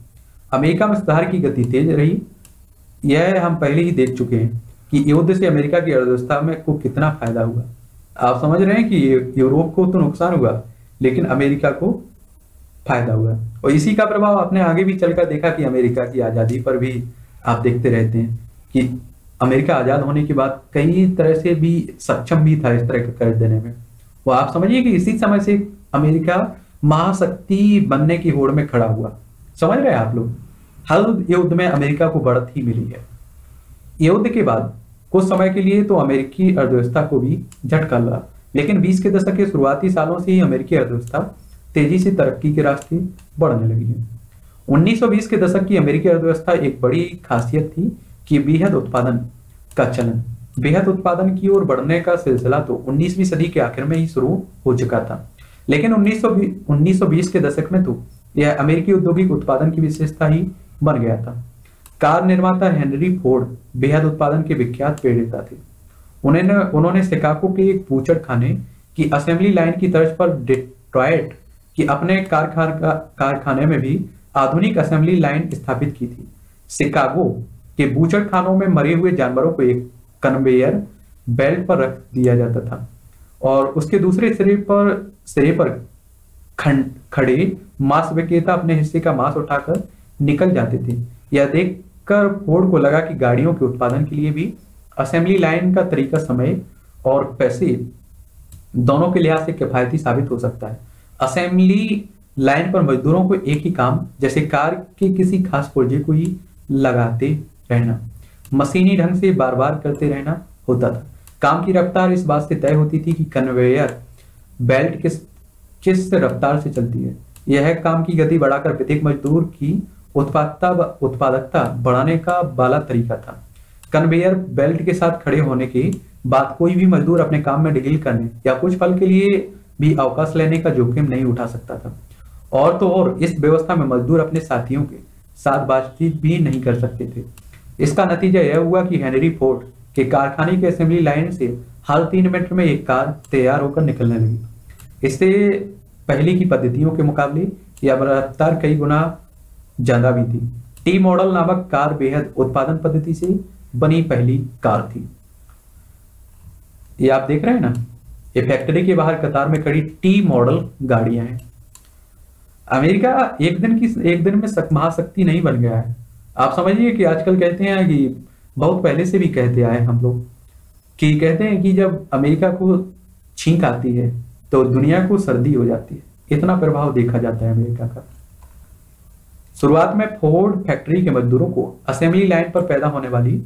अमेरिका में सुधार की गति तेज रही। यह हम पहले ही देख चुके हैं। कि युद्ध से अमेरिका की अर्थव्यवस्था में को कितना फ़ायदा हुआ। आप समझ रहे हैं कि यूरोप को तो नुकसान हुआ, लेकिन अमेरिका को फ़ायदा हुआ। और इसी का प्रभाव आपने आगे भी चलकर देखा कि अमेरिका की आज़ादी पर भी आप देखते रहते हैं कि अमेरिका आज़ाद होने के बाद कई तरह से भी सक्षम भी था इस तरह का कर्ज देने में। वो आप समझिए कि इसी समय से अमेरिका महाशक्ति बनने की होड़ में खड़ा हुआ। समझ रहे हैं आप लोग? हर युद्ध में अमेरिका को बढ़त ही मिली है। युद्ध के बाद कुछ समय के लिए तो अमेरिकी अर्थव्यवस्था को भी झटका लगा। लेकिन 20 के दशक के शुरुआती सालों से ही अमेरिकी अर्थव्यवस्था तेज़ी से तरक्की के रास्ते बढ़ने लगी है। 1920 के दशक की अमेरिकी अर्थव्यवस्था एक बड़ी खासियत थी कि बेहद उत्पादन का चलन, बेहद उत्पादन की ओर बढ़ने का सिलसिला तो 19वीं सदी के आखिर में ही शुरू हो चुका था। लेकिन 1920 1920 के दशक में तो यह अमेरिकी औद्योगिक उत्पादन की विशेषता ही बन गया था। कार निर्माता हेनरी फोर्ड बेहद उत्पादन के विख्यात प्रेरिता थे। उन्होंने उन्होंने शिकागो के एक पूचड़ खाने की असेंबली लाइन की तर्ज पर डिट्रॉयट की अपने कारखाना में भी आधुनिक असेंबली लाइन स्थापित की थी। शिकागो के बूचड़ खानों में मरे हुए जानवरों को एक कन्वेयर बेल्ट पर रख दिया जाता था और उसके दूसरे सिरे पर सिरे पर खड़े मांस विक्रेता अपने हिस्से का मांस उठाकर निकल जाते थे। यह देखकर फोर्ड को लगा कि गाड़ियों के उत्पादन के लिए भी असेंबली लाइन का तरीका समय और पैसे दोनों के लिहाज से किफायती साबित हो सकता है। असेंबली लाइन पर मजदूरों को एक ही काम, जैसे कार के किसी खास पुर्जे को ही लगाते रहना। मशीनी ढंग से बार बार करते रहना होता था। काम की रफ्तार इस बात से तय होती थी कि कन्वेयर बेल्ट किस किस रफ्तार से चलती है। यह काम की गति बढ़ाकर प्रत्येक मजदूर की उत्पादकता उत्पादकता बढ़ाने का बाला तरीका था। कन्वेयर बेल्ट के साथ खड़े होने के बाद कोई भी मजदूर अपने काम में डिगिल करने या कुछ पल के लिए भी अवकाश लेने का जोखिम नहीं उठा सकता था। और तो और, इस व्यवस्था में मजदूर अपने साथियों के साथ बातचीत भी नहीं कर सकते थे। इसका नतीजा यह हुआ कि हेनरी फोर्ड के कारखाने के असेंबली लाइन से हर तीन मिनट में एक कार तैयार होकर निकलने लगी। इससे पहले की पद्धतियों के मुकाबले यह रफ्तार कई गुना ज़्यादा भी थी। टी मॉडल नामक कार बेहद उत्पादन पद्धति से बनी पहली कार थी। ये आप देख रहे हैं ना? ये फैक्ट्री के बाहर कतार में खड़ी टी मॉडल गाड़ियाँ हैं। अमेरिका एक दिन की, एक दिन में महाशक्ति नहीं बन गया है। आप समझिए कि आजकल कहते हैं कि बहुत पहले से भी कहते आए हम लोग कि कहते हैं कि जब अमेरिका को छींक आती है तो दुनिया को सर्दी हो जाती है। इतना प्रभाव देखा जाता है अमेरिका का। शुरुआत में फोर्ड फैक्ट्री के मजदूरों को असेंबली लाइन पर पैदा होने वाली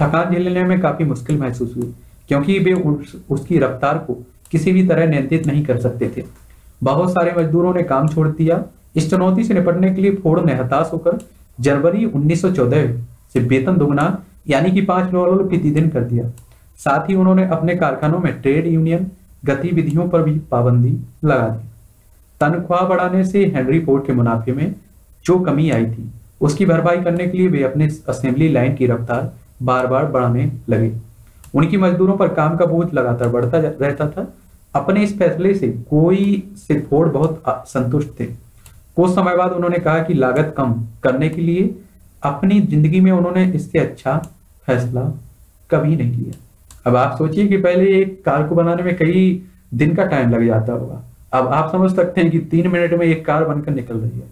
थकान झेलने में काफ़ी मुश्किल महसूस हुई क्योंकि वे उस, उसकी रफ्तार को किसी भी तरह नियंत्रित नहीं कर सकते थे। बहुत सारे मजदूरों ने काम छोड़ दिया। इस चुनौती से निपटने के लिए फोर्ड ने हताश होकर जनवरी 1914 से वेतन दोगुना यानी कि पाँच डॉलर प्रतिदिन कर दिया। साथ ही उन्होंने अपने कारखानों में ट्रेड यूनियन गतिविधियों पर भी पाबंदी लगा दी। तनख्वाह बढ़ाने से हेनरी फोर्ड के मुनाफे में जो कमी आई थी, उसकी भरपाई करने के लिए वे अपने असेंबली लाइन की रफ्तार बार बार बढ़ाने लगे। उनकी मजदूरों पर काम का बोझ लगातार बढ़ता रहता था। अपने इस फैसले से कोई से फोर्ड बहुत संतुष्ट थे। कुछ समय बाद उन्होंने कहा कि लागत कम करने के लिए अपनी ज़िंदगी में उन्होंने इससे अच्छा फैसला कभी नहीं किया अब आप सोचिए कि पहले एक कार को बनाने में कई दिन का टाइम लग जाता होगा। अब आप समझ सकते हैं कि तीन मिनट में एक कार बनकर निकल रही है।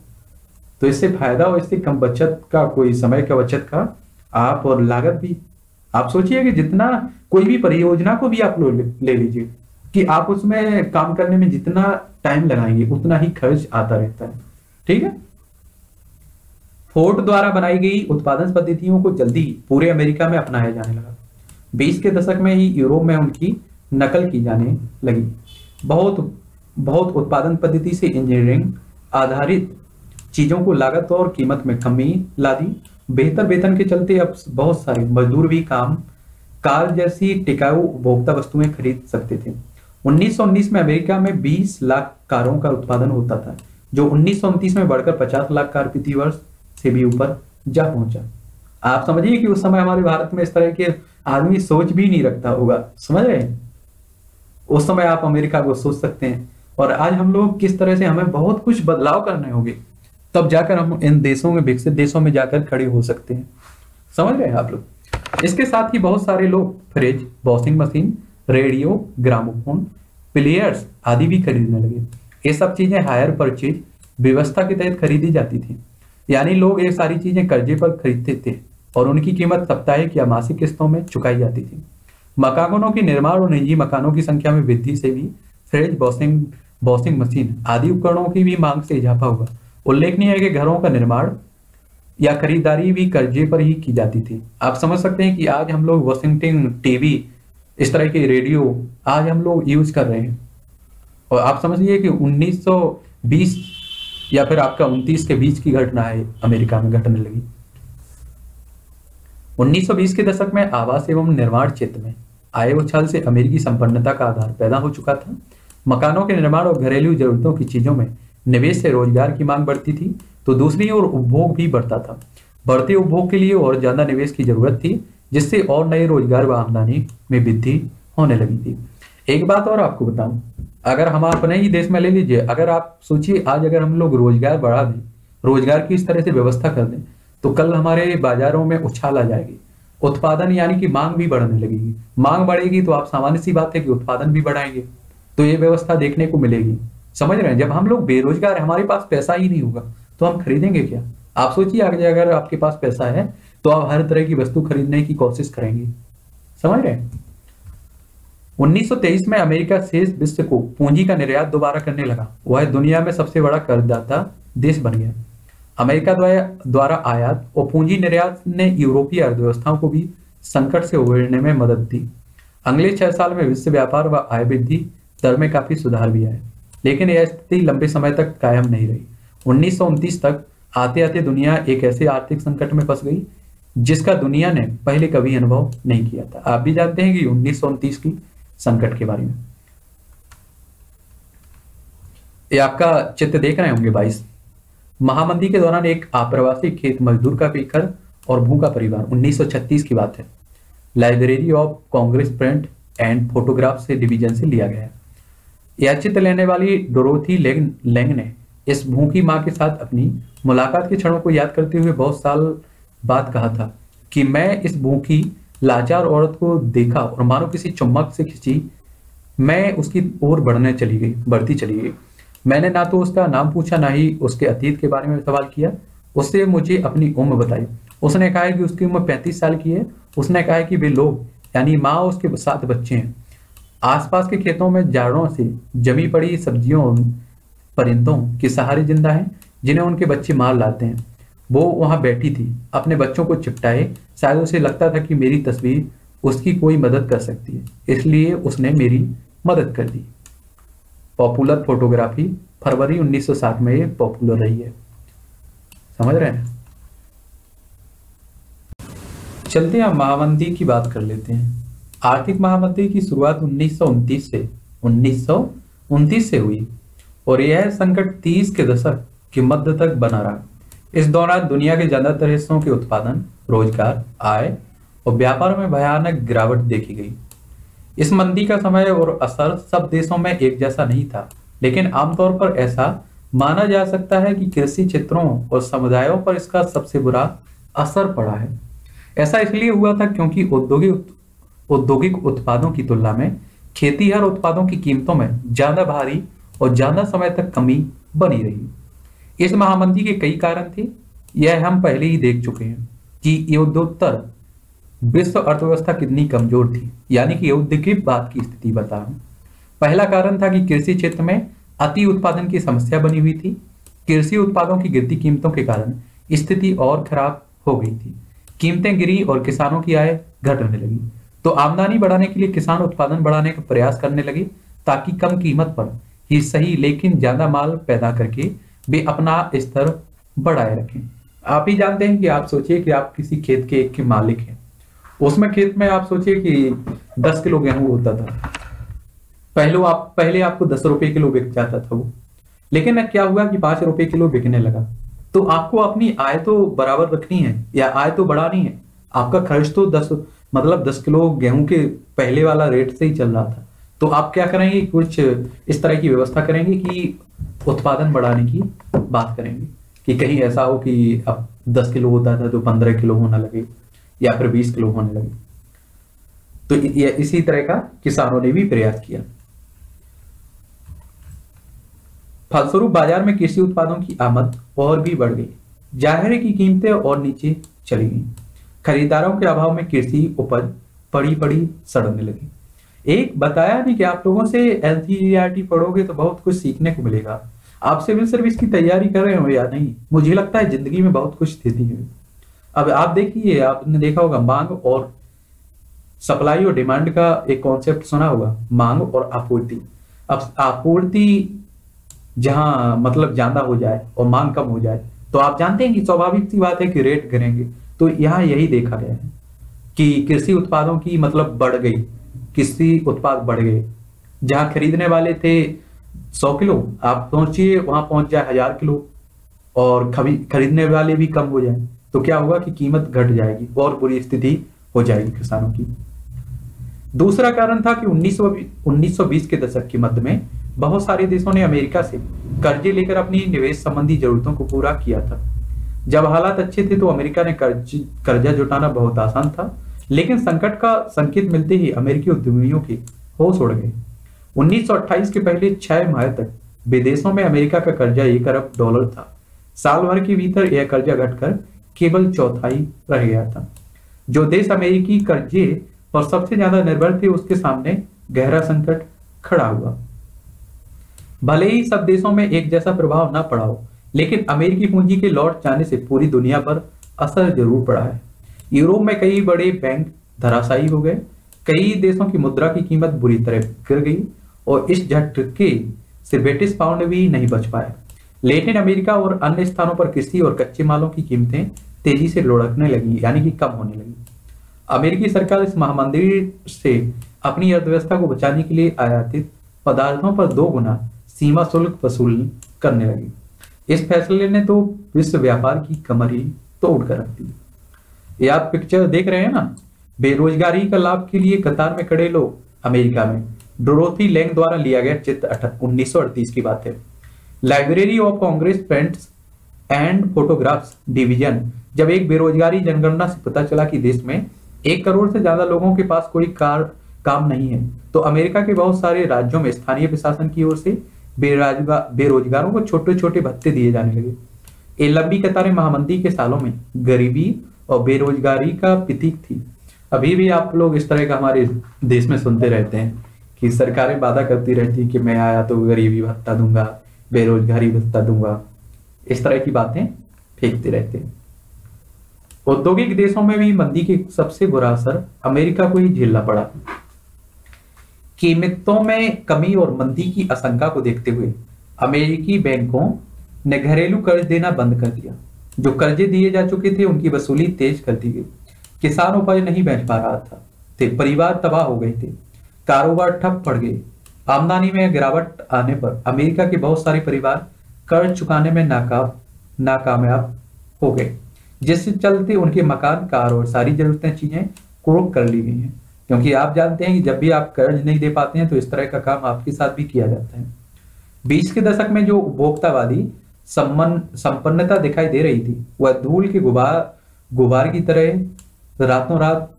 तो इससे फ़ायदा और इससे कम बचत का, कोई समय का बचत का आप और लागत भी। आप सोचिए कि जितना कोई भी परियोजना को भी आप ले लीजिए कि आप उसमें काम करने में जितना टाइम लगाएँगे, उतना ही खर्च आता रहता है। ठीक है? फोर्ड द्वारा बनाई गई उत्पादन पद्धतियों को जल्दी पूरे अमेरिका में अपनाया जाने लगा। बीस के दशक में ही यूरोप में उनकी नकल की जाने लगी। बहुत बहुत उत्पादन पद्धति से इंजीनियरिंग आधारित चीज़ों को लागत और कीमत में कमी ला दी। बेहतर वेतन के चलते अब बहुत सारे मजदूर भी काम, कार जैसी टिकाऊ उपभोक्ता वस्तुएँ खरीद सकते थे। 1919 में अमेरिका में 20 लाख कारों का उत्पादन होता था, जो उन्नीस में बढ़कर 50 लाख कार प्रति वर्ष से भी ऊपर जा पहुँचा। आप समझिए कि उस समय हमारे भारत में इस तरह के आदमी सोच भी नहीं रखता होगा। समझ रहे हैं? उस समय आप अमेरिका को सोच सकते हैं। और आज हम लोग किस तरह से हमें बहुत कुछ बदलाव करने होंगे। तब जाकर हम इन देशों में, विकसित देशों में जाकर खड़े हो सकते हैं। समझ हैं आप लोग? इसके साथ ही बहुत सारे लोग fridge washing machine radio gramophone players आदि भी खरीदने लगे। ये सब चीज़ें हायर परचेज व्यवस्था के तहत खरीदी जाती थी। यानी लोग ये सारी चीज़ें कर्जे पर खरीदते थे और उनकी कीमत साप्ताहिक या मासिक किस्तों में चुकाई जाती थी। मकानों के निर्माण और निजी मकानों की संख्या में वृद्धि से भी फ्रिज वॉशिंग वॉशिंग मशीन आदि उपकरणों की भी मांग से इजाफा हुआ। उल्लेखनीय है कि घरों का निर्माण या खरीदारी भी कर्जे पर ही की जाती थी। आप समझ सकते हैं कि आज हम लोग वॉशिंगटन टीवी इस तरह के रेडियो आज हम लोग यूज़ कर रहे हैं। और आप समझिए कि 1920 या फिर आपका 29 के बीच की घटना है, अमेरिका में घटने लगी। 1920 के दशक में आवास एवं निर्माण क्षेत्र में आय उछाल से अमेरिकी संपन्नता का आधार पैदा हो चुका था। मकानों के निर्माण और घरेलू जरूरतों की चीज़ों में निवेश से रोज़गार की मांग बढ़ती थी तो दूसरी ओर उपभोग भी बढ़ता था। बढ़ते उपभोग के लिए और ज़्यादा निवेश की ज़रूरत थी, जिससे और नए रोज़गार व आमदनी में वृद्धि होने लगी थी। एक बात और आपको बताऊँ, अगर हम अपने ही देश में ले लीजिए, अगर आप सोचिए, आज अगर हम लोग रोज़गार बढ़ा दें, रोज़गार की इस तरह से व्यवस्था कर दें तो कल हमारे बाजारों में उछाल आ जाएगी। उत्पादन यानी कि मांग भी बढ़ने लगेगी। मांग बढ़ेगी तो आप सामान्य सी बात है कि उत्पादन भी बढ़ाएँगे तो ये व्यवस्था देखने को मिलेगी। समझ रहे हैं? जब हम लोग बेरोजगार है, हमारे पास पैसा ही नहीं होगा तो हम खरीदेंगे क्या? आप सोचिए आगे अगर आपके पास पैसा है तो आप हर तरह की वस्तु खरीदने की कोशिश करेंगे। समझ रहे हैं? 1923 में अमेरिका शेष विश्व को पूंजी का निर्यात दोबारा करने लगा। वह दुनिया में सबसे बड़ा करदाता देश बन गया। अमेरिका द्वारा आयात और पूंजी निर्यात ने यूरोपीय अर्थव्यवस्थाओं को भी संकट से उबरने में मदद दी। अगले छह साल में विश्व व्यापार व आय वृद्धि दर में काफ़ी सुधार भी आया। लेकिन यह स्थिति लंबे समय तक कायम नहीं रही। उन्नीस तक आते आते दुनिया एक ऐसे आर्थिक संकट में फंस गई, जिसका दुनिया ने पहले कभी अनुभव नहीं किया था। आप भी जानते हैं कि उन्नीस की संकट के बारे में। ये आपका चित्र देख रहे होंगे बाईस। महामंदी के दौरान एक आप्रवासी खेत मजदूर का बेघर और भूखा परिवार 1936 की बात है। Library of Congress print and photograph से डिवीज़न से लिया गया यह चित्र लेने वाली डोरोथी लेंग, लेंग ने इस भूखी माँ के साथ अपनी मुलाकात के क्षणों को याद करते हुए बहुत साल बाद कहा था कि मैं इस भूखी लाचार औरत को देखा और मानो किसी चुम्बक से खिंची मैं उसकी ओर बढ़ने चली गई बढ़ती चली गई। मैंने ना तो उसका नाम पूछा ना ही उसके अतीत के बारे में सवाल किया। उससे मुझे अपनी उम्र बताई। उसने कहा कि उसकी उम्र पैंतीस साल की है। उसने कहा कि वे लोग यानी माँ उसके सात बच्चे हैं। आसपास के खेतों में जाड़ों से जमी पड़ी सब्जियों परिंदों के सहारे ज़िंदा हैं, जिन्हें उनके बच्चे मार लाते हैं। वो वहाँ बैठी थी, अपने बच्चों को चिपटाए। शायद उसे लगता था कि मेरी तस्वीर उसकी कोई मदद कर सकती है, इसलिए उसने मेरी मदद कर दी। पॉपुलर फोटोग्राफी फरवरी 1960 में ये पॉपुलर रही है। समझ रहे हैं? चलते हैं महामंदी की बात कर लेते हैं। आर्थिक महामंदी की शुरुआत उन्नीस सौ उनतीस से, उन्नीस से हुई और यह संकट 30 के दशक के मध्य तक बना रहा। इस दौरान दुनिया के ज़्यादातर हिस्सों के उत्पादन, रोज़गार, आय और व्यापार में भयानक गिरावट देखी गई। इस मंदी का समय और असर सब देशों में एक जैसा नहीं था, लेकिन आमतौर पर ऐसा माना जा सकता है कि कृषि क्षेत्रों और समुदायों पर इसका सबसे बुरा असर पड़ा है। ऐसा इसलिए हुआ था क्योंकि औद्योगिक औद्योगिक उत्पादों की तुलना में खेती हर उत्पादों की कीमतों में ज़्यादा भारी और ज़्यादा समय तक कमी बनी रही। इस महामंदी के कई कारण थे, यह हम पहले ही देख चुके हैं कि युद्धोत्तर विश्व अर्थव्यवस्था कितनी कमज़ोर थी, यानी कि युद्ध की बात की स्थिति बता पहला कारण था कि कृषि क्षेत्र में अति उत्पादन की समस्या बनी हुई थी। कृषि उत्पादों की गिरती कीमतों के कारण स्थिति और खराब हो गई थी। कीमतें गिरी और किसानों की आय घटने लगी। तो आमदनी बढ़ाने के लिए किसान उत्पादन बढ़ाने का प्रयास करने लगे ताकि कम कीमत पर ही सही लेकिन ज़्यादा माल पैदा करके वे अपना स्तर बढ़ाए रखें। आप ही जानते हैं कि आप सोचिए कि आप किसी खेत के एक के मालिक हैं। उसमें खेत में आप सोचिए कि दस किलो गेहूँ होता था। पहले आप, पहले आपको दस रुपए किलो बिक जाता था वो। लेकिन अब क्या हुआ कि पाँच रुपए किलो बिकने लगा। तो आपको अपनी आय तो बराबर रखनी है या आय तो बढ़ानी है। आपका खर्च तो दस मतलब दस किलो गेहूँ के पहले वाला रेट से ही चल रहा था। तो आप क्या करेंगे, कुछ इस तरह की व्यवस्था करेंगे कि उत्पादन बढ़ाने की बात करेंगे? कि कहीं ऐसा हो कि अब दस किलो होता था तो पंद्रह किलो होने लगे, या फिर बीस किलो होने लगे। तो इसी तरह का किसानों ने भी प्रयास किया। फलस्वरूप बाज़ार में कृषि उत्पादों की आमद और भी बढ़ गई। ज़ाहिर की कीमतें और नीचे चली गई। खरीदारों के अभाव में कृषि उपज पड़ी पड़ी सड़ने लगी। एक, बताया नहीं कि आप लोगों से एल पढ़ोगे तो बहुत कुछ सीखने को मिलेगा। आप सिविल सर्विस की तैयारी कर रहे हो या नहीं? मुझे लगता है ज़िंदगी में बहुत कुछ स्थिति है। अब आप देखिए, आपने देखा होगा, मांग और सप्लाई और डिमांड का एक कॉन्सेप्ट सुना होगा, मांग और आपूर्ति। अब आपूर्ति जहाँ मतलब ज़्यादा हो जाए और मांग कम हो जाए तो आप जानते हैं कि स्वाभाविक सी बात है कि रेट गिरेंगे। तो यहाँ यही देखा गया है कि कृषि उत्पादों की मतलब बढ़ गई, कृषि उत्पाद बढ़ गए। जहाँ खरीदने वाले थे सौ किलो, आप पहुंचिए, वहाँ पहुँच जाए हज़ार किलो, और खरीदने वाले भी कम हो जाए तो क्या होगा कि कीमत घट जाएगी और बुरी स्थिति हो जाएगी किसानों की। दूसरा कारण था कि 1920 के दशक के मध्य में बहुत सारे देशों ने अमेरिका से कर्जे लेकर अपनी निवेश संबंधी जरूरतों को पूरा किया था। जब हालात अच्छे थे तो अमेरिका ने कर्ज, कर्जा जुटाना बहुत आसान था, लेकिन संकट का संकेत मिलते ही अमेरिकी उद्यमियों के होश उड़ गए। 1928 के पहले छह माह तक विदेशों में अमेरिका का कर्जा एक अरब डॉलर था। साल भर के भीतर यह कर्जा घटकर केवल चौथाई रह गया था। जो देश अमेरिकी कर्जे पर सबसे ज़्यादा निर्भर थे, उसके सामने गहरा संकट खड़ा हुआ। भले ही सब देशों में एक जैसा प्रभाव न पड़ा हो लेकिन अमेरिकी पूंजी के लौट जाने से पूरी दुनिया पर असर ज़रूर पड़ा है। यूरोप में कई बड़े बैंक धराशायी हो गए। कई देशों की मुद्रा की कीमत बुरी तरह गिर गई और इस झटके से ब्रिटिश पाउंड भी नहीं बच पाए। लेटिन अमेरिका और अन्य स्थानों पर कृषि और कच्चे मालों की कीमतें तेज़ी से लुढ़कने लगी, यानी कि कम होने लगी। अमेरिकी सरकार इस महामंदिर से अपनी अर्थव्यवस्था को बचाने के लिए आयातित पदार्थों पर दो गुना सीमा शुल्क वसूल करने लगी। इस फैसले ने तो विश्व व्यापार की कमर ही तोड़ कर रख दी। ये आप पिक्चर देख रहे हैं ना? बेरोजगारी का लाभ के लिए कतार में खड़े लोग अमेरिका में। डोरोथी लैंग द्वारा लिया गया चित्र उन्नीस की बात है। Library of Congress prints and photographs division. जब एक बेरोजगारी जनगणना से पता चला कि देश में एक करोड़ से ज़्यादा लोगों के पास कोई कार, काम नहीं है तो अमेरिका के बहुत सारे राज्यों में स्थानीय प्रशासन की ओर से बेरोजगारों को छोटे छोटे भत्ते दिए जाने लगे। ये लंबी कतारें महामंदी के सालों में गरीबी और बेरोजगारी का प्रतीक थी। अभी भी आप लोग इस तरह का हमारे देश में सुनते रहते हैं कि सरकारें वादा करती रहती कि मैं आया तो गरीबी भत्ता दूँगा, बेरोजगारी भत्ता दूँगा। इस तरह की बातें फेंकते रहते हैं। औद्योगिक देशों में भी मंदी के सबसे बुरा असर अमेरिका को ही झेलना पड़ा। कीमतों में कमी और मंदी की आशंका को देखते हुए अमेरिकी बैंकों ने घरेलू कर्ज देना बंद कर दिया। जो कर्जे दिए जा चुके थे, उनकी वसूली तेज कर दी गई। किसान उपज नहीं बेच पा रहा था। थे, परिवार तबाह हो गए थे। कारोबार ठप पड़ गए। आमदनी में गिरावट आने पर अमेरिका के बहुत सारे परिवार कर्ज चुकाने में नाकाम नाकामयाब हो गए। जिससे चलते उनके मकान, कार और सारी जरूरतें चीज़ें कुरुक कर ली गई हैं। क्योंकि आप जानते हैं कि जब भी आप कर्ज नहीं दे पाते हैं तो इस तरह का काम आपके साथ भी किया जाता है। बीस के दशक में जो उपभोक्तावादी संपन्नता दिखाई दे रही थी, वह धूल के गुबार गुबार की तरह रातों रात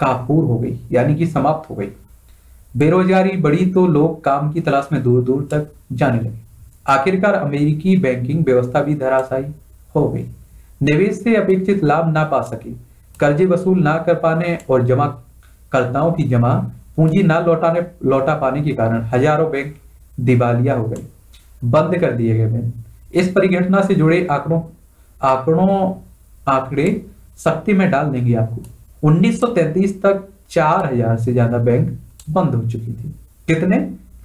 काफूर हो गई, यानी कि समाप्त हो गई। बेरोजगारी बढ़ी तो लोग काम की तलाश में दूर दूर तक जाने लगे। आखिरकार अमेरिकी बैंकिंग व्यवस्था भी धराशायी हो गई। निवेश से अपेक्षित लाभ ना पा सके, कर्जे वसूल ना कर पाने और जमा कर्ताओं की जमा पूंजी न लौटाने, लौटा पाने के कारण हज़ारों बैंक दिवालिया हो गए, बंद कर दिए गए बैंक। इस परिघटना से जुड़े आंकड़ों आंकड़ों, आंकड़े सख्ती में डाल देंगे आपको। 1933 तक चार हज़ार से ज़्यादा बैंक बंद हो चुकी थी। कितने?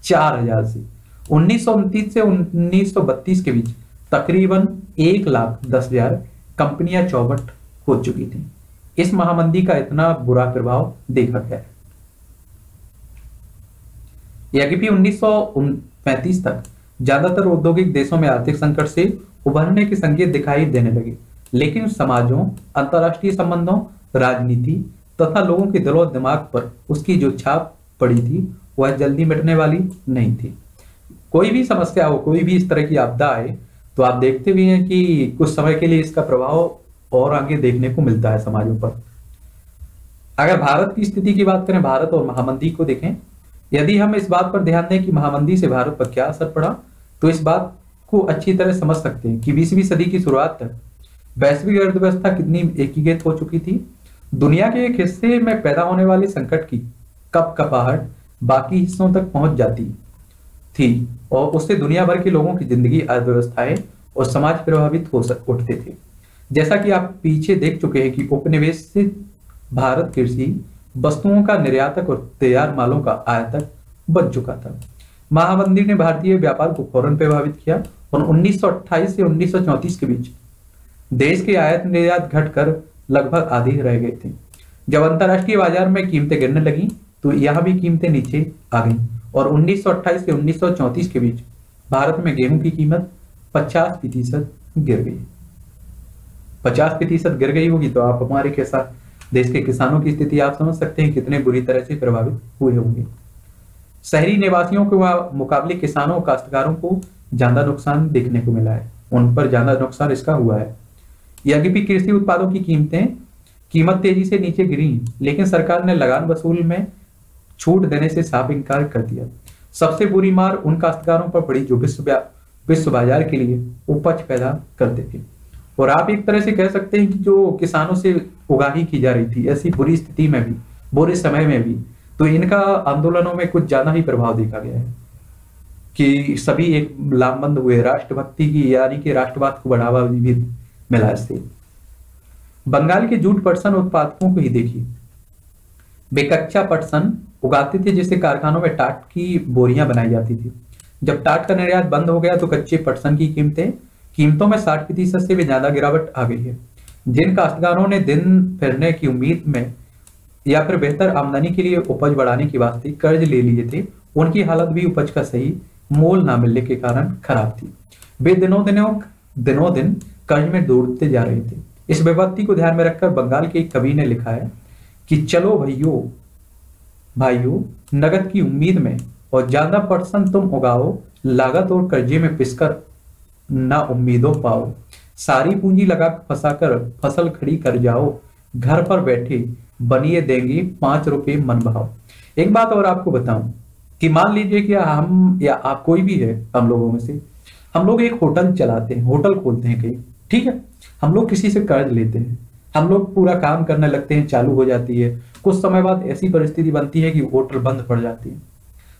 चार हज़ार से। उन्नीस से उन्नीस सौ बत्तीस के बीच तकरीबन एक लाख दस हज़ार कंपनियाँ चौबट हो चुकी थी। इस महामंदी का इतना बुरा प्रभाव देखा गया है। यद्यपि उन्नीस तक ज़्यादातर औद्योगिक देशों में आर्थिक संकट से उभरने के संकेत दिखाई देने लगे, लेकिन समाजों, अंतरराष्ट्रीय संबंधों, राजनीति तथा लोगों के दिलो दिमाग पर उसकी जो छाप पड़ी थी, वह जल्दी मिटने वाली नहीं थी। कोई भी समस्या हो, कोई भी इस तरह की आपदा आए तो आप देखते भी हैं कि कुछ समय के लिए इसका प्रभाव और आगे देखने को मिलता है समाजों पर। अगर भारत की स्थिति की बात करें, भारत और महामंदी को देखें, यदि हम इस बात पर ध्यान दें कि महामंदी से भारत पर क्या असर पड़ा तो इस बात को अच्छी तरह समझ सकते हैं कि बीसवीं सदी की शुरुआत तक वैश्विक अर्थव्यवस्था कितनी एकीकृत हो चुकी थी। दुनिया के एक हिस्से में पैदा होने वाले संकट की कप कपाहट बाकी हिस्सों तक पहुँच जाती थी और उससे दुनिया भर के लोगों की ज़िंदगी, अर्थव्यवस्थाएँ और समाज प्रभावित हो उठते थे। जैसा कि आप पीछे देख चुके हैं कि उपनिवेश से भारत कृषि वस्तुओं का निर्यातक और तैयार मालों का आयातक बन चुका था। महामंदिर ने भारतीय व्यापार को फ़ौरन प्रभावित किया और 1928 से 1934 के बीच देश के आयात निर्यात घटकर लगभग आधे रह गए थे। जब अंतरराष्ट्रीय बाज़ार में कीमतें गिरने लगी तो यहाँ भी कीमतें नीचे आ गई और 1928 से 1934 के बीच भारत में गेहूँ की कीमत 50 प्रतिशत गिर गई। 50 प्रतिशत गिर गई होगी तो आप हमारे के साथ देश के किसानों की स्थिति आप समझ सकते हैं, कितने बुरी तरह से प्रभावित हुए होंगे। शहरी निवासियों के मुकाबले किसानों और काश्तकारों को ज़्यादा नुकसान देखने को मिला है। उन पर ज़्यादा नुकसान इसका हुआ है। यद्यपि कृषि उत्पादों की कीमतें कीमत तेज़ी से नीचे गिरी, लेकिन सरकार ने लगान वसूल में छूट देने से साफ़ इनकार कर दिया। सबसे बुरी मार उन काश्तकारों पर पड़ी जो विश्व विश्व बाज़ार के लिए उपज पैदा करते थे। और आप एक तरह से कह सकते हैं कि जो किसानों से उगाही की जा रही थी, ऐसी बुरी स्थिति में भी, बुरे समय में भी तो इनका आंदोलनों में कुछ ज़्यादा ही प्रभाव देखा गया है। कि सभी एक लामबंद हुए, राष्ट्रभक्ति की यानी कि राष्ट्रवाद को बढ़ावा भी मिला इससे। बंगाल के जूट पटसन उत्पादकों को ही देखिए। बेकच्चा पटसन उगाते थे जिससे कारखानों में टाट की बोरियाँ बनाई जाती थी। जब टाट का निर्यात बंद हो गया तो कच्चे पटसन की कीमतें कीमतों में साठ प्रतिशत से भी ज़्यादा गिरावट आ गई है। जिन काश्तकारों ने दिन फिरने की उम्मीद में या फिर बेहतर आमदनी के लिए उपज बढ़ाने की वास्ते कर्ज ले लिए थे, उनकी हालत भी उपज का सही मोल ना मिलने के कारण खराब थी। वे दिनों दिनों दिनों दिन कर्ज में डूबते जा रहे थे। इस विपत्ति को ध्यान में रखकर बंगाल के एक कवि ने लिखा है कि, चलो भाइयों भाइयों, नगद की उम्मीद में और ज़्यादा परसेंट तुम उगाओ, लागत और कर्जे में पिसकर ना उम्मीदों पाओ। सारी पूंजी लगा फंसाकर फ़सल खड़ी कर जाओ। घर पर बैठे बनिए देंगे पाँच रुपए मन भाव एक बात और आपको बताऊँ कि मान लीजिए कि हम या आप कोई भी है हम लोगों में से, हम लोग एक होटल चलाते हैं, होटल खोलते हैं कहीं, ठीक है? हम लोग किसी से कर्ज लेते हैं। हम लोग पूरा काम करने लगते हैं, चालू हो जाती है। कुछ समय बाद ऐसी परिस्थिति बनती है कि होटल बंद पड़ जाती है।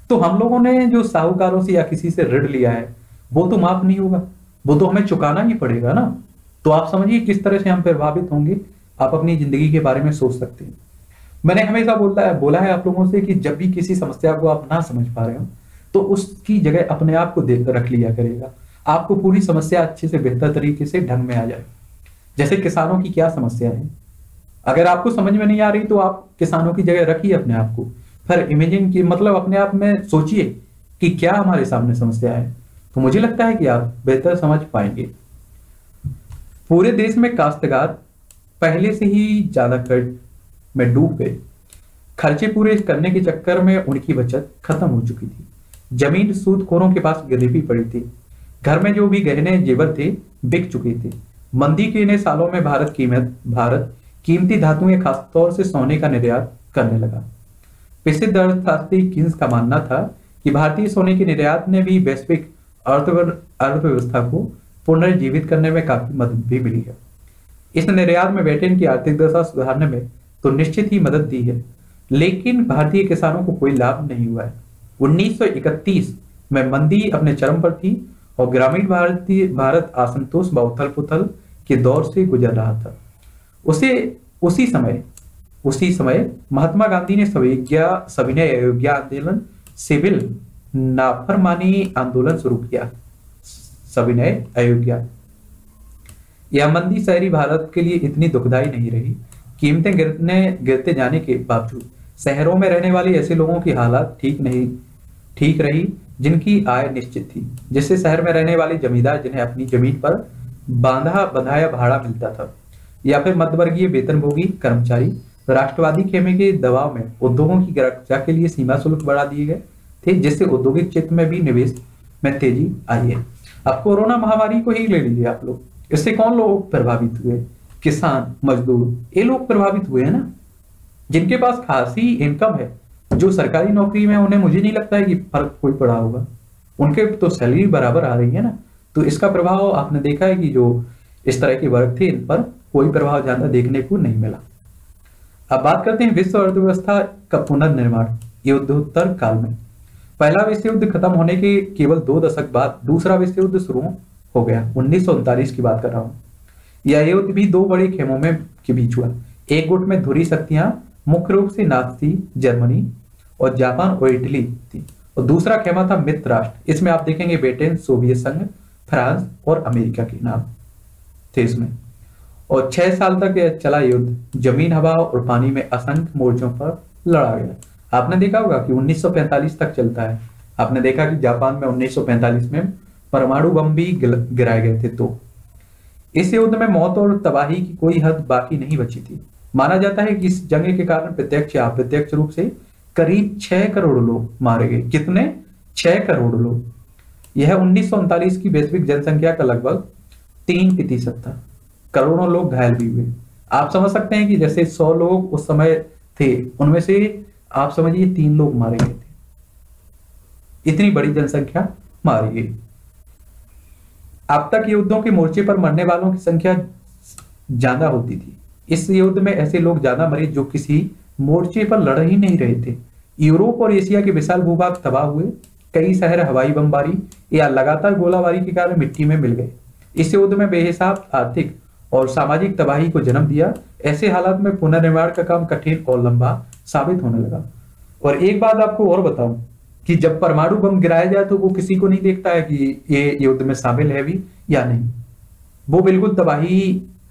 तो हम लोगों ने जो साहूकारों से या किसी से ऋण लिया है वो तो माफ़ नहीं होगा। वो तो हमें चुकाना ही पड़ेगा ना। तो आप समझिए किस तरह से हम प्रभावित होंगे। आप अपनी ज़िंदगी के बारे में सोच सकते हैं। मैंने हमेशा बोलता है, बोला है आप लोगों से कि जब भी किसी समस्या को आप ना समझ पा रहे हो तो उसकी जगह अपने आप को देख रख लिया करेगा आपको पूरी समस्या अच्छे से बेहतर तरीके से ढंग में आ जाए। जैसे किसानों की क्या समस्या है? अगर आपको समझ में नहीं आ रही तो आप किसानों की जगह रखिए अपने आप को। फिर इमेजिन की मतलब अपने आप में सोचिए कि क्या हमारे सामने समस्या है। तो मुझे लगता है कि आप बेहतर समझ पाएँगे। पूरे देश में काश्तकार पहले से ही ज़्यादा कर्ज में डूब गए। खर्चे पूरे करने के चक्कर में उनकी बचत खत्म हो चुकी थी। ज़मीन सूदखोरों के पास गिरवी पड़ी थी। घर में जो भी गहने जेवर थे बिक चुके थे। मंदी के इन्हें सालों में भारत कीमत भारत कीमती धातुएँ खासतौर से सोने का निर्यात करने लगा। प्रसिद्ध अर्थशास्त्री किन्स का मानना था कि भारतीय सोने के निर्यात ने भी वैश्विक अर्थव्यवस्था को पुनर्जीवित करने में काफ़ी मदद भी मिली है। इस निर्यात में ब्रिटेन की आर्थिक दशा सुधारने में तो निश्चित ही मदद दी है, लेकिन भारतीय किसानों को कोई लाभ नहीं हुआ है। 1931 में मंदी अपने चरम पर थी और ग्रामीण भारतीय, भारत असंतोष व पुथल के दौर से गुजर रहा था। उसे, उसी समय उसी समय महात्मा गांधी ने सविज्ञा सविनय अयोग्या आंदोलन सिविल नाफरमानी आंदोलन शुरू किया। सविनय अयोग्या। यह मंदी शहरी भारत के लिए इतनी दुखदाई नहीं रही। कीमतें गिरने, गिरते जाने के बावजूद शहरों में रहने वाले ऐसे लोगों की हालत ठीक नहीं, ठीक रही, जिनकी आय निश्चित थी, जिससे शहर में रहने वाले जमींदार जिन्हें अपनी ज़मीन पर बांधा, बंधाया भाड़ा मिलता था, या फिर मध्यवर्गीय वेतनभोगी कर्मचारी, राष्ट्रवादी खेमे के दबाव में उद्योगों की रक्षा के लिए सीमा शुल्क बढ़ा दिए गए। थे, जिससे औद्योगिक क्षेत्र में भी निवेश में तेज़ी आई है। अब कोरोना महामारी को ही ले लीजिए आप लोग। इससे कौन लोग प्रभावित हुए? किसान, मजदूर, ये लोग प्रभावित हुए हैं ना। जिनके पास खासी इनकम है, जो सरकारी नौकरी में उन्हें मुझे नहीं लगता है कि फ़र्क कोई पड़ा होगा। उनके तो सैलरी बराबर आ रही है ना। तो इसका प्रभाव आपने देखा है कि जो इस तरह के वर्ग थे, इन पर कोई प्रभाव ज़्यादा देखने को नहीं मिला। अब बात करते हैं विश्व अर्थव्यवस्था का पुनर्निर्माण युद्धोत्तर काल में। पहला विश्व युद्ध खत्म होने के केवल दो दशक बाद दूसरा विश्व युद्ध शुरू हो गया। उन्नीस की बात कर रहा हूँ। यह युद्ध भी दो बड़े खेमों में के बीच हुआ। एक गुट में धुरी शक्तियाँ, मुख्य रूप से नाथी जर्मनी और जापान और इटली थी। और दूसरा खेमा था मित्र राष्ट्र। इसमें आप देखेंगे ब्रिटेन, सोवियत संघ, फ्रांस और अमेरिका के नाम थे इसमें। और छह साल तक यह चला युद्ध। ज़मीन, हवा और पानी में असंख्य मोर्चों पर लड़ा गया। आपने देखा होगा कि 1945 तक चलता है। आपने देखा कि जापान में 1945 में परमाणु बम भी गिराए गए थे तो। इस युद्ध में मौत और तबाही की कोई हद बाकी नहीं बची थी। माना जाता है कि इस जंग के कारण प्रत्यक्ष या अप्रत्यक्ष रूप से करीब छह करोड़ लोग मारे गए। कितने? छह करोड़ लोग। यह उन्नीस सौ उनतालीस की वैश्विक जनसंख्या का लगभग तीन प्रतिशत था। करोड़ों लोग घायल भी हुए। आप समझ सकते हैं कि जैसे सौ लोग उस समय थे, उनमें से आप समझिए तीन लोग मारे गए थे। इतनी बड़ी जनसंख्या मारी गई। अब तक युद्धों के मोर्चे पर मरने वालों की संख्या ज़्यादा होती थी। इस युद्ध में ऐसे लोग ज़्यादा मरे जो किसी मोर्चे पर लड़ ही नहीं रहे थे। यूरोप और एशिया के विशाल भूभाग तबाह हुए। कई शहर हवाई बमबारी या लगातार गोलाबारी के कारण मिट्टी में मिल गए। इस युद्ध में बेहिसाब आर्थिक और सामाजिक तबाही को जन्म दिया। ऐसे हालात में पुनर्निर्माण का काम कठिन और लंबा साबित होने लगा। और एक बात आपको और बताऊँ कि जब परमाणु बम गिराया जाए तो वो किसी को नहीं देखता है कि ये युद्ध में शामिल है भी या नहीं। वो बिल्कुल तबाही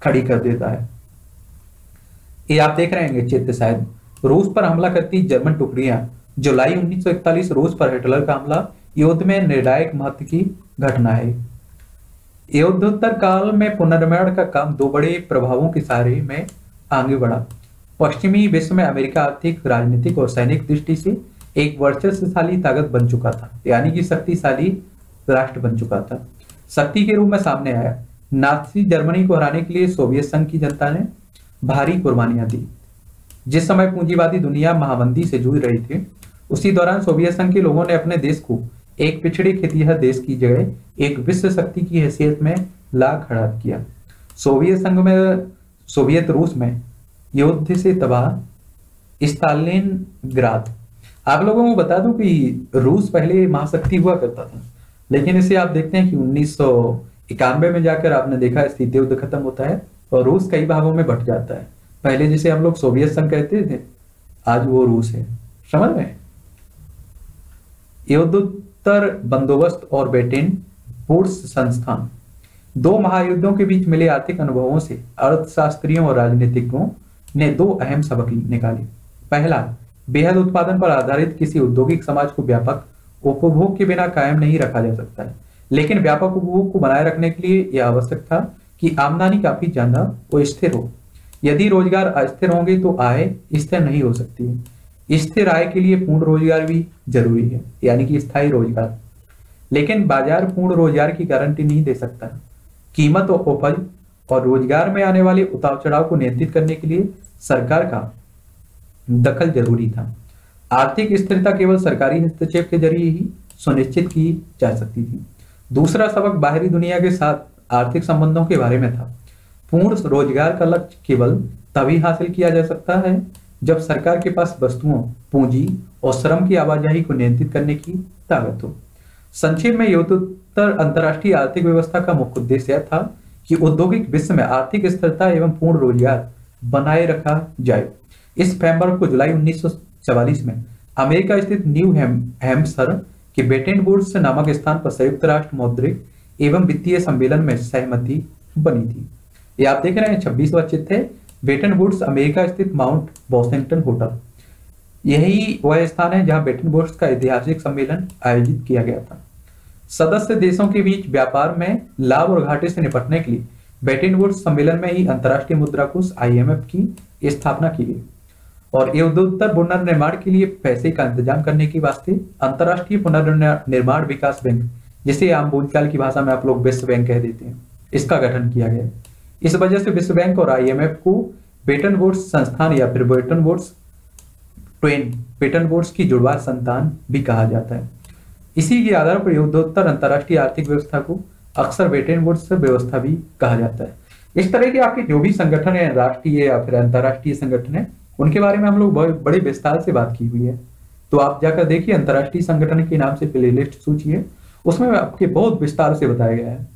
खड़ी कर देता है। ये आप देख रहे हैं चित्र शायद। रूस पर हमला करती जर्मन टुकड़ियाँ। जुलाई 1941 रूस पर हिटलर का हमला। युद्ध में निर्णायक महत्व की घटना है। युद्धोत्तर काल में पुनर्निर्माण का काम दो बड़े प्रभावों के सहारे में आगे बढ़ा। पश्चिमी विश्व में अमेरिका आर्थिक, राजनीतिक और सैनिक दृष्टि से एक वर्चस्वशाली ताकत बन चुका था, यानी कि शक्तिशाली राष्ट्र बन चुका था। शक्ति के रूप में सामने आया। नाथी जर्मनी को हराने के लिए सोवियत संघ की जनता ने भारी कुर्बानियाँ दी। जिस समय पूंजीवादी दुनिया महाबंदी से जूझ रही थी, उसी दौरान सोवियत संघ के लोगों ने अपने देश को एक पिछड़ी खेतिहर देश की जगह, एक विश्व शक्ति की हैसियत में ला खड़ा किया। सोवियत संघ में, सोवियत रूस में युद्ध से तबाह, स्टालिन ग्राद। आप लोगों को बता दूँ कि रूस पहले महाशक्ति हुआ करता था, लेकिन इसे आप देखते हैं कि उन्नीस इक्यानवे में जाकर आपने देखा स्थिति युद्ध खत्म होता है और रूस कई भागों में बट जाता है। पहले जिसे हम लोग सोवियत संघ कहते थे, आज वो रूस है। समझ में युद्धोत्तर बंदोबस्त और बेटिन पुर्स संस्थान। दो महायुद्धों के बीच मिले आर्थिक अनुभवों से अर्थशास्त्रियों और राजनीतिज्ञों ने दो अहम सबक निकाले। पहला, बेहद उत्पादन पर आधारित किसी औद्योगिक समाज को व्यापक उपभोग के बिना कायम नहीं रखा जा सकता है। लेकिन व्यापक उपभोग को बनाए रखने के लिए यह आवश्यक था कि आमदनी काफ़ी ज़्यादा स्थिर हो। यदि रोज़गार अस्थिर होंगे तो आय स्थिर नहीं हो सकती है। स्थिर आय के लिए पूर्ण रोज़गार भी ज़रूरी है, यानी कि स्थायी रोज़गार। लेकिन बाज़ार पूर्ण रोज़गार की गारंटी नहीं दे सकता। कीमत और उपज और रोज़गार में आने वाले उतार चढ़ाव को नियंत्रित करने के लिए सरकार का दखल ज़रूरी था। आर्थिक स्थिरता केवल सरकारी हस्तक्षेप के ज़रिए ही सुनिश्चित की जा सकती थी। दूसरा सबक बाहरी दुनिया के साथ आर्थिक संबंधों के बारे में था। पूर्ण रोज़गार का लक्ष्य केवल तभी हासिल किया जा सकता है जब सरकार के पास वस्तुओं, पूंजी और श्रम की आवाजाही को नियंत्रित करने की ताकत हो। संक्षेप में युद्धोत्तर अंतर्राष्ट्रीय आर्थिक व्यवस्था का मुख्य उद्देश्य था कि औद्योगिक विश्व में आर्थिक स्थिरता एवं पूर्ण रोज़गार बनाए रखा जाए। इस फ्रेमवर्क को जुलाई उन्नीस में अमेरिका स्थित न्यू हैम्पशर के बेटेन वुड्स नामक स्थान पर संयुक्त राष्ट्र मौद्रिक एवं वित्तीय सम्मेलन में सहमति बनी थी। ये आप देख रहे हैं, छब्बीसवा चित्र है। बेटन वुड्स अमेरिका स्थित माउंट वॉशिंगटन होटल यही वह स्थान है जहाँ बेटन वुड्स का ऐतिहासिक सम्मेलन आयोजित किया गया था। सदस्य देशों के बीच व्यापार में लाभ और घाटे से निपटने के लिए बेटन वुड्स सम्मेलन में ही अंतर्राष्ट्रीय मुद्रा कोष आईएमएफ की स्थापना की गई। और युद्धोत्तर पुनर्निर्माण के लिए पैसे का इंतज़ाम करने के वास्ते अंतर्राष्ट्रीय पुनर्निर्माण विकास बैंक, जिसे आम बोलचाल की भाषा में आप लोग विश्व बैंक कह देते हैं, इसका गठन किया गया। इस वजह से विश्व बैंक और आईएमएफ को बेटन वुड्स संस्थान या फिर Bretton Woods twin Bretton Woods की जुड़वा संतान भी कहा जाता है। इसी के आधार पर युद्धोत्तर अंतर्राष्ट्रीय आर्थिक व्यवस्था को अक्सर बेटन वुड्स व्यवस्था भी कहा जाता है। इस तरह के आपके जो भी संगठन है, राष्ट्रीय या फिर अंतर्राष्ट्रीय संगठन है, उनके बारे में हम लोग बड़े विस्तार से बात की हुई है। तो आप जाकर देखिए अंतर्राष्ट्रीय संगठन के नाम से प्लेलिस्ट सूची है उसमें आपके बहुत विस्तार से बताया गया है।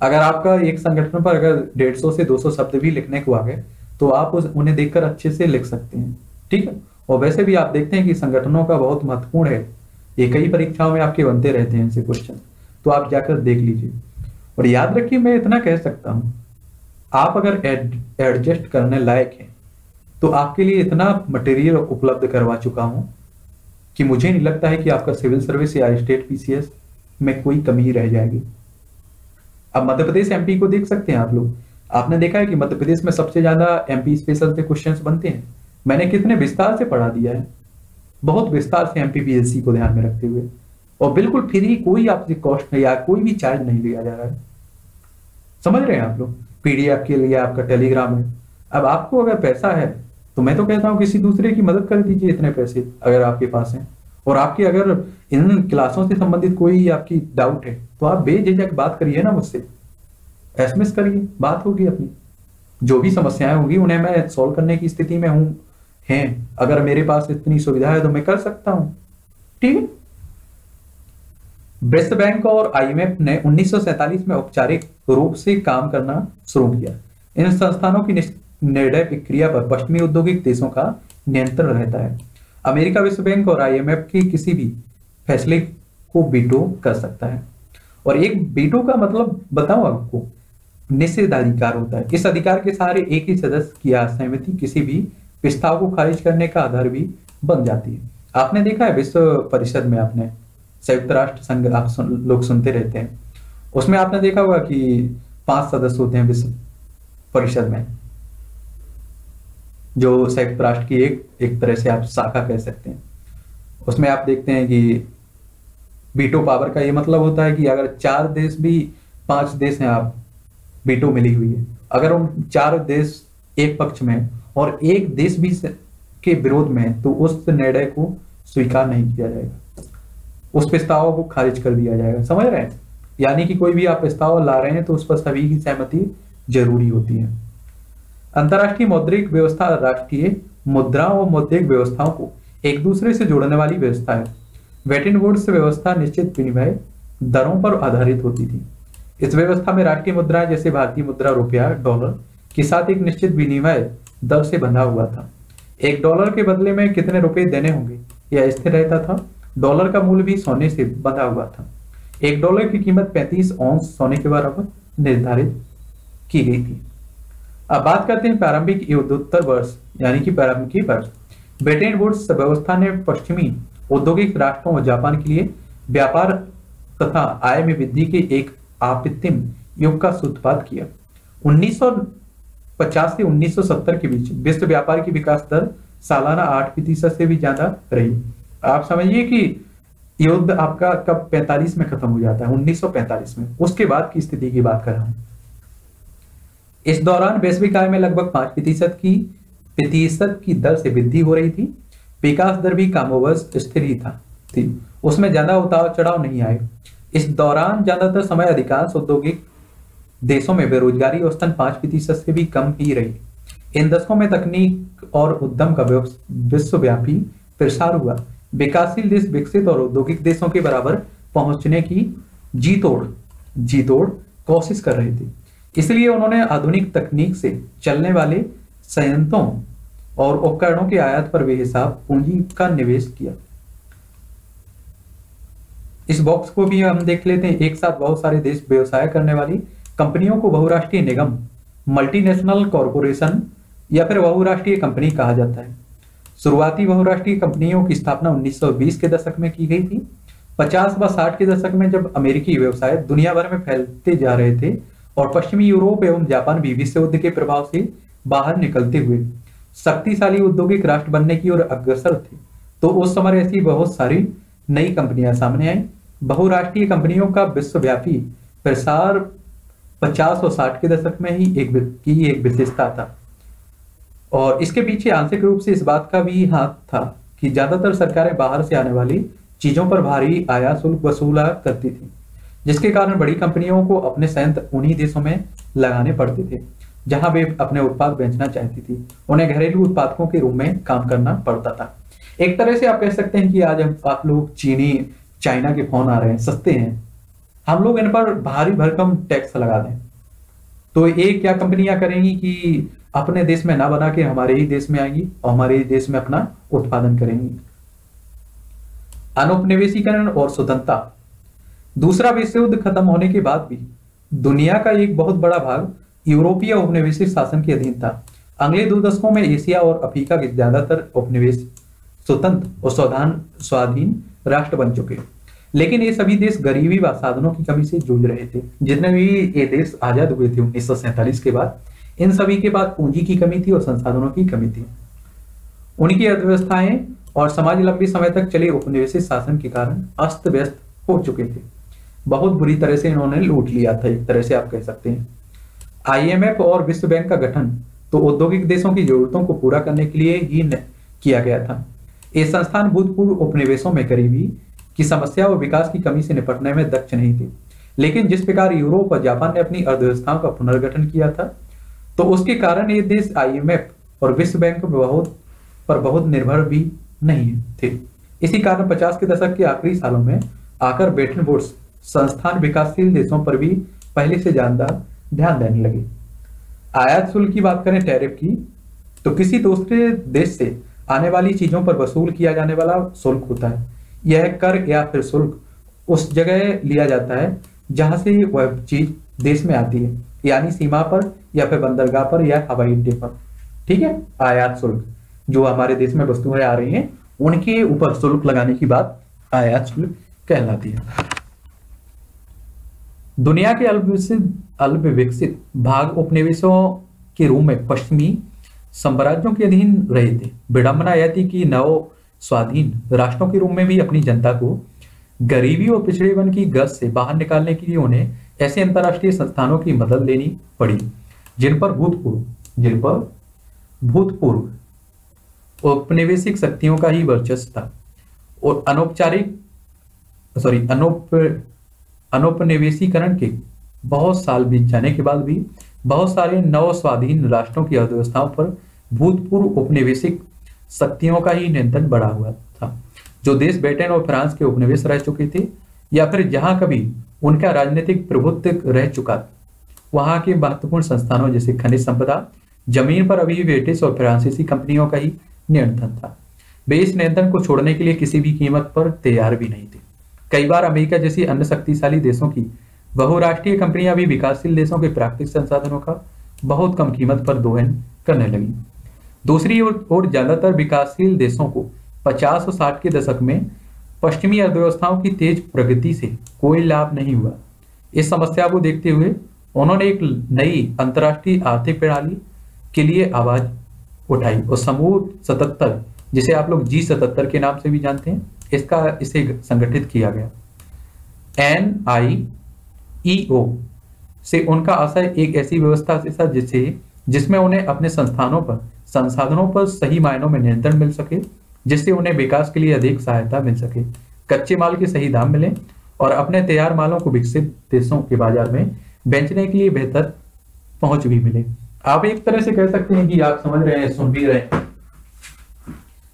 अगर आपका एक संगठन पर अगर डेढ़ सौ से दो सौ शब्द भी लिखने को आ गए तो आप उन्हें देखकर अच्छे से लिख सकते हैं। ठीक है? और वैसे भी आप देखते हैं कि संगठनों का बहुत महत्वपूर्ण है। ये कई परीक्षाओं में आपके बनते रहते हैं इनसे क्वेश्चन तो आप जाकर देख लीजिए। और याद रखिए, मैं इतना कह सकता हूँ, आप अगर एडजस्ट करने लायक हैं तो आपके लिए इतना मटेरियल उपलब्ध करवा चुका हूँ कि मुझे नहीं लगता है कि आपका सिविल सर्विस या स्टेट पीसीएस में कोई कमी रह जाएगी। अब मध्य प्रदेश एमपी को देख सकते हैं आप लोग। आपने देखा है कि मध्य प्रदेश में सबसे ज़्यादा एमपी स्पेशल से क्वेश्चंस बनते हैं। मैंने कितने विस्तार से पढ़ा दिया है। बहुत विस्तार से एमपी को ध्यान में रखते हुए। और बिल्कुल फ्री कोई आपसे कॉस्ट नहीं, या कोई भी चार्ज नहीं लिया जा रहा है। समझ रहे हैं आप लोग? पीडीएफ के लिए आपका टेलीग्राम है। अब आपको अगर पैसा है तो मैं तो कहता हूँ किसी दूसरे की मदद कर दीजिए इतने पैसे, अगर आपके पास हैं। और आपकी अगर इन क्लासों से संबंधित कोई आपकी डाउट है तो आप बेझिझक बात करिए ना मुझसे। एसएमएस करिए, बात होगी अपनी। जो भी समस्याएँ होगी, उन्हें मैं सॉल्व करने की स्थिति में हूँ, हैं। अगर मेरे पास इतनी सुविधा है तो मैं कर सकता हूँ। ठीक है? विश्व बैंक और आईएमएफ ने 1947 में औपचारिक रूप से काम करना शुरू किया। इन संस्थानों की निर्णय प्रक्रिया पर पश्चिमी औद्योगिक देशों का नियंत्रण रहता है। अमेरिका विश्व बैंक और आईएमएफ के किसी भी फैसले को बीटो कर सकता है। और एक बीटो का मतलब बताओ आपको निषेध अधिकार होता है। इस अधिकार के सहारे एक ही सदस्य की असहमति किसी भी प्रस्ताव को खारिज करने का आधार भी बन जाती है। आपने देखा है विश्व परिषद में आपने संयुक्त राष्ट्र संघ आप सुन, लोग सुनते रहते हैं। उसमें आपने देखा होगा कि पाँच सदस्य होते हैं विश्व परिषद में। जो संयुक्त राष्ट्र की एक एक तरह से आप शाखा कह सकते हैं। उसमें आप देखते हैं कि बीटो पावर का ये मतलब होता है कि अगर चार देश भी पाँच देश हैं, आप बीटो मिली हुई है। अगर उन चार देश एक पक्ष में और एक देश भी के विरोध में तो उस निर्णय को स्वीकार नहीं किया जाएगा। उस प्रस्ताव को खारिज कर दिया जाएगा। समझ रहे हैं? यानी कि कोई भी आप प्रस्ताव ला रहे हैं तो उस पर सभी की सहमति ज़रूरी होती है। अंतरराष्ट्रीय मौद्रिक व्यवस्था, राष्ट्रीय मुद्राओं और मौद्रिक व्यवस्थाओं को एक दूसरे से जोड़ने वाली व्यवस्था है। वेटिन वुड्स व्यवस्था निश्चित विनिमय दरों पर आधारित होती थी। इस व्यवस्था में राष्ट्रीय मुद्रा जैसे भारतीय मुद्रा, रुपया, डॉलर के साथ एक निश्चित विनिमय दर से बंधा हुआ था। एक डॉलर के बदले में कितने रुपए देने होंगे यह स्थिर रहता था। डॉलर का मूल्य भी सोने से बंधा हुआ था। एक डॉलर की कीमत 35 औंस सोने के बराबर निर्धारित की गई थी। अब बात करते हैं प्रारंभिक युद्धोत्तर वर्ष, यानी कि प्रारंभिक वर्ष ब्रिटेन वुड्स व्यवस्था ने पश्चिमी औद्योगिक राष्ट्रों और जापान के लिए व्यापार तथा आय में वृद्धि के एक आपतिम युग का सूत्रपात किया। 1950 से 1970 के बीच विश्व व्यापार की विकास दर सालाना आठ प्रतिशत से भी ज़्यादा रही। आप समझिए कि युद्ध आपका कब 45 में खत्म हो जाता है 1945 में। उसके बाद की स्थिति की बात कर रहा हूँ। इस दौरान वैश्विक आय में लगभग पाँच प्रतिशत की प्रतिशत की दर से वृद्धि हो रही थी। विकास दर भी कामोवश स्थिर ही था, थी। उसमें ज़्यादा उतार चढ़ाव नहीं आए। इस दौरान ज़्यादातर समय अधिकांश औद्योगिक देशों में बेरोजगारी औसतन पाँच प्रतिशत से भी कम ही रही। इन दशकों में तकनीक और उद्यम का विश्वव्यापी प्रसार हुआ। विकासशील देश विकसित और औद्योगिक देशों के बराबर पहुँचने की जीतोड़ जीतोड़ कोशिश कर रहे थे। इसलिए उन्होंने आधुनिक तकनीक से चलने वाले संयंत्रों और उपकरणों के आयात पर बेहिसाब पूंजी का निवेश किया। इस बॉक्स को भी हम देख लेते हैं। एक साथ बहुत सारे देश व्यवसाय करने वाली कंपनियों को बहुराष्ट्रीय निगम मल्टीनेशनल कॉरपोरेशन या फिर बहुराष्ट्रीय कंपनी कहा जाता है। शुरुआती बहुराष्ट्रीय कंपनियों की स्थापना 1920 के दशक में की गई थी। 50 व 60 के दशक में जब अमेरिकी व्यवसाय दुनिया भर में फैलते जा रहे थे और पश्चिमी यूरोप एवं जापान भी विश्व युद्ध के प्रभाव से बाहर निकलते हुए शक्तिशाली औद्योगिक राष्ट्र बनने की ओर अग्रसर थे। तो उस समय ऐसी बहुत सारी नई कंपनियाँ सामने आई। बहुराष्ट्रीय कंपनियों का विश्वव्यापी प्रसार 50 और 60 के दशक में ही एक की एक विशेषता था। और इसके पीछे आंशिक रूप से इस बात का भी हाथ था कि ज़्यादातर सरकारें बाहर से आने वाली चीज़ों पर भारी आयात शुल्क वसूला करती थी। जिसके कारण बड़ी कंपनियों को अपने संयंत्र उन्हीं देशों में लगाने पड़ते थे, जहाँ वे अपने उत्पाद बेचना चाहती थी। उन्हें घरेलू उत्पादकों के रूप में काम करना पड़ता था। एक तरह से आप कह सकते हैं कि आज आप लोग चीनी, चाइना के फ़ोन आ रहे हैं, सस्ते हैं। हम लोग इन पर भारी भरकम टैक्स लगा दें। तो एक क्या कंपनियाँ करेंगी कि अपने देश में ना बना के हमारे ही देश में आएँगी और हमारे ही देश में अपना उत्पादन करेंगी? अनुपनिवेशीकरण और स्वतंत्रता। दूसरा विश्व युद्ध खत्म होने के बाद भी दुनिया का एक बहुत बड़ा भाग यूरोपीय उपनिवेशिक शासन के अधीन था। अगले दो दशकों में एशिया और अफ्रीका के ज़्यादातर उपनिवेश स्वतंत्र और स्वाधान, स्वाधीन राष्ट्र बन चुके। लेकिन ये सभी देश गरीबी व साधनों की कमी से जूझ रहे थे। जितने भी ये देश आज़ाद हुए थे उन्नीस के बाद, इन सभी के बाद पूंजी की कमी थी और संसाधनों की कमी थी। उनकी अर्थव्यवस्थाएँ और समाज लंबे समय तक चले उपनिवेशित शासन के कारण अस्त व्यस्त हो चुके थे। बहुत बुरी तरह से इन्होंने लूट लिया था, एक तरह से आप कह सकते हैं। आईएमएफ और विश्व बैंक का गठन तो औद्योगिक देशों की जरूरतों को पूरा करने के लिए ही किया गया था। ये संस्थान भूतपूर्व उपनिवेशों में गरीबी की समस्या और विकास की कमी से निपटने में दक्ष नहीं थे। लेकिन जिस प्रकार यूरोप और जापान ने अपनी अर्थव्यवस्थाओं का पुनर्गठन किया था तो उसके कारण ये देश आईएमएफ और विश्व बैंक बहुत पर बहुत निर्भर भी नहीं थे। इसी कारण पचास के दशक के आखिरी सालों में आकर बेटन वुड्स संस्थान विकासशील देशों पर भी पहले से ज़्यादा ध्यान देने लगे। आयात शुल्क की बात करें, टैरिफ की तो किसी दूसरे देश से आने वाली चीज़ों पर वसूल किया जाने वाला शुल्क होता है। यह कर या फिर शुल्क उस जगह लिया जाता है जहाँ से वह चीज़ देश में आती है, यानी सीमा पर या फिर बंदरगाह पर या हवाई अड्डे पर। ठीक है? आयात शुल्क। जो हमारे देश में वस्तुएँ आ रही हैं, उनके ऊपर शुल्क लगाने की बात आयात शुल्क कहलाती है। दुनिया के अल्पविकसित अल्प विकसित भाग उपनिवेशों के रूप में पश्चिमी साम्राज्यों के अधीन रहे थे। विडंबना यह थी कि नव स्वाधीन राष्ट्रों के रूप में भी अपनी जनता को गरीबी और पिछड़ेपन की गज से बाहर निकालने के लिए उन्हें ऐसे अंतरराष्ट्रीय संस्थानों की मदद लेनी पड़ी, जिन पर भूतपूर्व, जिन पर भूतपूर्व औपनिवेशिक शक्तियों का ही वर्चस्व था और अनौपचारिक सॉरी अनौप अनौपनिवेशीकरण के बहुत साल बीत जाने के बाद भी बहुत सारे नव स्वाधीन राष्ट्रों की अर्थव्यवस्थाओं पर भूतपूर्व उपनिवेशिक शक्तियों का ही नियंत्रण बढ़ा हुआ था। जो देश ब्रिटेन और फ्रांस के उपनिवेश रह चुके थे, या फिर जहाँ कभी उनका राजनीतिक प्रभुत्व रह चुका, वहाँ के महत्वपूर्ण संस्थानों जैसे खनिज संपदा, ज़मीन पर अभी ब्रिटिश और फ्रांसीसी कंपनियों का ही नियंत्रण था। वे इस नियंत्रण को छोड़ने के लिए किसी भी कीमत पर तैयार भी नहीं थे। कई बार अमेरिका जैसी अन्य शक्तिशाली देशों की बहुराष्ट्रीय कंपनियाँ भी विकासशील देशों के प्राकृतिक संसाधनों का बहुत कम कीमत पर दोहन करने लगी। दूसरी ओर ज़्यादातर विकासशील देशों को 50 और 60 के दशक में पश्चिमी अर्थव्यवस्थाओं की तेज प्रगति से कोई लाभ नहीं हुआ। इस समस्या को देखते हुए उन्होंने एक नई अंतरराष्ट्रीय आर्थिक प्रणाली के लिए आवाज़ उठाई और समूह सतहत्तर, जिसे आप लोग जी सतहत्तर के नाम से भी जानते हैं इसका इसे संगठित किया गया। एन आई ई ओ से उनका आशय एक ऐसी व्यवस्था से था जिसे, जिसमें उन्हें अपने संस्थानों पर, संसाधनों पर सही मायनों में नियंत्रण मिल सके, जिससे उन्हें विकास के लिए अधिक सहायता मिल सके, कच्चे माल के सही दाम मिले, और अपने तैयार मालों को विकसित देशों के बाज़ार में बेचने के लिए बेहतर पहुँच भी मिले। आप एक तरह से कह सकते हैं कि आप समझ रहे हैं, सुन भी रहे हैं।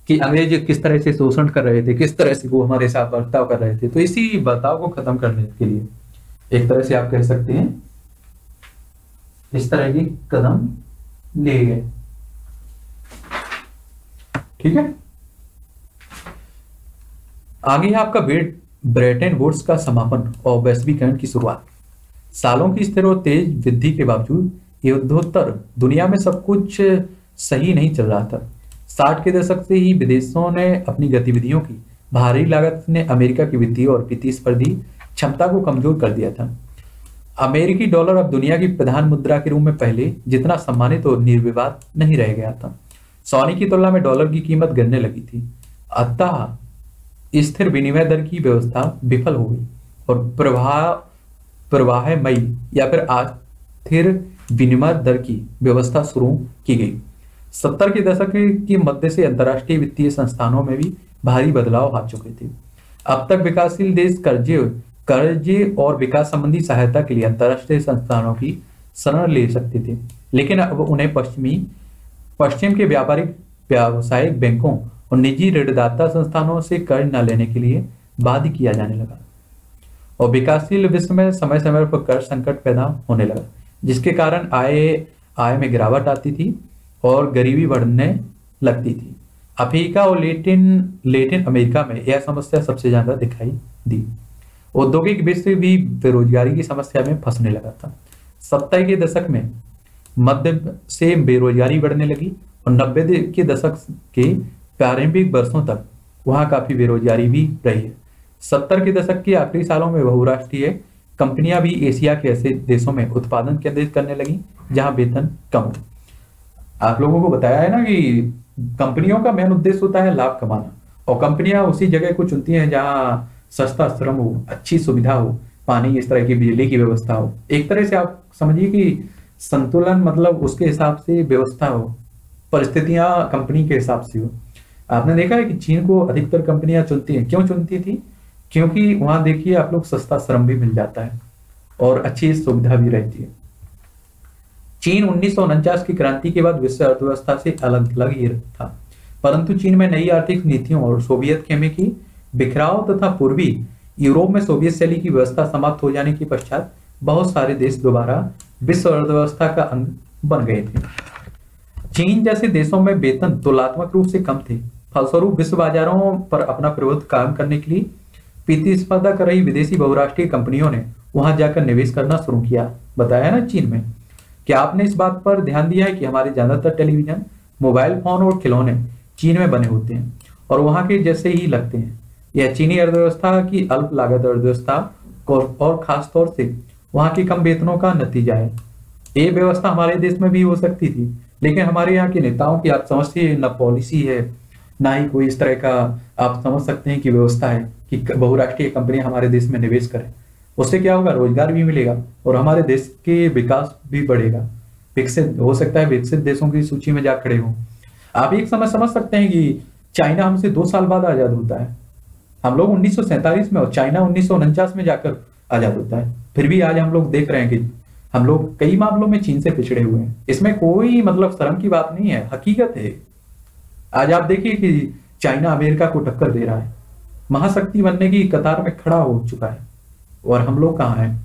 कि अंग्रेज़ किस तरह से शोषण कर रहे थे, किस तरह से वो हमारे साथ बर्ताव कर रहे थे। तो इसी बर्ताव को खत्म करने के लिए एक तरह से आप कह सकते हैं, इस तरह के कदम लिए गए। ठीक है? आगे है आपका बेट ब्रेटन वुड्स का समापन और वैश्वीकरण की शुरुआत। सालों की स्थिर और तेज वृद्धि के बावजूद युद्धोत्तर दुनिया में सब कुछ सही नहीं चल रहा था। साठ के दशक से ही विदेशों ने अपनी गतिविधियों की, भारी लागत ने अमेरिका की वित्तीय और प्रतिस्पर्धी क्षमता को कमज़ोर कर दिया था। अमेरिकी डॉलर अब दुनिया की प्रधान मुद्रा के रूप में पहले जितना सम्मानित और निर्विवाद नहीं रह गया था। सोनी की तुलना में डॉलर की कीमत गिरने लगी थी। अतः स्थिर विनिमय दर की व्यवस्था विफल हो गई और प्रवाह, प्रवाहमयी या फिर अस्थिर विनिमय दर की व्यवस्था शुरू की गई। सत्तर के दशक के मध्य से अंतरराष्ट्रीय वित्तीय संस्थानों में भी भारी बदलाव आ चुके थे। अब तक विकासशील देश कर्जे कर्जे और विकास संबंधी सहायता के लिए अंतरराष्ट्रीय संस्थानों की शरण ले सकते थे। लेकिन अब उन्हें पश्चिमी, पश्चिम के व्यापारिक, व्यावसायिक बैंकों और निजी ऋणदाता संस्थानों से कर्ज न लेने के लिए बाध्य किया जाने लगा और विकासशील विश्व में समय समय पर कर्ज संकट पैदा होने लगा, जिसके कारण आय आय में गिरावट आती थी। और गरीबी बढ़ने लगती थी। अफ्रीका और लेटिन लेटिन अमेरिका में यह समस्या सबसे ज़्यादा दिखाई दी। औद्योगिक विश्व भी बेरोजगारी की समस्या में फंसने लगा था। सत्तर के दशक में मध्य से बेरोजगारी बढ़ने लगी और नब्बे के दशक के प्रारंभिक वर्षों तक वहाँ काफ़ी बेरोजगारी भी रही है। सत्तर के दशक के आखिरी सालों में बहुराष्ट्रीय कंपनियाँ भी एशिया के ऐसे देशों में उत्पादन केंद्रित करने लगी, जहाँ वेतन कम हो आप लोगों को बताया है ना कि कंपनियों का मेन उद्देश्य होता है लाभ कमाना। और कंपनियाँ उसी जगह को चुनती हैं जहाँ सस्ता श्रम हो, अच्छी सुविधा हो, पानी इस तरह की, बिजली की व्यवस्था हो। एक तरह से आप समझिए कि संतुलन मतलब उसके हिसाब से व्यवस्था हो, परिस्थितियाँ कंपनी के हिसाब से हो। आपने देखा है कि चीन को अधिकतर कंपनियाँ चुनती हैं। क्यों चुनती थी? क्योंकि वहाँ देखिए आप लोग सस्ता श्रम भी मिल जाता है और अच्छी सुविधा भी रहती है। चीन उन्नीस सौ उनचास की क्रांति के बाद विश्व अर्थव्यवस्था से अलग अलग ही था। परंतु चीन में नई आर्थिक नीतियों और सोवियत खेमे की बिखराव तथा पूर्वी यूरोप में सोवियत शैली की व्यवस्था समाप्त हो जाने के पश्चात बहुत सारे देश दोबारा विश्व अर्थव्यवस्था का अंग बन गए थे। चीन जैसे देशों में वेतन तुलनात्मक रूप से कम थे। फलस्वरूप विश्व बाजारों पर अपना प्रभुत्व कायम करने के लिए प्रतिस्पर्धा कर रही विदेशी बहुराष्ट्रीय कंपनियों ने वहाँ जाकर निवेश करना शुरू किया। बताया ना चीन में? क्या आपने इस बात पर ध्यान दिया है कि हमारे ज़्यादातर टेलीविज़न मोबाइल फ़ोन और खिलौने चीन में बने होते हैं और वहाँ के जैसे ही लगते हैं। यह चीनी अर्थव्यवस्था की अल्प लागत अर्थव्यवस्था और खास तौर से वहाँ की कम वेतनों का नतीजा है। ये व्यवस्था हमारे देश में भी हो सकती थी, लेकिन हमारे यहाँ के नेताओं की आप समझते हैं, न पॉलिसी है, ना ही कोई इस तरह का आप समझ सकते हैं कि व्यवस्था है कि बहुराष्ट्रीय कंपनियाँ हमारे देश में निवेश करें। उससे क्या होगा? रोज़गार भी मिलेगा और हमारे देश के विकास भी बढ़ेगा। विकसित, हो सकता है विकसित देशों की सूची में जा खड़े हो। आप एक समय समझ सकते हैं कि चाइना हमसे दो साल बाद आज़ाद होता है। हम लोग उन्नीस सौ सैंतालीस में और चाइना उन्नीस सौ उनचास में जाकर आज़ाद होता है। फिर भी आज हम लोग देख रहे हैं कि हम लोग कई मामलों में चीन से पिछड़े हुए हैं। इसमें कोई मतलब शर्म की बात नहीं है, हकीकत है। आज आप देखिए कि चाइना अमेरिका को टक्कर दे रहा है। महाशक्ति बनने की कतार में खड़ा हो चुका है। और हम लोग कहा हैं?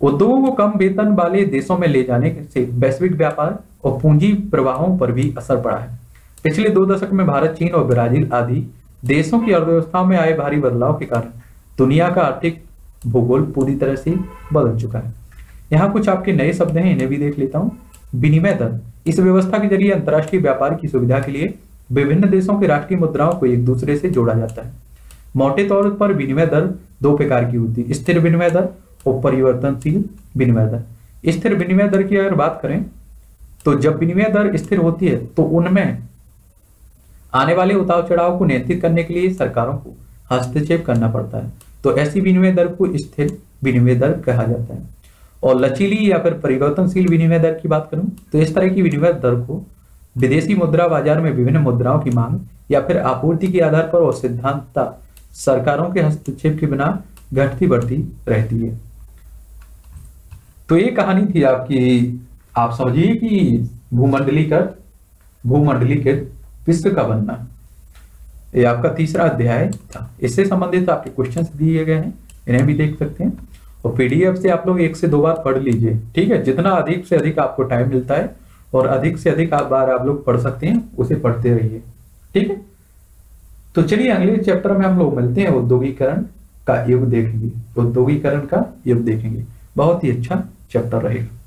उद्योगों को कम वेतन वाले देशों में ले जाने से वैश्विक व्यापार और पूंजी प्रवाहों पर भी असर पड़ा है। पिछले दो दशक में भारत, चीन और ब्राज़ील आदि देशों की अर्थव्यवस्थाओं में आए भारी बदलाव के कारण दुनिया का आर्थिक भूगोल पूरी तरह से बदल चुका है। यहाँ कुछ आपके नए शब्द हैं, इन्हें भी देख लेता हूँ। विनिमय दर। इस व्यवस्था के ज़रिए अंतर्राष्ट्रीय व्यापार की सुविधा के लिए विभिन्न देशों के राष्ट्रीय मुद्राओं को एक दूसरे से जोड़ा जाता है। मोटे तौर पर विनिमय दर दो प्रकार की होती है। स्थिर विनिमय दर और परिवर्तनशील विनिमय दर। स्थिर विनिमय दर की अगर बात करें तो जब विनिमय दर स्थिर होती है तो उनमें आने वाले उतार चढ़ाव को नियंत्रित करने के लिए सरकारों को हस्तक्षेप करना पड़ता है। तो ऐसी विनिमय दर को स्थिर विनिमय दर कहा जाता है। और लचीली या फिर परिवर्तनशील विनिमय दर की बात करूँ तो इस तरह की विनिमय दर को विदेशी मुद्रा बाज़ार में विभिन्न मुद्राओं की मांग या फिर आपूर्ति के आधार पर और सिद्धांत सरकारों के हस्तक्षेप के बिना घटती बढ़ती रहती है। तो ये कहानी थी आपकी। आप समझिए कि भूमंडलीकृत भूमंडलीकृत विश्व का बनना। ये आपका तीसरा अध्याय था। इससे संबंधित आपके क्वेश्चन दिए गए हैं। इन्हें भी देख सकते हैं। और पीडीएफ से आप लोग एक से दो बार पढ़ लीजिए। ठीक है? जितना अधिक से अधिक आपको टाइम मिलता है और अधिक से अधिक आप बार आप लोग पढ़ सकते हैं, उसे पढ़ते रहिए। ठीक है? तो चलिए अगले चैप्टर में हम लोग मिलते हैं औद्योगिकरण का युग देखेंगे। औद्योगिकरण का युग देखेंगे। बहुत ही अच्छा चैप्टर रहेगा।